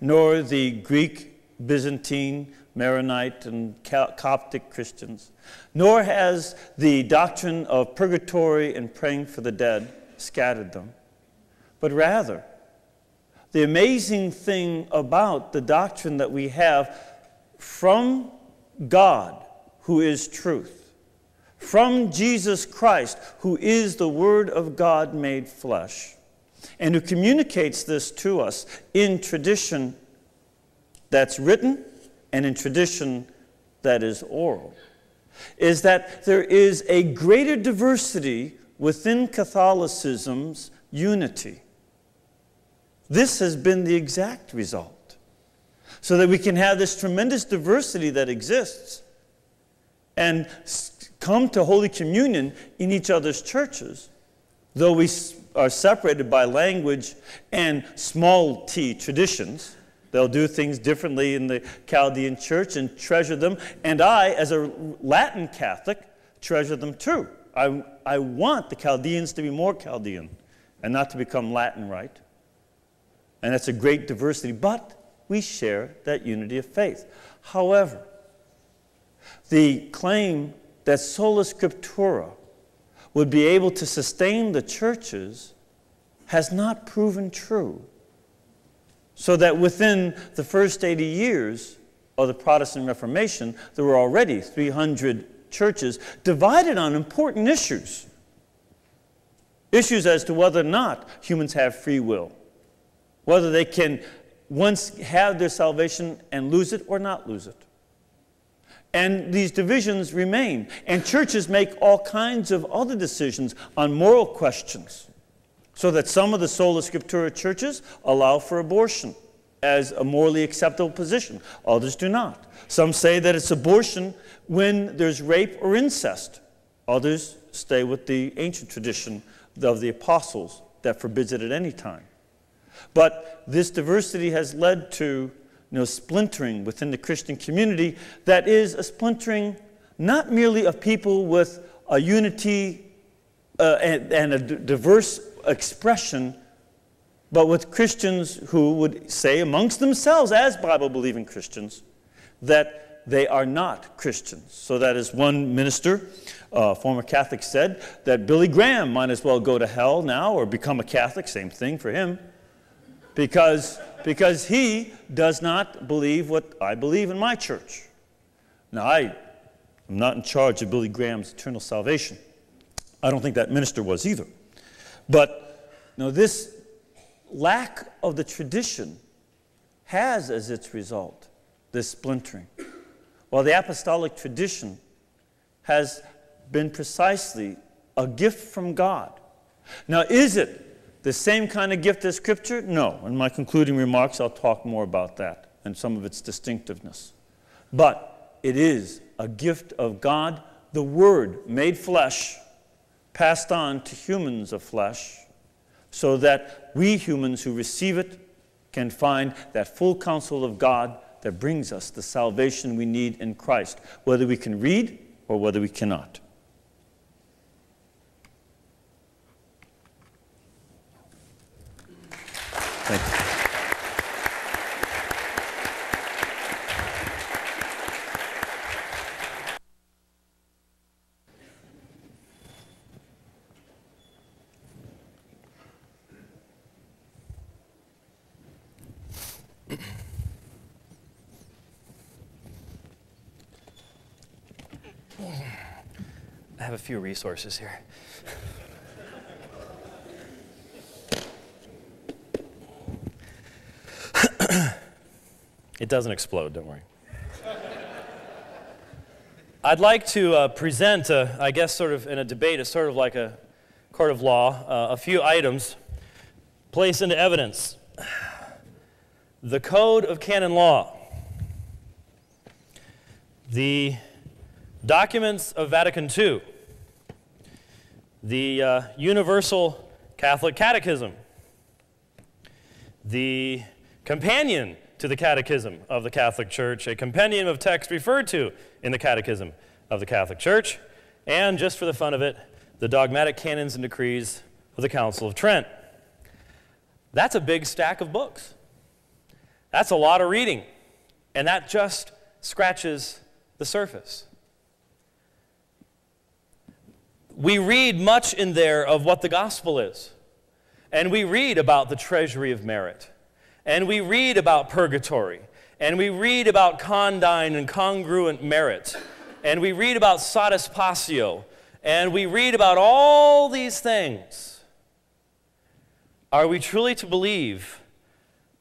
nor the Greek, Byzantine, Maronite, and Coptic Christians, nor has the doctrine of purgatory and praying for the dead scattered them but rather, the amazing thing about the doctrine that we have from God, who is truth, from Jesus Christ, who is the Word of God made flesh, and who communicates this to us in tradition that's written and in tradition that is oral, is that there is a greater diversity within Catholicism's unity. This has been the exact result. So that we can have this tremendous diversity that exists and come to Holy Communion in each other's churches, though we are separated by language and small t traditions. They'll do things differently in the Chaldean church and treasure them. And I, as a Latin Catholic, treasure them too. I, I want the Chaldeans to be more Chaldean and not to become Latin, right? And that's a great diversity, but we share that unity of faith. However, the claim that sola scriptura would be able to sustain the churches has not proven true. So that within the first 80 years of the Protestant Reformation, there were already 300 churches divided on important issues. Issues as to whether or not humans have free will, whether they can once have their salvation and lose it or not lose it. And these divisions remain. And churches make all kinds of other decisions on moral questions. So that some of the sola scriptura churches allow for abortion as a morally acceptable position, others do not. Some say that it's abortion when there's rape or incest, others stay with the ancient tradition of the apostles that forbids it at any time. But this diversity has led to you know, splintering within the Christian community that is a splintering not merely of people with a unity uh, and, and, a diverse expression, but with Christians who would say amongst themselves, as Bible believing Christians, that they are not Christians. So that is one minister, uh, former Catholic, said that Billy Graham might as well go to hell now or become a Catholic, same thing for him because, because he does not believe what I believe in my church. Now, I am not in charge of Billy Graham's eternal salvation. I don't think that minister was either. But you know, this lack of the tradition has as its result this splintering. While the apostolic tradition has been precisely a gift from God. Now, is it the same kind of gift as Scripture? No. In my concluding remarks, I'll talk more about that and some of its distinctiveness. But it is a gift of God, the Word made flesh, passed on to humans of flesh, so that we humans who receive it can find that full counsel of God that brings us the salvation we need in Christ, whether we can read or whether we cannot. Thank you. I have a few resources here. It doesn't explode, don't worry. I'd like to uh, present, a, I guess, sort of in a debate, it's sort of like a court of law, uh, a few items placed into evidence. The Code of Canon Law, the documents of Vatican II, the uh, Universal Catholic Catechism, the companion to the Catechism of the Catholic Church, a compendium of texts referred to in the Catechism of the Catholic Church, and just for the fun of it, the dogmatic canons and decrees of the Council of Trent. That's a big stack of books. That's a lot of reading, and that just scratches the surface. We read much in there of what the gospel is, and we read about the treasury of merit, and we read about purgatory, and we read about condign and congruent merit, and we read about satis passio, and we read about all these things. Are we truly to believe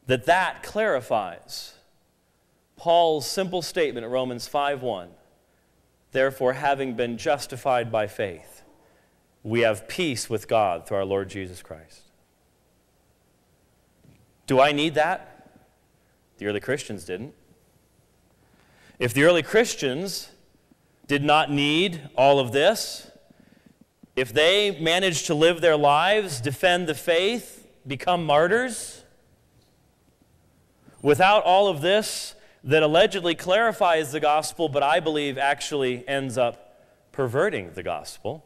that that clarifies Paul's simple statement in Romans 5:1. Therefore, having been justified by faith, we have peace with God through our Lord Jesus Christ. Do I need that? The early Christians didn't. If the early Christians did not need all of this, if they managed to live their lives, defend the faith, become martyrs, Without all of this that allegedly clarifies the gospel, but I believe actually ends up perverting the gospel,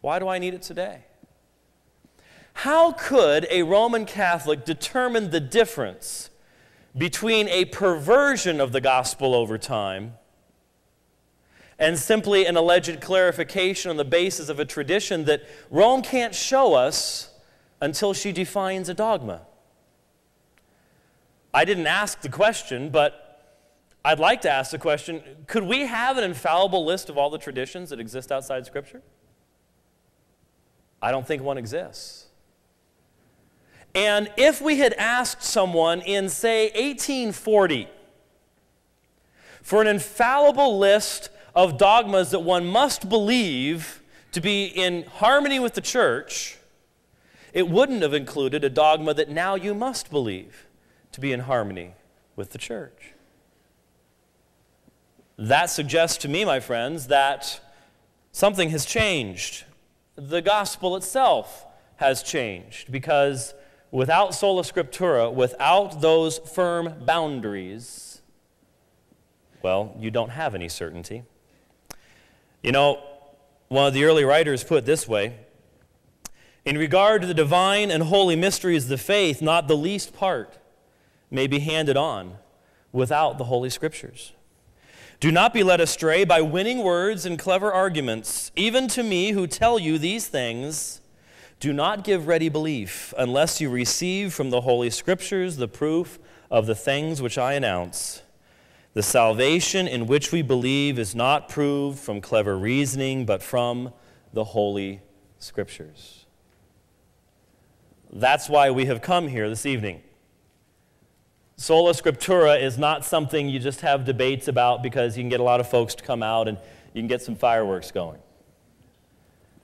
why do I need it today? How could a Roman Catholic determine the difference between a perversion of the gospel over time and simply an alleged clarification on the basis of a tradition that Rome can't show us until she defines a dogma? I didn't ask the question, but I'd like to ask the question could we have an infallible list of all the traditions that exist outside Scripture? I don't think one exists. And if we had asked someone in, say, 1840 for an infallible list of dogmas that one must believe to be in harmony with the church, it wouldn't have included a dogma that now you must believe to be in harmony with the church. That suggests to me, my friends, that something has changed. The gospel itself has changed because without sola scriptura, without those firm boundaries, well, you don't have any certainty. You know, one of the early writers put it this way In regard to the divine and holy mysteries of the faith, not the least part may be handed on without the Holy Scriptures. Do not be led astray by winning words and clever arguments. Even to me who tell you these things, do not give ready belief unless you receive from the Holy Scriptures the proof of the things which I announce. The salvation in which we believe is not proved from clever reasoning, but from the Holy Scriptures. That's why we have come here this evening. Sola Scriptura is not something you just have debates about because you can get a lot of folks to come out and you can get some fireworks going.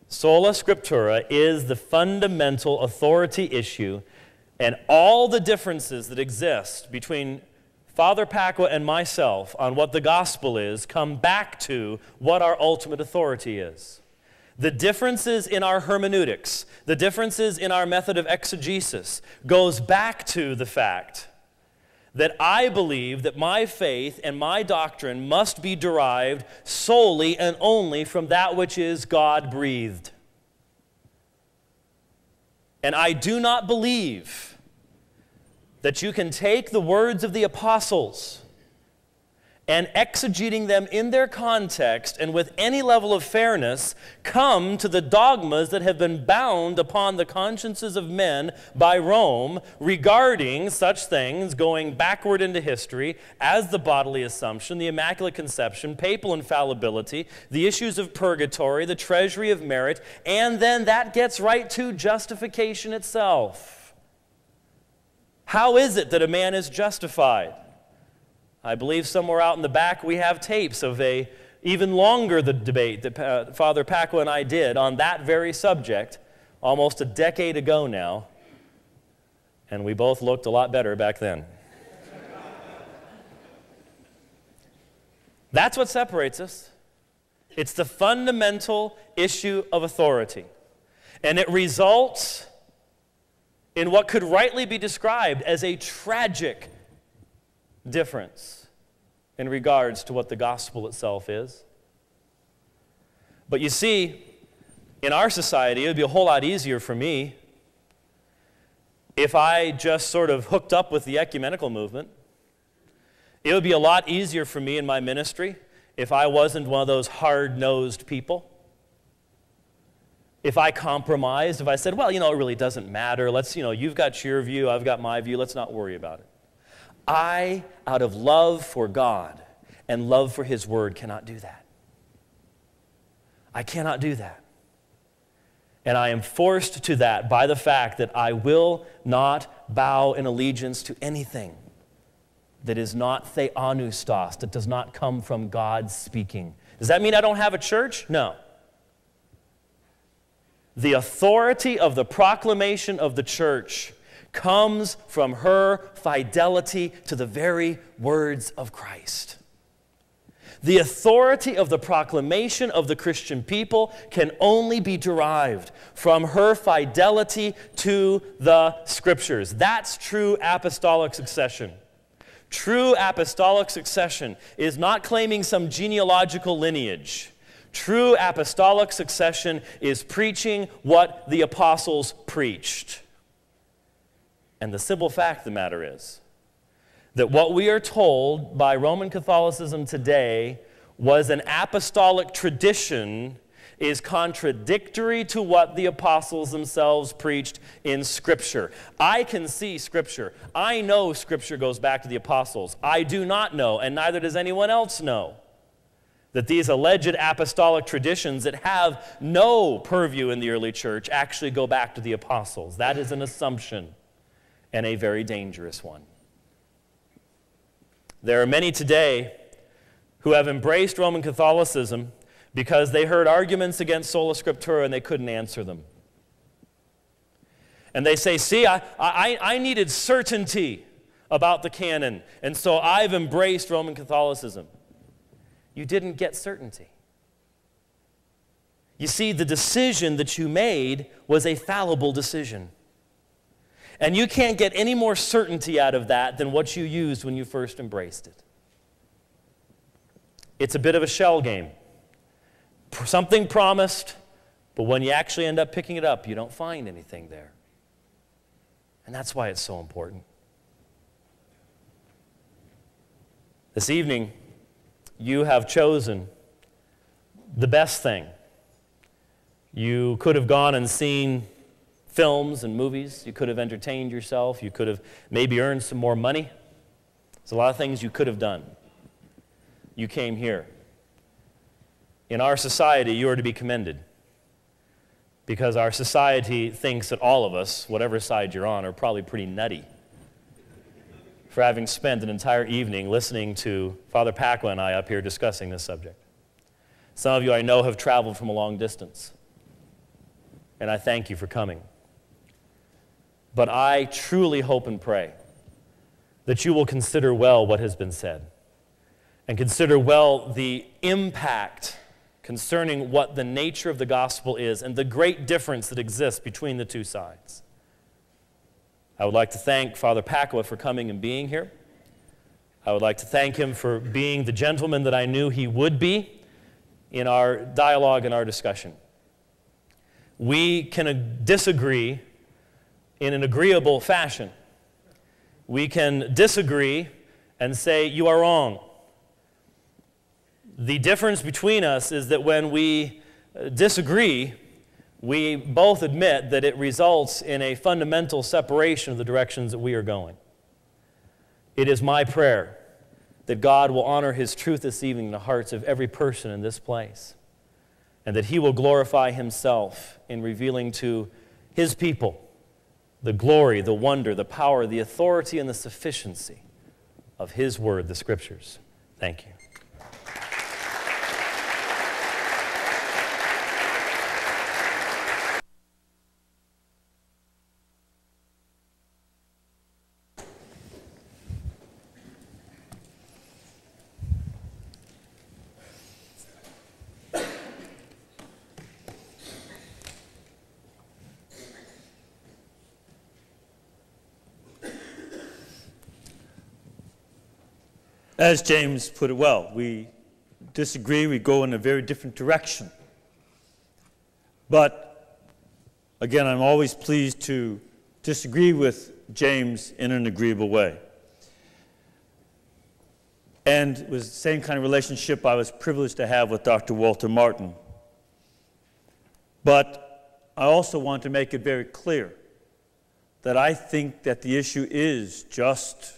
Sola Scriptura is the fundamental authority issue, and all the differences that exist between Father Pacwa and myself on what the gospel is come back to what our ultimate authority is. The differences in our hermeneutics, the differences in our method of exegesis, goes back to the fact that I believe that my faith and my doctrine must be derived solely and only from that which is God breathed. And I do not believe that you can take the words of the apostles and exegeting them in their context and with any level of fairness come to the dogmas that have been bound upon the consciences of men by Rome regarding such things going backward into history as the bodily assumption, the Immaculate Conception, papal infallibility, the issues of purgatory, the treasury of merit, and then that gets right to justification itself. How is it that a man is justified? I believe somewhere out in the back we have tapes of a even longer the debate that uh, Father Pacwa and I did on that very subject almost a decade ago now, and we both looked a lot better back then. That's what separates us. It's the fundamental issue of authority. And it results in what could rightly be described as a tragic difference in regards to what the gospel itself is. But you see, in our society, it would be a whole lot easier for me if I just sort of hooked up with the ecumenical movement. It would be a lot easier for me in my ministry if I wasn't one of those hard nosed people if I compromised, if I said, well, you know, it really doesn't matter. Let's, you know, you've got your view, I've got my view, let's not worry about it. I, out of love for God and love for His Word, cannot do that. I cannot do that. And I am forced to that by the fact that I will not bow in allegiance to anything that is not theopneustos, that does not come from God speaking. Does that mean I don't have a church? No. The authority of the proclamation of the church comes from her fidelity to the very words of Christ. The authority of the proclamation of the Christian people can only be derived from her fidelity to the Scriptures. That's true apostolic succession. True apostolic succession is not claiming some genealogical lineage. True apostolic succession is preaching what the apostles preached. And the simple fact of the matter is that what we are told by Roman Catholicism today was an apostolic tradition is contradictory to what the apostles themselves preached in Scripture. I can see Scripture. I know Scripture goes back to the apostles. I do not know, and neither does anyone else know that these alleged apostolic traditions that have no purview in the early church actually go back to the apostles. That is an assumption and a very dangerous one. There are many today who have embraced Roman Catholicism because they heard arguments against sola scriptura and they couldn't answer them. And they say, See, I, I, I needed certainty about the canon, and so I've embraced Roman Catholicism you didn't get certainty. You see, the decision that you made was a fallible decision. And you can't get any more certainty out of that than what you used when you first embraced it. It's a bit of a shell game. Something promised, but when you actually end up picking it up, you don't find anything there. And that's why it's so important. This evening, you have chosen the best thing. You could have gone and seen films and movies. You could have entertained yourself. You could have maybe earned some more money. There's a lot of things you could have done. You came here. In our society, you are to be commended. because our society thinks that all of us, whatever side you're on, are probably pretty nutty for having spent an entire evening listening to Father Pacwa and I up here discussing this subject. Some of you I know have traveled from a long distance, and I thank you for coming. But I truly hope and pray that you will consider well what has been said and consider well the impact concerning what the nature of the gospel is and the great difference that exists between the two sides. I would like to thank Father Pacwa for coming and being here. I would like to thank him for being the gentleman that I knew he would be in our dialogue and our discussion. We can disagree in an agreeable fashion. We can disagree and say, You are wrong. The difference between us is that when we uh, disagree, we both admit that it results in a fundamental separation of the directions that we are going. It is my prayer that God will honor His truth this evening in the hearts of every person in this place, and that He will glorify Himself in revealing to His people the glory, the wonder, the power, the authority, and the sufficiency of His Word, the Scriptures. Thank you. As James put it well, we disagree, we go in a very different direction. But again, I'm always pleased to disagree with James in an agreeable way. And it was the same kind of relationship I was privileged to have with Dr. Walter Martin. But I also want to make it very clear that I think that the issue is just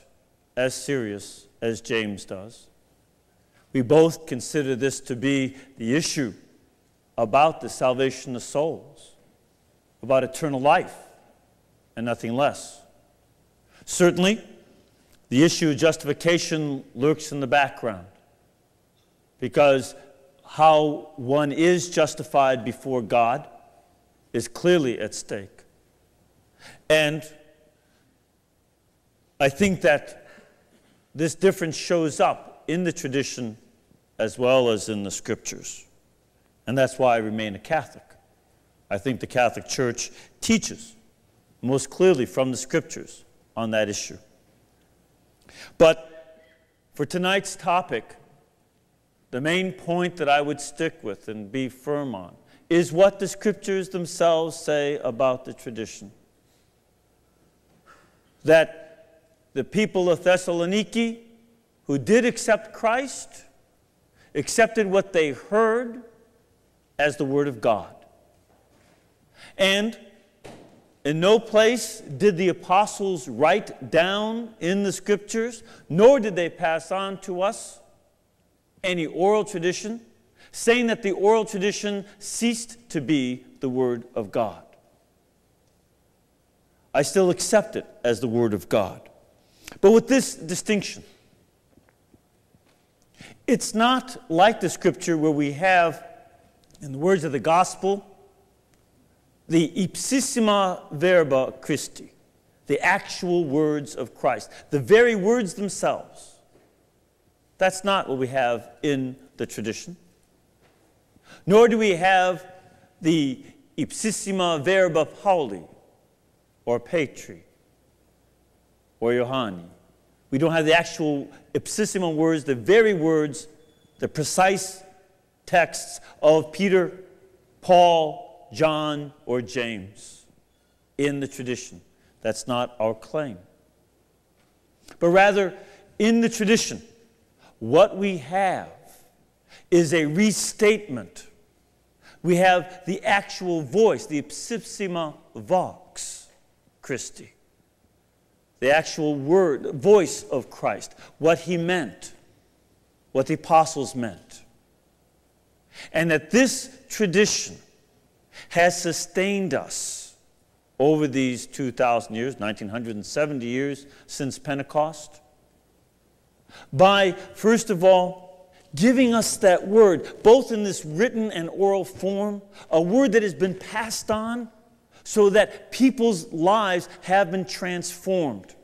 as serious as James does. We both consider this to be the issue about the salvation of souls, about eternal life, and nothing less. Certainly, the issue of justification lurks in the background because how one is justified before God is clearly at stake. And I think that this difference shows up in the tradition as well as in the scriptures. And that's why I remain a Catholic. I think the Catholic Church teaches most clearly from the scriptures on that issue. But for tonight's topic, the main point that I would stick with and be firm on is what the scriptures themselves say about the tradition. That the people of Thessaloniki who did accept Christ accepted what they heard as the Word of God. And in no place did the apostles write down in the scriptures, nor did they pass on to us any oral tradition, saying that the oral tradition ceased to be the Word of God. I still accept it as the Word of God. But with this distinction, it's not like the scripture where we have, in the words of the gospel, the ipsissima verba Christi, the actual words of Christ, the very words themselves. That's not what we have in the tradition. Nor do we have the ipsissima verba Pauli or Petri or Johanni. We don't have the actual ipsissima words, the very words, the precise texts of Peter, Paul, John, or James in the tradition. That's not our claim. But rather, in the tradition, what we have is a restatement. We have the actual voice, the ipsissima vox Christi the actual word, voice of Christ, what he meant, what the apostles meant. And that this tradition has sustained us over these 2,000 years, 1970 years since Pentecost? By, first of all, giving us that word, both in this written and oral form, a word that has been passed on so that people's lives have been transformed.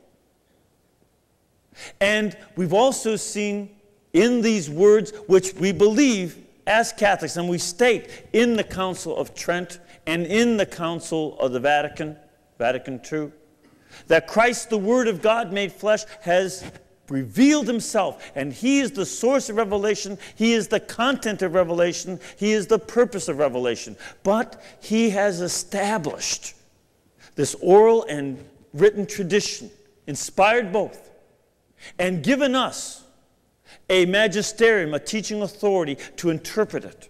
And we've also seen in these words, which we believe as Catholics, and we state in the Council of Trent and in the Council of the Vatican, Vatican II, that Christ, the Word of God made flesh, has revealed himself, and he is the source of revelation, he is the content of revelation, he is the purpose of revelation. But he has established this oral and written tradition, inspired both, and given us a magisterium, a teaching authority to interpret it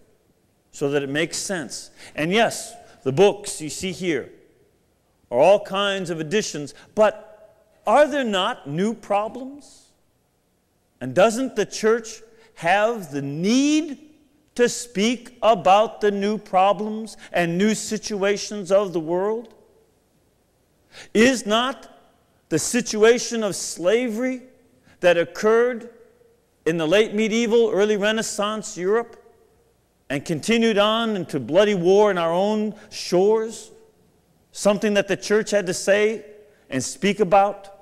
so that it makes sense. And yes, the books you see here are all kinds of additions, but are there not new problems? And doesn't the church have the need to speak about the new problems and new situations of the world? Is not the situation of slavery that occurred in the late medieval, early Renaissance Europe and continued on into bloody war in our own shores, something that the church had to say and speak about,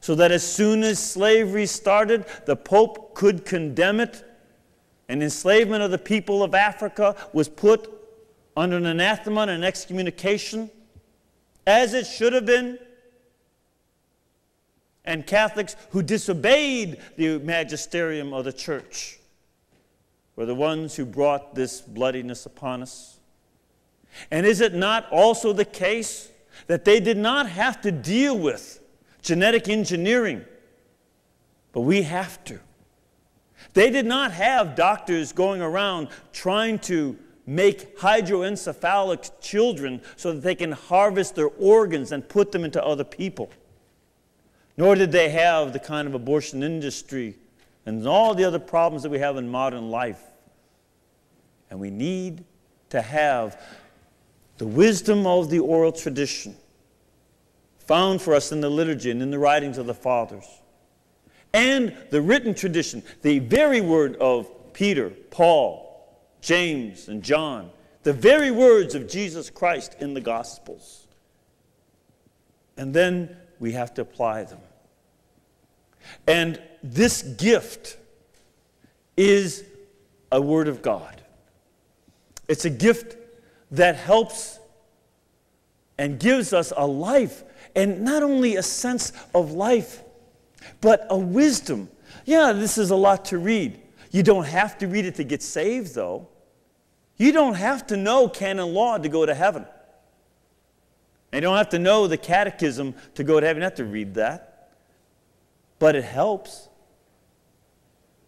so that as soon as slavery started, the Pope could condemn it, and enslavement of the people of Africa was put under an anathema and an excommunication, as it should have been and Catholics who disobeyed the magisterium of the church were the ones who brought this bloodiness upon us. And is it not also the case that they did not have to deal with genetic engineering, but we have to? They did not have doctors going around trying to make hydroencephalic children so that they can harvest their organs and put them into other people. Nor did they have the kind of abortion industry and all the other problems that we have in modern life. And we need to have the wisdom of the oral tradition found for us in the liturgy and in the writings of the fathers, and the written tradition, the very word of Peter, Paul, James, and John, the very words of Jesus Christ in the Gospels. And then we have to apply them. And this gift is a Word of God. It's a gift that helps and gives us a life, and not only a sense of life, but a wisdom. Yeah, this is a lot to read. You don't have to read it to get saved, though. You don't have to know canon law to go to heaven. And you don't have to know the catechism to go to heaven. You have to read that but it helps.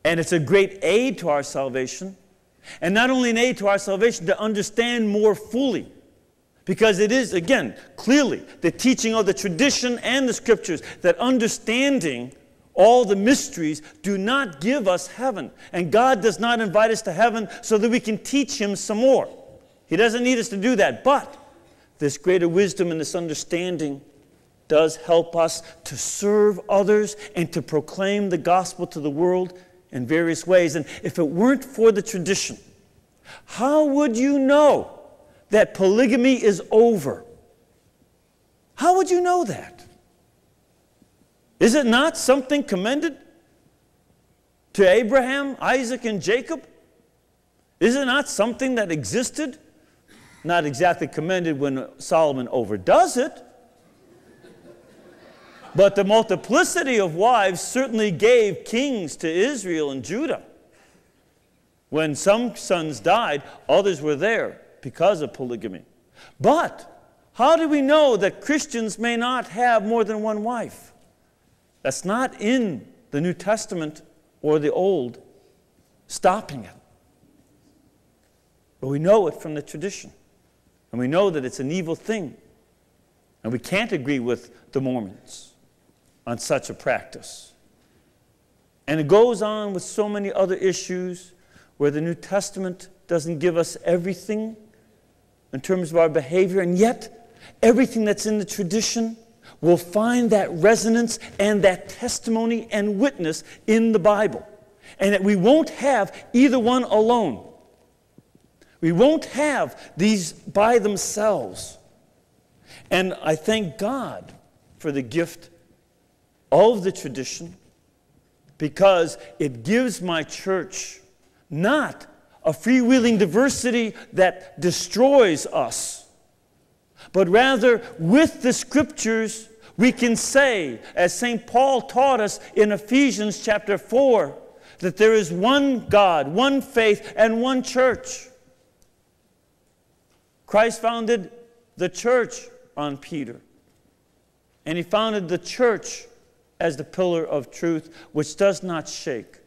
And it's a great aid to our salvation. And not only an aid to our salvation, to understand more fully. Because it is, again, clearly the teaching of the tradition and the scriptures that understanding all the mysteries do not give us heaven. And God does not invite us to heaven so that we can teach Him some more. He doesn't need us to do that. But this greater wisdom and this understanding does help us to serve others and to proclaim the gospel to the world in various ways. And if it weren't for the tradition, how would you know that polygamy is over? How would you know that? Is it not something commended to Abraham, Isaac, and Jacob? Is it not something that existed? Not exactly commended when Solomon overdoes it, but the multiplicity of wives certainly gave kings to Israel and Judah. When some sons died, others were there because of polygamy. But how do we know that Christians may not have more than one wife? That's not in the New Testament or the Old stopping it. But we know it from the tradition. And we know that it's an evil thing. And we can't agree with the Mormons on such a practice. And it goes on with so many other issues where the New Testament doesn't give us everything in terms of our behavior, and yet everything that's in the tradition will find that resonance and that testimony and witness in the Bible. And that we won't have either one alone. We won't have these by themselves. And I thank God for the gift of the tradition because it gives my church not a freewheeling diversity that destroys us, but rather with the scriptures we can say, as St. Paul taught us in Ephesians chapter 4, that there is one God, one faith, and one church. Christ founded the church on Peter. And he founded the church as the pillar of truth, which does not shake.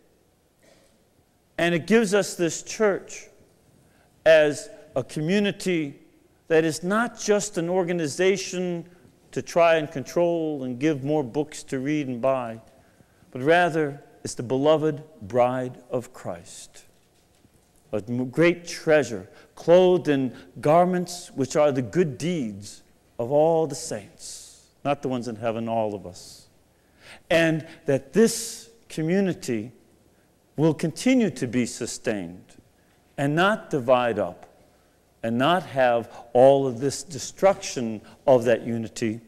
And it gives us this church as a community that is not just an organization to try and control and give more books to read and buy, but rather it's the beloved bride of Christ. A great treasure, clothed in garments which are the good deeds of all the saints, not the ones in heaven, all of us. And that this community will continue to be sustained and not divide up and not have all of this destruction of that unity,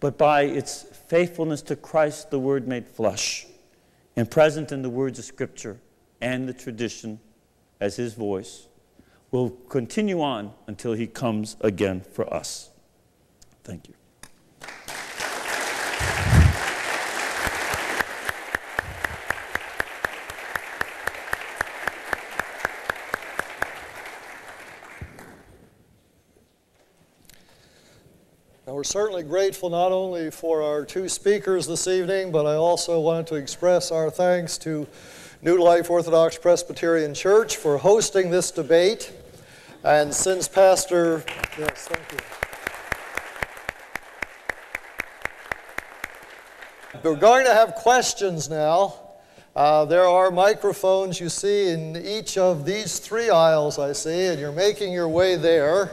but by its faithfulness to Christ, the Word made flesh, and present in the words of Scripture and the tradition as His voice, will continue on until He comes again for us. Thank you. Certainly grateful not only for our two speakers this evening, but I also wanted to express our thanks to New Life Orthodox Presbyterian Church for hosting this debate. And since Pastor, yes, thank you. We're going to have questions now. Uh, there are microphones you see in each of these three aisles, I see, and you're making your way there.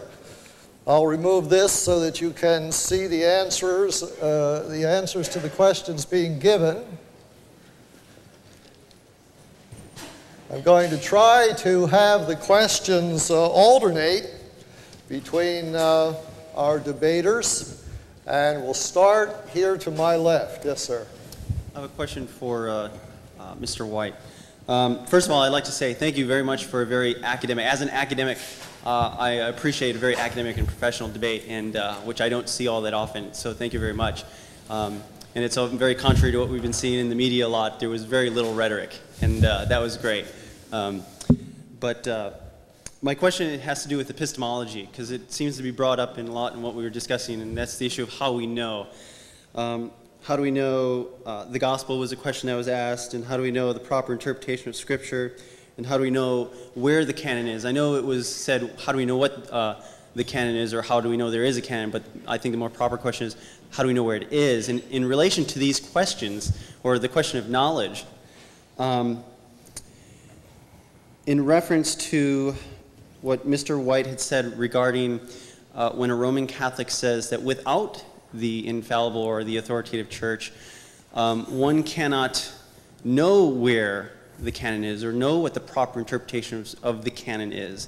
I'll remove this so that you can see the answers, uh, the answers to the questions being given. I'm going to try to have the questions uh, alternate between uh, our debaters. And we'll start here to my left. Yes, sir. I have a question for uh, uh, Mr. White. Um, first of all, I'd like to say thank you very much for a very academic, as an academic, uh, I appreciate a very academic and professional debate, and uh, which I don't see all that often. So thank you very much. Um, and it's very contrary to what we've been seeing in the media a lot. There was very little rhetoric, and uh, that was great. Um, but uh, my question has to do with epistemology, because it seems to be brought up in a lot in what we were discussing, and that's the issue of how we know. Um, how do we know uh, the gospel was a question that was asked, and how do we know the proper interpretation of Scripture, and how do we know where the canon is? I know it was said, how do we know what uh, the canon is, or how do we know there is a canon, but I think the more proper question is, how do we know where it is? And in relation to these questions, or the question of knowledge, um, in reference to what Mr. White had said regarding uh, when a Roman Catholic says that without the infallible or the authoritative church, um, one cannot know where the canon is or know what the proper interpretation of the canon is.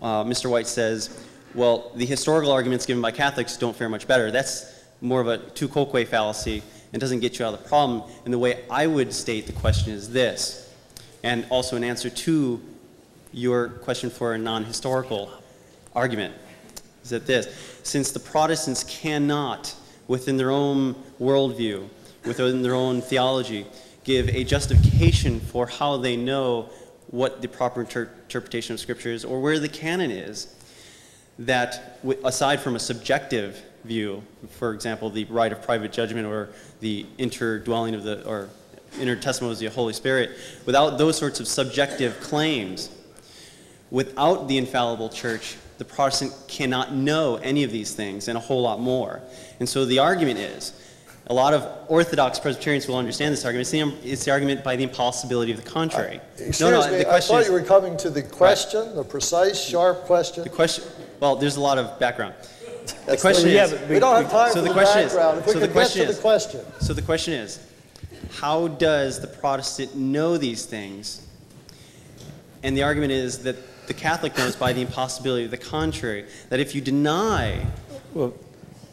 Uh, Mr. White says, well, the historical arguments given by Catholics don't fare much better. That's more of a tu quoque fallacy and doesn't get you out of the problem. And the way I would state the question is this, and also an answer to your question for a non-historical argument is that this, since the Protestants cannot, within their own worldview, within their own theology, give a justification for how they know what the proper inter interpretation of Scripture is or where the canon is, that aside from a subjective view, for example, the right of private judgment or the interdwelling of the, or intertestimony of the Holy Spirit, without those sorts of subjective claims, Without the infallible church, the Protestant cannot know any of these things and a whole lot more. And so the argument is, a lot of Orthodox Presbyterians will understand this argument. It's the, it's the argument by the impossibility of the contrary. Uh, excuse no, no, me, I thought is, you were coming to the question, right. the precise, sharp question. The question, Well, there's a lot of background. The question the- is, we don't have time so for the the question is- background. If we so could the get question to is- the question. so the question is, how does the Protestant know these things? And the argument is that the Catholic knows by the impossibility of the contrary, that if you deny Well,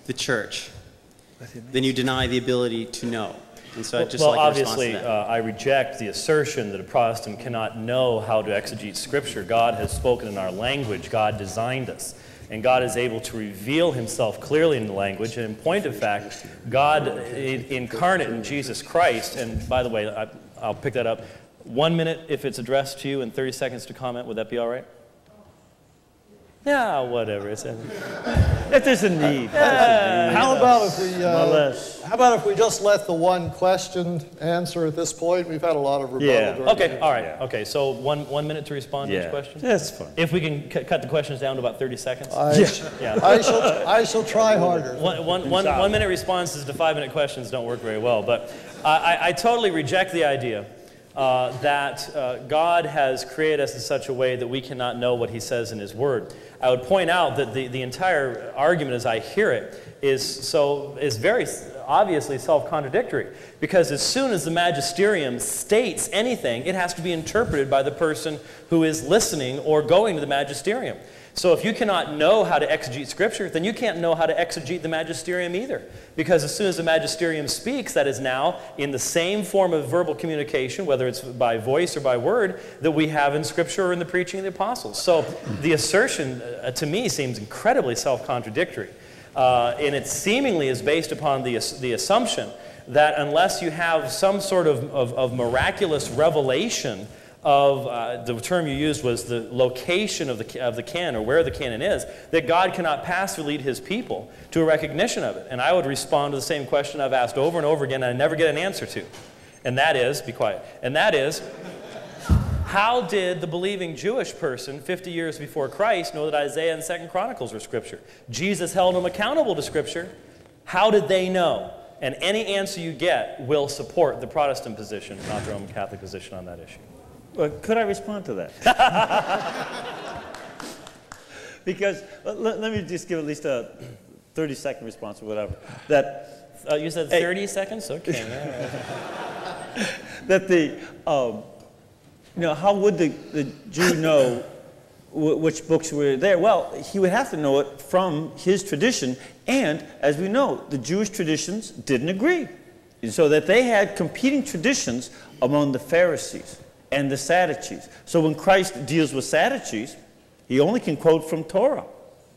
the church, then you deny the ability to know. And so I'd just well, like obviously, uh, I reject the assertion that a Protestant cannot know how to exegete Scripture. God has spoken in our language. God designed us. And God is able to reveal himself clearly in the language. And in point of fact, God incarnate in Jesus Christ, and by the way, I, I'll pick that up. One minute if it's addressed to you and 30 seconds to comment. Would that be all right? Yeah, whatever. It's, if there's a need. How about if we, uh, how about if we just let the one question answer at this point? We've had a lot of rebuttal. Yeah. okay, the- all right. Yeah. Okay, so one, one minute to respond to each question? that's fine. If we can cu- cut the questions down to about 30 seconds? I, Yeah. I shall, I shall try harder. One, one, one, one minute responses to five minute questions don't work very well, but I, I, I totally reject the idea uh, that uh, God has created us in such a way that we cannot know what He says in His Word. I would point out that the, the entire argument, as I hear it, is so is very obviously self-contradictory because as soon as the magisterium states anything, it has to be interpreted by the person who is listening or going to the magisterium. So if you cannot know how to exegete Scripture, then you can't know how to exegete the magisterium either. Because as soon as the magisterium speaks, that is now in the same form of verbal communication, whether it's by voice or by word, that we have in Scripture or in the preaching of the apostles. So the assertion, uh, to me, seems incredibly self contradictory. Uh, and it seemingly is based upon the, the assumption that unless you have some sort of, of, of miraculous revelation of uh, the term you used was the location of the, of the canon or where the canon is, that God cannot pastorally lead his people to a recognition of it. And I would respond to the same question I've asked over and over again and I never get an answer to. And that is, be quiet, and that is, how did the believing Jewish person 50 years before Christ know that Isaiah and 2nd Chronicles were Scripture? Jesus held them accountable to Scripture. How did they know? And any answer you get will support the Protestant position, not the Roman Catholic position on that issue. Well, could I respond to that? because let, let- me just give at least a 30 second response or whatever. That Uh, you said Hey. 30 seconds? Okay. that the, um, you know, how would the, the Jew know wh- which books were there? Well, he would have to know it from his tradition, and as we know, the Jewish traditions didn't agree. So that they had competing traditions among the Pharisees and the Sadducees. So when Christ deals with Sadducees, he only can quote from Torah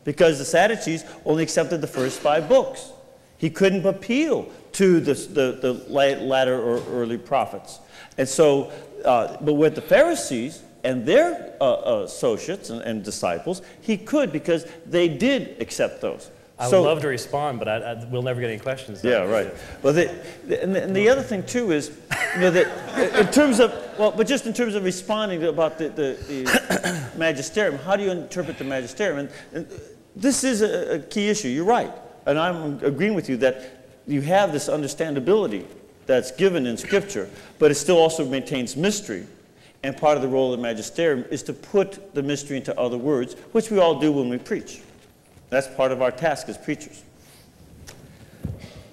because the Sadducees only accepted the first five books. He couldn't appeal to the, the, the latter or early prophets. And so, uh, but with the Pharisees and their uh, associates and, and disciples, he could because they did accept those. I So- would love to respond, but I, I, we'll never get any questions. yeah, right. Well, the, the, and, the, and the other thing too is, you know, that in terms of well, but just in terms of responding to, about the, the, the magisterium, how do you interpret the magisterium? And, and this is a, a key issue. You're right, and I'm agreeing with you that you have this understandability that's given in Scripture, but it still also maintains mystery. And part of the role of the magisterium is to put the mystery into other words, which we all do when we preach. That's part of our task as preachers.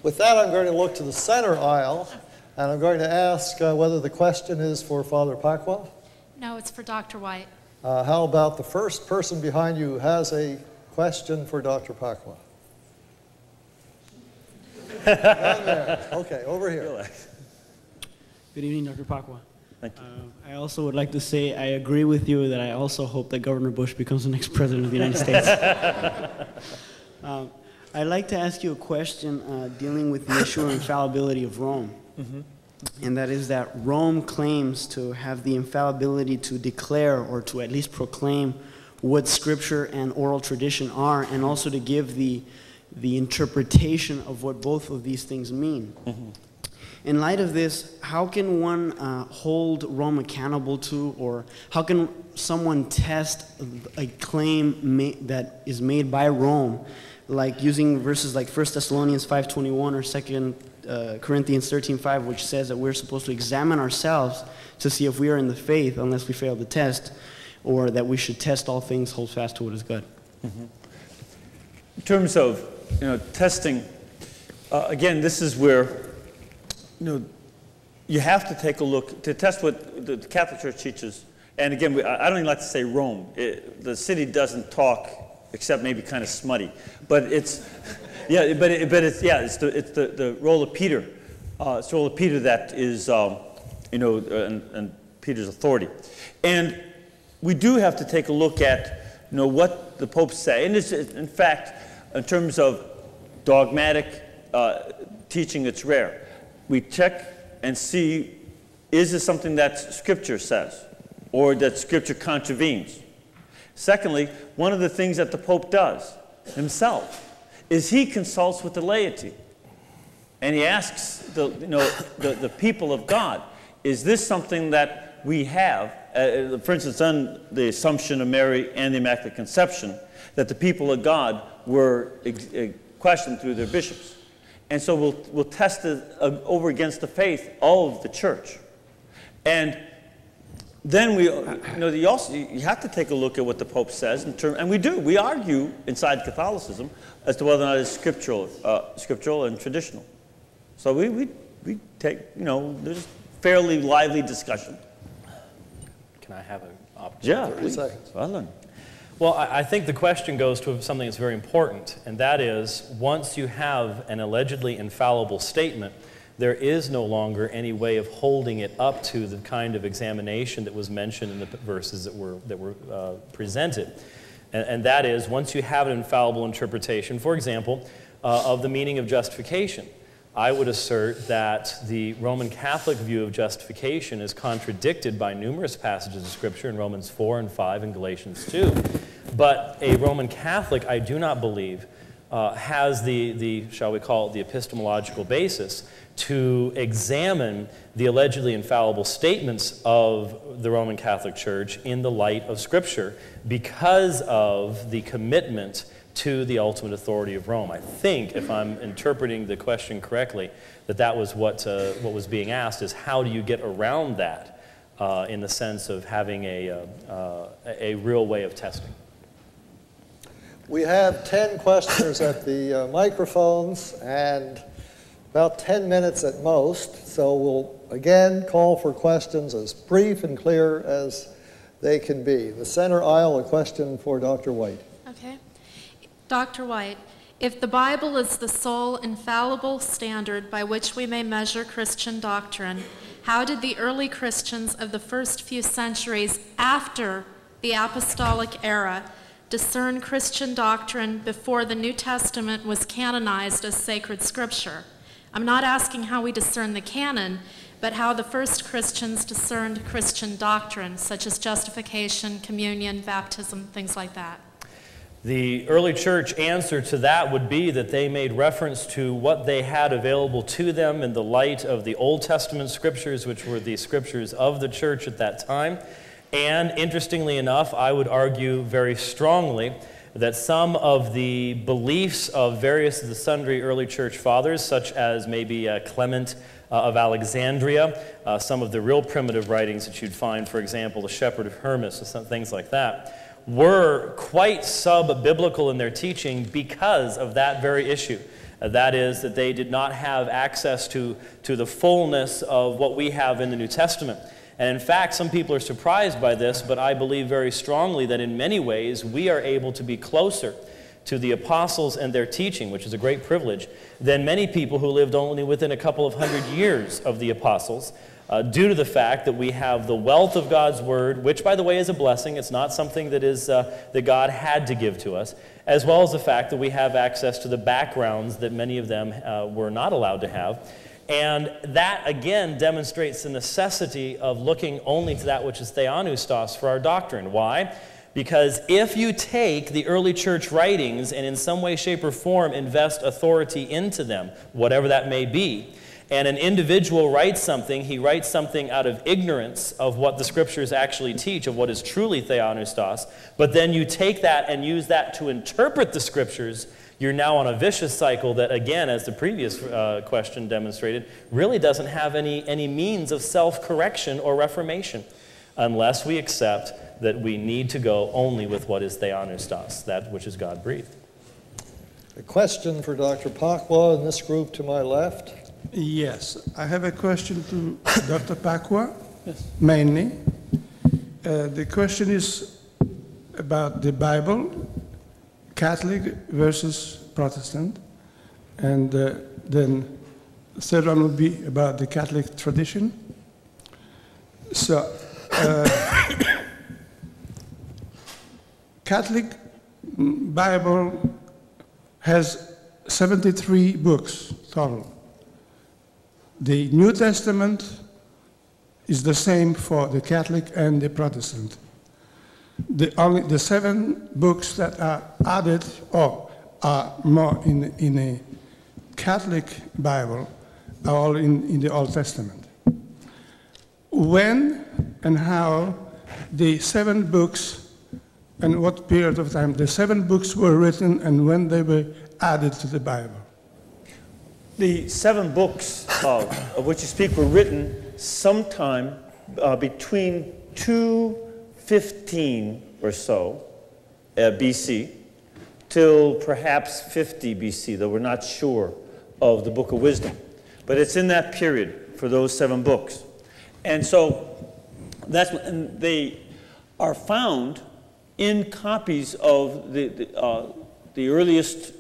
With that, I'm going to look to the center aisle, and I'm going to ask uh, whether the question is for Father Pacwa. No, it's for Dr. White. Uh, how about the first person behind you who has a question for Dr. Pacwa? Okay, over here. Good evening, Dr. Pacwa. Thank you. Uh, I also would like to say I agree with you that I also hope that Governor Bush becomes the next president of the United States. um, I'd like to ask you a question uh, dealing with the issue of infallibility of Rome. And that is that Rome claims to have the infallibility to declare or to at least proclaim what scripture and oral tradition are, and also to give the, the interpretation of what both of these things mean. In light of this, how can one uh, hold Rome accountable to, or how can someone test a claim that is made by Rome, like using verses like 1 Thessalonians 5.21 or 2 uh, Corinthians 13.5, which says that we're supposed to examine ourselves to see if we are in the faith unless we fail the test, or that we should test all things, hold fast to what is good? in terms of you know testing, uh, again, this is where you know you have to take a look to test what the Catholic Church teaches. And again, we, I don't even like to say Rome. It, the city doesn't talk except maybe kind of smutty, but it's yeah, but it, but it's yeah, it's the it's the, the role of Peter. Uh, it's the role of Peter that is um, you know and, and Peter's authority, and we do have to take a look at you know what the popes say, and it's in fact in terms of dogmatic uh, teaching, it's rare. We check and see is this something that Scripture says or that Scripture contravenes? Secondly, one of the things that the Pope does himself is he consults with the laity and he asks the, you know, the, the people of God, is this something that we have? Uh, uh for instance, on the Assumption of Mary and the Immaculate Conception, that the people of God were uh, questioned through their bishops. And so we'll, we'll test it uh, over against the faith of the church. And then we, you know, you, also, you have to take a look at what the Pope says, in term, and we do. We argue inside Catholicism as to whether or not it's scriptural, uh, scriptural and traditional. So we, we, we take, you know, there's fairly lively discussion. Can I have an opportunity? Yeah, please. Well done. Well, I think the question goes to something that's very important, and that is once you have an allegedly infallible statement, there is no longer any way of holding it up to the kind of examination that was mentioned in the verses that were, that were uh, presented. And, and, that is, once you have an infallible interpretation, for example, uh, of the meaning of justification, I would assert that the Roman Catholic view of justification is contradicted by numerous passages of Scripture in Romans 4 and 5 and Galatians 2. But a Roman Catholic, I do not believe, uh, has the, the, shall we call it, the epistemological basis to examine the allegedly infallible statements of the Roman Catholic Church in the light of Scripture because of the commitment to the ultimate authority of Rome. I think, if I'm interpreting the question correctly, that that was what, uh, what was being asked is how do you get around that uh, in the sense of having a, uh, uh a real way of testing? We have 10 questioners at the uh, microphones and about 10 minutes at most, so we'll again call for questions as brief and clear as they can be. The center aisle, a question for Dr. White. Dr. White, if the Bible is the sole infallible standard by which we may measure Christian doctrine, how did the early Christians of the first few centuries after the apostolic era discern Christian doctrine before the New Testament was canonized as sacred scripture? I'm not asking how we discern the canon, but how the first Christians discerned Christian doctrine, such as justification, communion, baptism, things like that. The early church answer to that would be that they made reference to what they had available to them in the light of the Old Testament scriptures, which were the scriptures of the church at that time. And interestingly enough, I would argue very strongly that some of the beliefs of various of the sundry early church fathers, such as maybe uh, Clement uh, of Alexandria, uh, some of the real primitive writings that you'd find, for example, the Shepherd of Hermas, or some things like that, were quite sub biblical in their teaching because of that very issue. Uh, that is, that they did not have access to, to the fullness of what we have in the New Testament. And in fact, some people are surprised by this, but I believe very strongly that in many ways we are able to be closer to the apostles and their teaching, which is a great privilege, than many people who lived only within a couple of hundred years of the apostles uh, due to the fact that we have the wealth of God's word, which, by the way, is a blessing. It's not something that, is, uh, that God had to give to us, as well as the fact that we have access to the backgrounds that many of them uh, were not allowed to have. And that, again, demonstrates the necessity of looking only to that which is theopneustos for our doctrine. Why? Because if you take the early church writings and in some way, shape, or form invest authority into them, whatever that may be, and an individual writes something, he writes something out of ignorance of what the scriptures actually teach, of what is truly theopneustos, but then you take that and use that to interpret the scriptures, you're now on a vicious cycle that, again, as the previous uh, question demonstrated, really doesn't have any, any means of self correction or reformation unless we accept that we need to go only with what is theopneustos, that which is God breathed. A question for Dr. Pacwa in this group to my left. Yes, I have a question to Dr. Pacwa, mainly. Uh, the question is about the Bible, Catholic versus Protestant, and uh, then the third one would be about the Catholic tradition. So, uh, Catholic Bible has 73 books total. The New Testament is the same for the Catholic and the Protestant. The, only, the seven books that are added or are more in, in a Catholic Bible are all in, in the Old Testament. When and how the seven books and what period of time the seven books were written and when they were added to the Bible? The seven books uh, of which you speak were written sometime uh, between 215 or so uh, BC till perhaps 50 BC, though we're not sure of the Book of Wisdom. But it's in that period for those seven books. And so that's and they are found in copies of the, the, uh, the earliest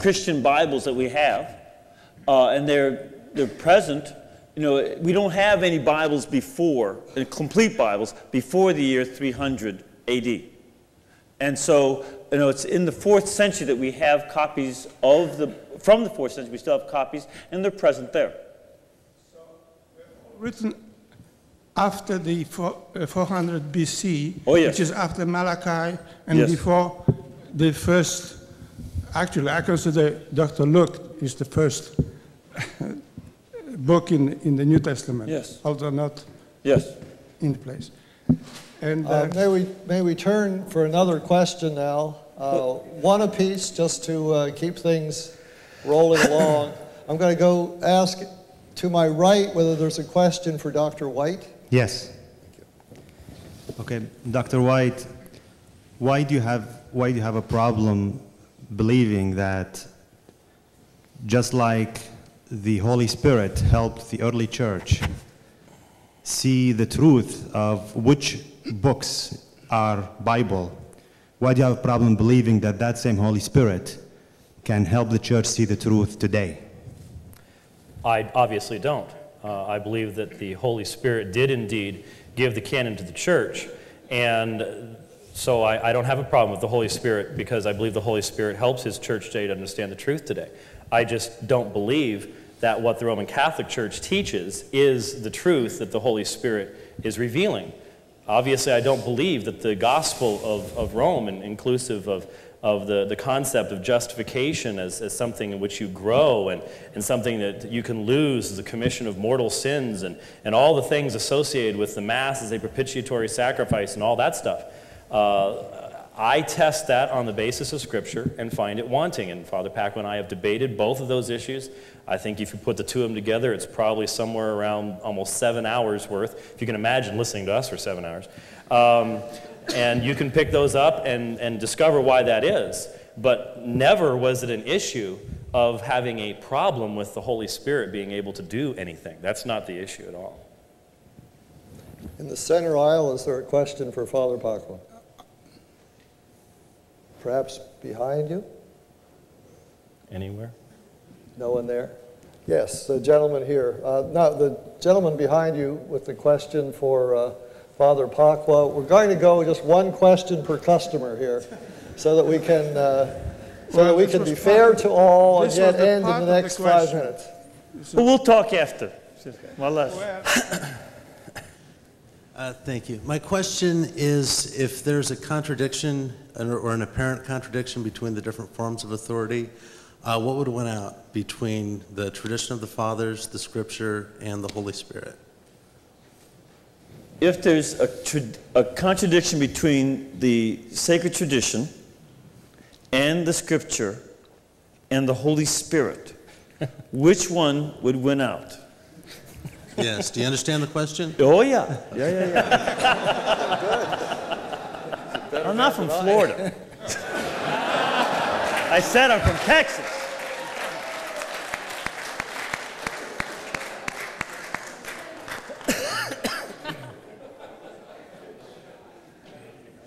Christian Bibles that we have uh, and they're, they're present. You know, we don't have any Bibles before, complete Bibles, before the year 300 AD. And so, you know, it's in the fourth century that we have copies of the, from the fourth century, we still have copies, and they're present there. So, written after the 400 uh, BC, oh, yes. which is after Malachi and yes. before the first, actually, I consider Dr. Luke is the first book in, in the New Testament. Yes. Although not yes. in place. And uh, uh, may we may we turn for another question now? Uh, one apiece, just to uh, keep things rolling along. I'm going to go ask to my right whether there's a question for Dr. White. Yes. Okay, Dr. White, why do you have why do you have a problem believing that just like the Holy Spirit helped the early church see the truth of which books are Bible. Why do you have a problem believing that that same Holy Spirit can help the church see the truth today? I obviously don't. Uh, I believe that the Holy Spirit did indeed give the canon to the church. And so I, I, don't have a problem with the Holy Spirit because I believe the Holy Spirit helps his church today to understand the truth today. I just don't believe that what the Roman Catholic Church teaches is the truth that the Holy Spirit is revealing. Obviously, I don't believe that the gospel of, of Rome, and inclusive of, of the, the concept of justification as, as something in which you grow and, and something that you can lose a commission of mortal sins and, and all the things associated with the Mass as a propitiatory sacrifice and all that stuff. Uh, I test that on the basis of Scripture and find it wanting. And Father Pacwa and I have debated both of those issues. I think if you put the two of them together, it's probably somewhere around almost seven hours worth, if you can imagine listening to us for seven hours. Um, and you can pick those up and, and discover why that is. But never was it an issue of having a problem with the Holy Spirit being able to do anything. That's not the issue at all. In the center aisle, is there a question for Father Pacwa? Perhaps behind you? Anywhere? No one there? Yes, the gentleman here. Uh, now, the gentleman behind you with the question for uh, Father Pacwa. We're going to go just one question per customer here so that we can, uh, so well, that we can be fair to all and yet end in the next the five minutes. Well, we'll talk after. More or less. Uh, thank you. My question is if there's a contradiction or an apparent contradiction between the different forms of authority, uh, what would win out between the tradition of the fathers, the scripture, and the Holy Spirit? If there's a, a contradiction between the sacred tradition and the scripture and the Holy Spirit, which one would win out? Yes. Do you understand the question? Oh, yeah. Yeah, yeah, yeah. I'm not from Florida. I said I'm from Texas.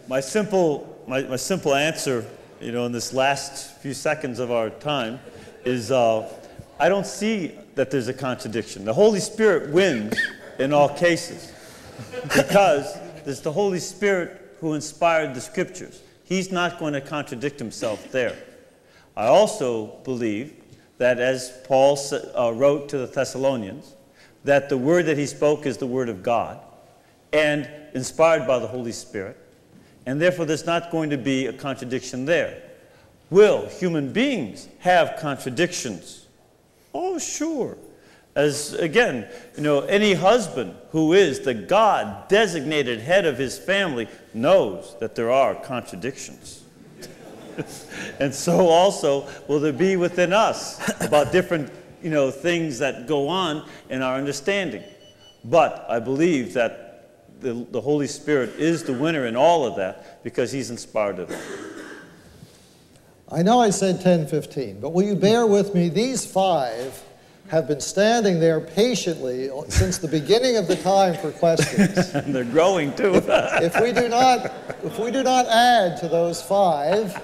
my simple, my, my simple answer, you know, in this last few seconds of our time is uh, I don't see that there's a contradiction. The Holy Spirit wins in all cases because it's the Holy Spirit who inspired the scriptures. He's not going to contradict himself there. I also believe that as Paul uh, wrote to the Thessalonians, that the word that he spoke is the word of God and inspired by the Holy Spirit, and therefore there's not going to be a contradiction there. Will human beings have contradictions? Oh, sure. As again, you know, any husband who is the God designated head of his family knows that there are contradictions. and so also will there be within us about different you know, things that go on in our understanding. But I believe that the, the Holy Spirit is the winner in all of that because he's inspired it. I know I said 10, 15, but will you bear with me? These five have been standing there patiently since the beginning of the time for questions. and they're growing too. if, if, we do not, if we do not add to those five,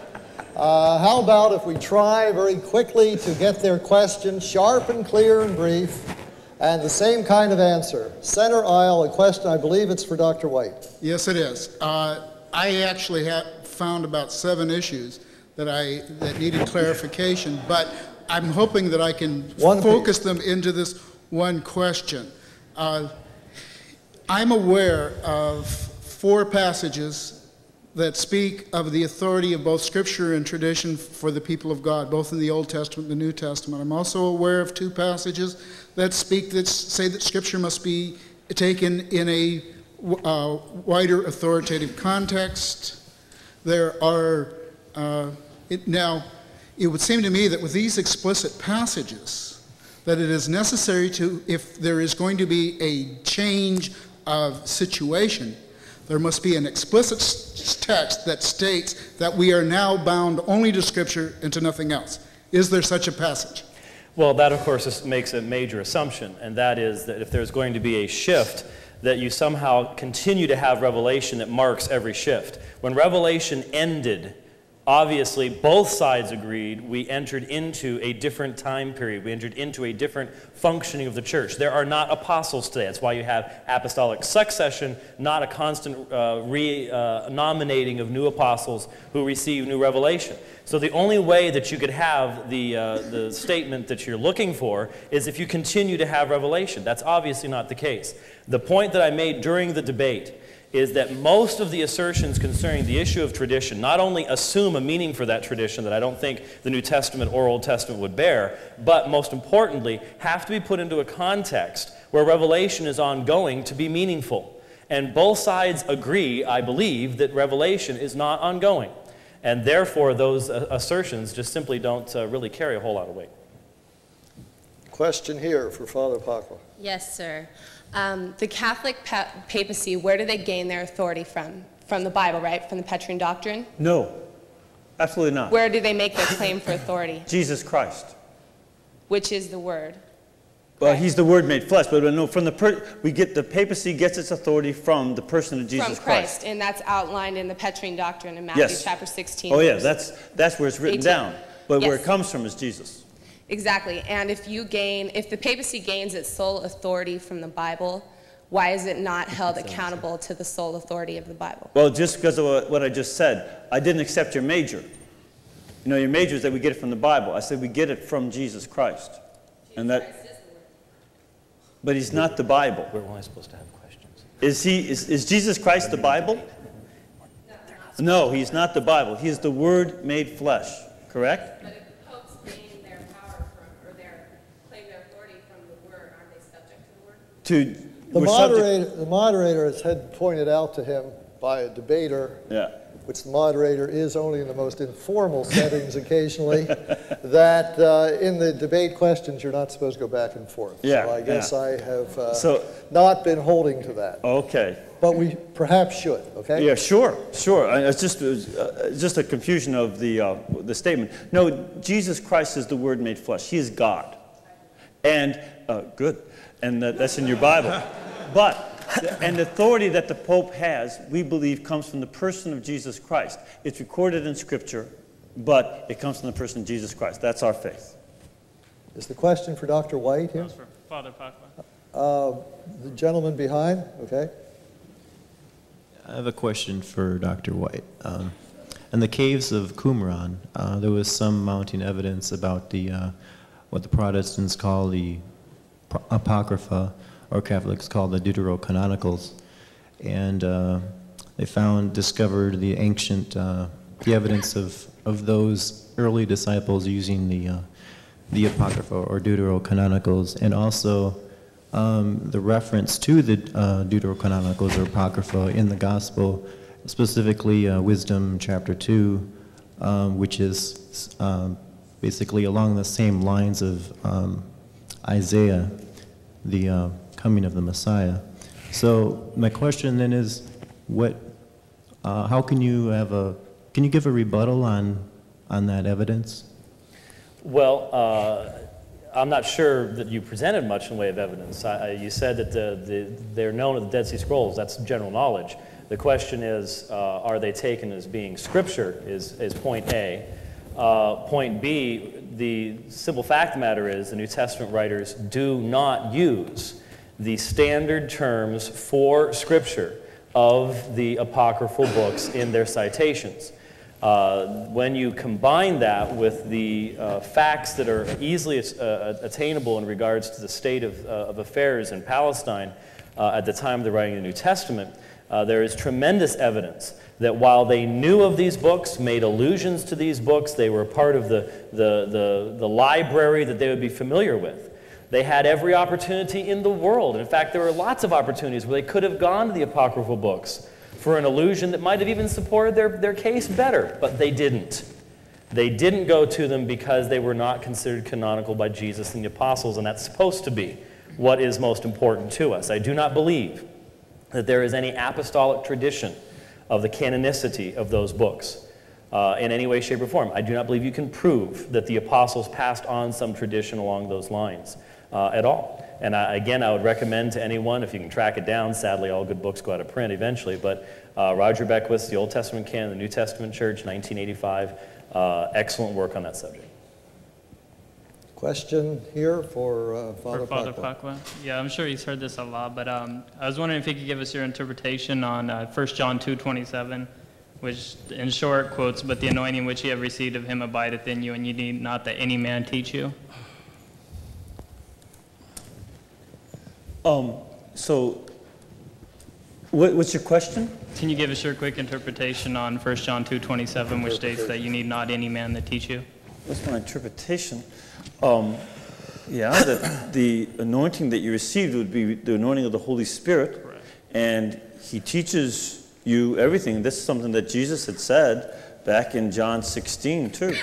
uh, how about if we try very quickly to get their question sharp and clear and brief, and the same kind of answer? Center aisle, a question, I believe it's for Dr. White. Yes, it is. Uh, I actually have found about seven issues that I that needed clarification, but I'm hoping that I can one focus them into this one question. Uh, I'm aware of four passages that speak of the authority of both Scripture and tradition for the people of God, both in the Old Testament and the New Testament. I'm also aware of two passages that speak that say that Scripture must be taken in a uh, wider authoritative context. There are uh, it, now it would seem to me that with these explicit passages, that it is necessary to, if there is going to be a change of situation, there must be an explicit text that states that we are now bound only to Scripture and to nothing else. Is there such a passage? Well, that, of course, makes a major assumption, and that is that if there's going to be a shift, that you somehow continue to have revelation that marks every shift. When revelation ended, Obviously, both sides agreed we entered into a different time period. We entered into a different functioning of the church. There are not apostles today. That's why you have apostolic succession, not a constant uh, re uh, nominating of new apostles who receive new revelation. So, the only way that you could have the, uh, the statement that you're looking for is if you continue to have revelation. That's obviously not the case. The point that I made during the debate is that most of the assertions concerning the issue of tradition not only assume a meaning for that tradition that I don't think the New Testament or Old Testament would bear, but most importantly, have to be put into a context where revelation is ongoing to be meaningful. And both sides agree, I believe, that revelation is not ongoing. And therefore, those uh, assertions just simply don't uh, really carry a whole lot of weight. Question here for Father Pacwa. Yes, sir. Um, the Catholic pa papacy, where do they gain their authority from? From the Bible, right? From the Petrine Doctrine? No, absolutely not. Where do they make their claim for authority? Jesus Christ. Which is the Word. Well, right. he's the Word made flesh, but no, from the we get the papacy gets its authority from the person of Jesus from Christ, Christ. and that's outlined in the Petrine Doctrine in Matthew yes. chapter 16. Oh yeah, that's that's where it's written 18. down. But yes. where it comes from is Jesus. Exactly. And if you gain, if the papacy gains its sole authority from the Bible, why is it not held accountable to the sole authority of the Bible? Well, just because of what I just said, I didn't accept your major. You know, your major is that we get it from the Bible. I said we get it from Jesus Christ. Jesus and that, but he's not the Bible. We're only supposed to have questions. Is, he, is, is Jesus Christ the Bible? No, he's not the Bible. He is the Word made flesh, correct? To the moderator, the moderator has had pointed out to him by a debater, Yeah. which the moderator is only in the most informal settings occasionally, that uh, in the debate questions, you're not supposed to go back and forth. Yeah, So I guess yeah. I have uh, So- not been holding to that. Okay. But we perhaps should, okay? Yeah, sure, sure. I- It's just, it's, uh, just a confusion of the, uh, the statement. No, Jesus Christ is the Word made flesh. He is God. And, uh, good, and that, that's in your Bible. But, and the authority that the Pope has, we believe, comes from the person of Jesus Christ. It's recorded in Scripture, but it comes from the person of Jesus Christ. That's our faith. Is the question for Dr. White here? For Father Pacwa. Uh, The gentleman behind, okay? I have a question for Dr. White. Um, in the caves of Qumran, uh, there was some mounting evidence about the uh, what the Protestants call the Pro- Apocrypha, or Catholics call the Deuterocanonicals, and uh, they found discovered the ancient uh, the evidence of of those early disciples using the uh, the Apocrypha or Deuterocanonicals, and also um, the reference to the uh, Deuterocanonicals or Apocrypha in the Gospel, specifically uh, Wisdom chapter 2, um, which is um, basically along the same lines of um, Isaiah, the uh, coming of the Messiah. So my question then is, what, uh, how can you have a, can you give a rebuttal on, on that evidence? Well, uh, I'm not sure that you presented much in the way of evidence. I, you said that the, the, they're known as the Dead Sea Scrolls. That's general knowledge. The question is, uh, are they taken as being scripture, is, is point A. Uh, point B, the simple fact of the matter is the New Testament writers do not use the standard terms for scripture of the apocryphal books in their citations. Uh, when you combine that with the uh, facts that are easily uh, attainable in regards to the state of, uh, of affairs in Palestine uh, at the time of the writing of the New Testament, uh, there is tremendous evidence that while they knew of these books, made allusions to these books, they were part of the, the, the, the library that they would be familiar with. They had every opportunity in the world. In fact, there were lots of opportunities where they could have gone to the apocryphal books for an allusion that might have even supported their, their case better, but they didn't. They didn't go to them because they were not considered canonical by Jesus and the apostles, and that's supposed to be what is most important to us. I do not believe that there is any apostolic tradition of the canonicity of those books uh, in any way, shape, or form. I do not believe you can prove that the apostles passed on some tradition along those lines uh, at all. And I, again, I would recommend to anyone, if you can track it down, sadly, all good books go out of print eventually, but uh, Roger Beckwith's The Old Testament Canon, the New Testament Church, 1985, uh, excellent work on that subject. Question here for uh, Father, For Father Pacwa. Pacwa. Yeah, I'm sure he's heard this a lot, but um, I was wondering if you could give us your interpretation on uh, 1 John 2.27, which in short quotes, But the anointing which you have received of him abideth in you, and you need not that any man teach you. Um, so, what, what's your question? Can you give us your quick interpretation on 1 John 2.27, which states that you need not any man that teach you? What's my interpretation? Um, yeah, that the anointing that you received would be the anointing of the Holy Spirit. Correct. And he teaches you everything. This is something that Jesus had said back in John 16, too.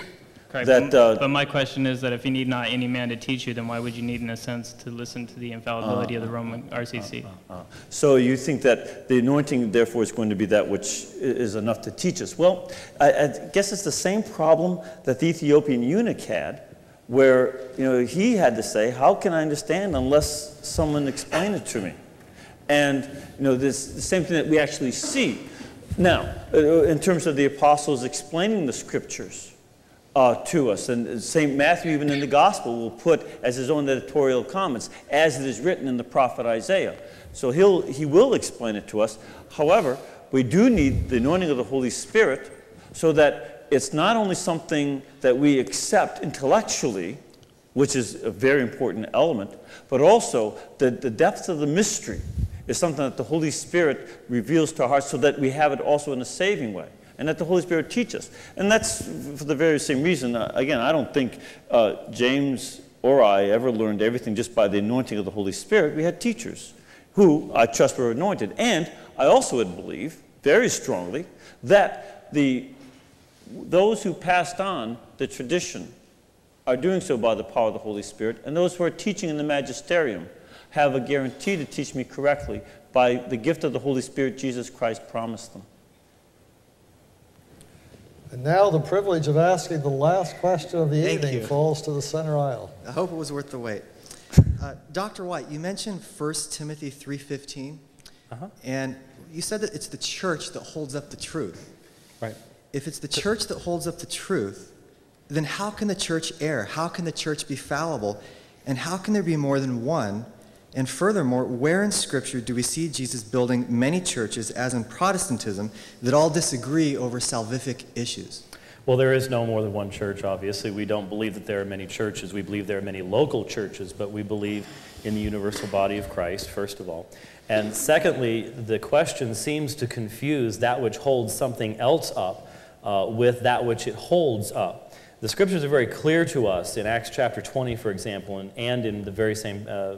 Correct. That, but, uh, but my question is that if you need not any man to teach you, then why would you need, in a sense, to listen to the infallibility of the Roman RCC? Uh, So you think that the anointing, therefore, is going to be that which is enough to teach us? Well, I, I guess it's the same problem that the Ethiopian eunuch had, where you know he had to say, "How can I understand unless someone explain it to me?" And you know, this the same thing that we actually see now uh, in terms of the apostles explaining the scriptures uh, to us. And St. Matthew, even in the Gospel, will put as his own editorial comments, as it is written in the prophet Isaiah. So he'll, he will explain it to us. However, we do need the anointing of the Holy Spirit so that it's not only something that we accept intellectually, which is a very important element, but also the, the depth of the mystery is something that the Holy Spirit reveals to our hearts so that we have it also in a saving way and that the Holy Spirit teaches. And that's for the very same reason. Uh, again, I don't think uh, James or I ever learned everything just by the anointing of the Holy Spirit. We had teachers who I trust were anointed. And I also would believe very strongly that the, those who passed on the tradition are doing so by the power of the Holy Spirit, and those who are teaching in the magisterium have a guarantee to teach me correctly by the gift of the Holy Spirit Jesus Christ promised them. And now the privilege of asking the last question of the Thank evening you. falls to the center aisle. I hope it was worth the wait. Uh, Dr. White, you mentioned 1 Timothy 3.15, Uh-huh. and you said that it's the church that holds up the truth. Right. If it's the church that holds up the truth, then how can the church err? How can the church be fallible? And how can there be more than one? And furthermore, where in Scripture do we see Jesus building many churches, as in Protestantism, that all disagree over salvific issues? Well, there is no more than one church, obviously. We don't believe that there are many churches. We believe there are many local churches, but we believe in the universal body of Christ, first of all. And secondly, the question seems to confuse that which holds something else up uh, with that which it holds up. The scriptures are very clear to us in Acts chapter 20, for example, and, and in the very same uh,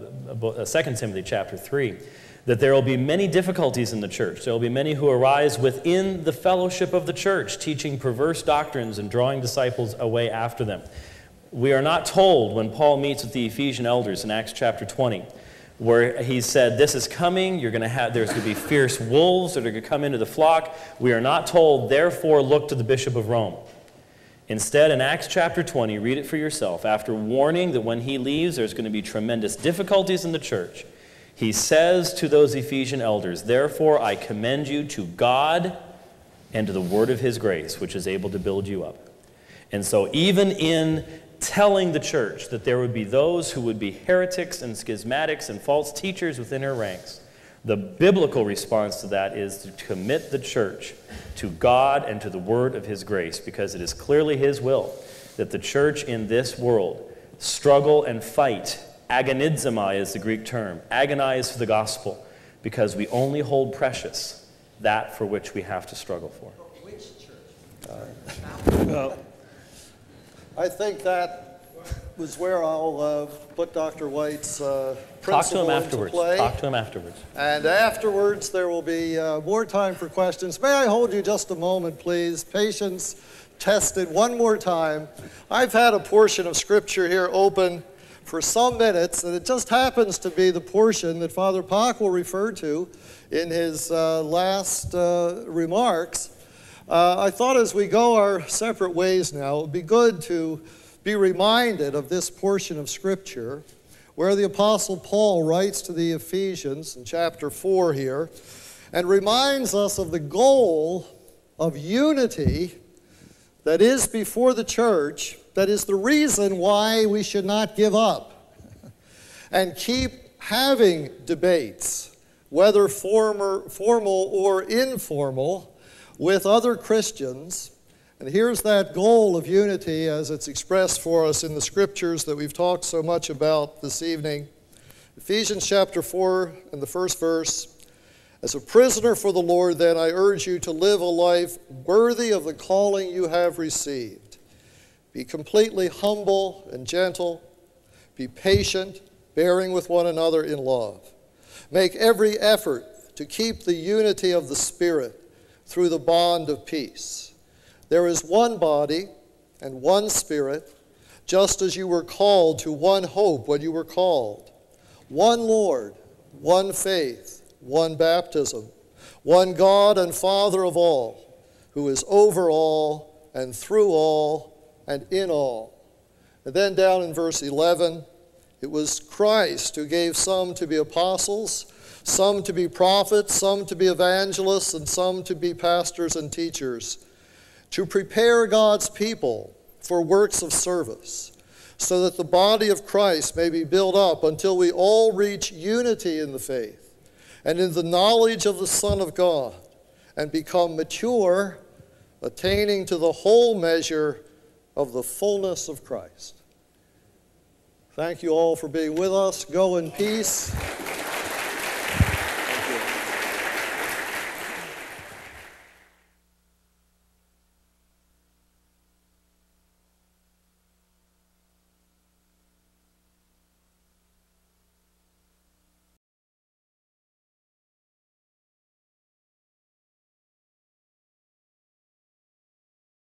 2 Timothy chapter 3, that there will be many difficulties in the church. There will be many who arise within the fellowship of the church, teaching perverse doctrines and drawing disciples away after them. We are not told when Paul meets with the Ephesian elders in Acts chapter 20, where he said, This is coming, you're going to have, there's going to be fierce wolves that are going to come into the flock. We are not told, therefore, look to the bishop of Rome. Instead, in Acts chapter 20, read it for yourself. After warning that when he leaves, there's going to be tremendous difficulties in the church, he says to those Ephesian elders, Therefore, I commend you to God and to the word of his grace, which is able to build you up. And so, even in telling the church that there would be those who would be heretics and schismatics and false teachers within her ranks, the biblical response to that is to commit the church to God and to the word of his grace, because it is clearly his will that the church in this world struggle and fight. Agonizomai is the Greek term. Agonize for the gospel, because we only hold precious that for which we have to struggle for. Which uh, Well, I think that was where I'll uh, put Dr. White's uh, Talk to him into afterwards. play. Talk to him afterwards. And afterwards, there will be uh, more time for questions. May I hold you just a moment, please? Patience tested one more time. I've had a portion of Scripture here open for some minutes, and it just happens to be the portion that Father Pacwa will refer to in his uh, last uh, remarks. Uh, I thought as we go our separate ways now, it would be good to be reminded of this portion of Scripture where the Apostle Paul writes to the Ephesians in chapter 4 here and reminds us of the goal of unity that is before the church, that is the reason why we should not give up and keep having debates, whether former, formal or informal, with other Christians. And here's that goal of unity as it's expressed for us in the scriptures that we've talked so much about this evening. Ephesians chapter 4 and the first verse. As a prisoner for the Lord, then, I urge you to live a life worthy of the calling you have received. Be completely humble and gentle. Be patient, bearing with one another in love. Make every effort to keep the unity of the Spirit through the bond of peace. There is one body and one Spirit, just as you were called to one hope when you were called. One Lord, one faith, one baptism, one God and Father of all, who is over all and through all and in all. And then down in verse 11, it was Christ who gave some to be apostles, some to be prophets, some to be evangelists, and some to be pastors and teachers, to prepare God's people for works of service, so that the body of Christ may be built up until we all reach unity in the faith and in the knowledge of the Son of God, and become mature, attaining to the whole measure of the fullness of Christ. Thank you all for being with us. Go in peace.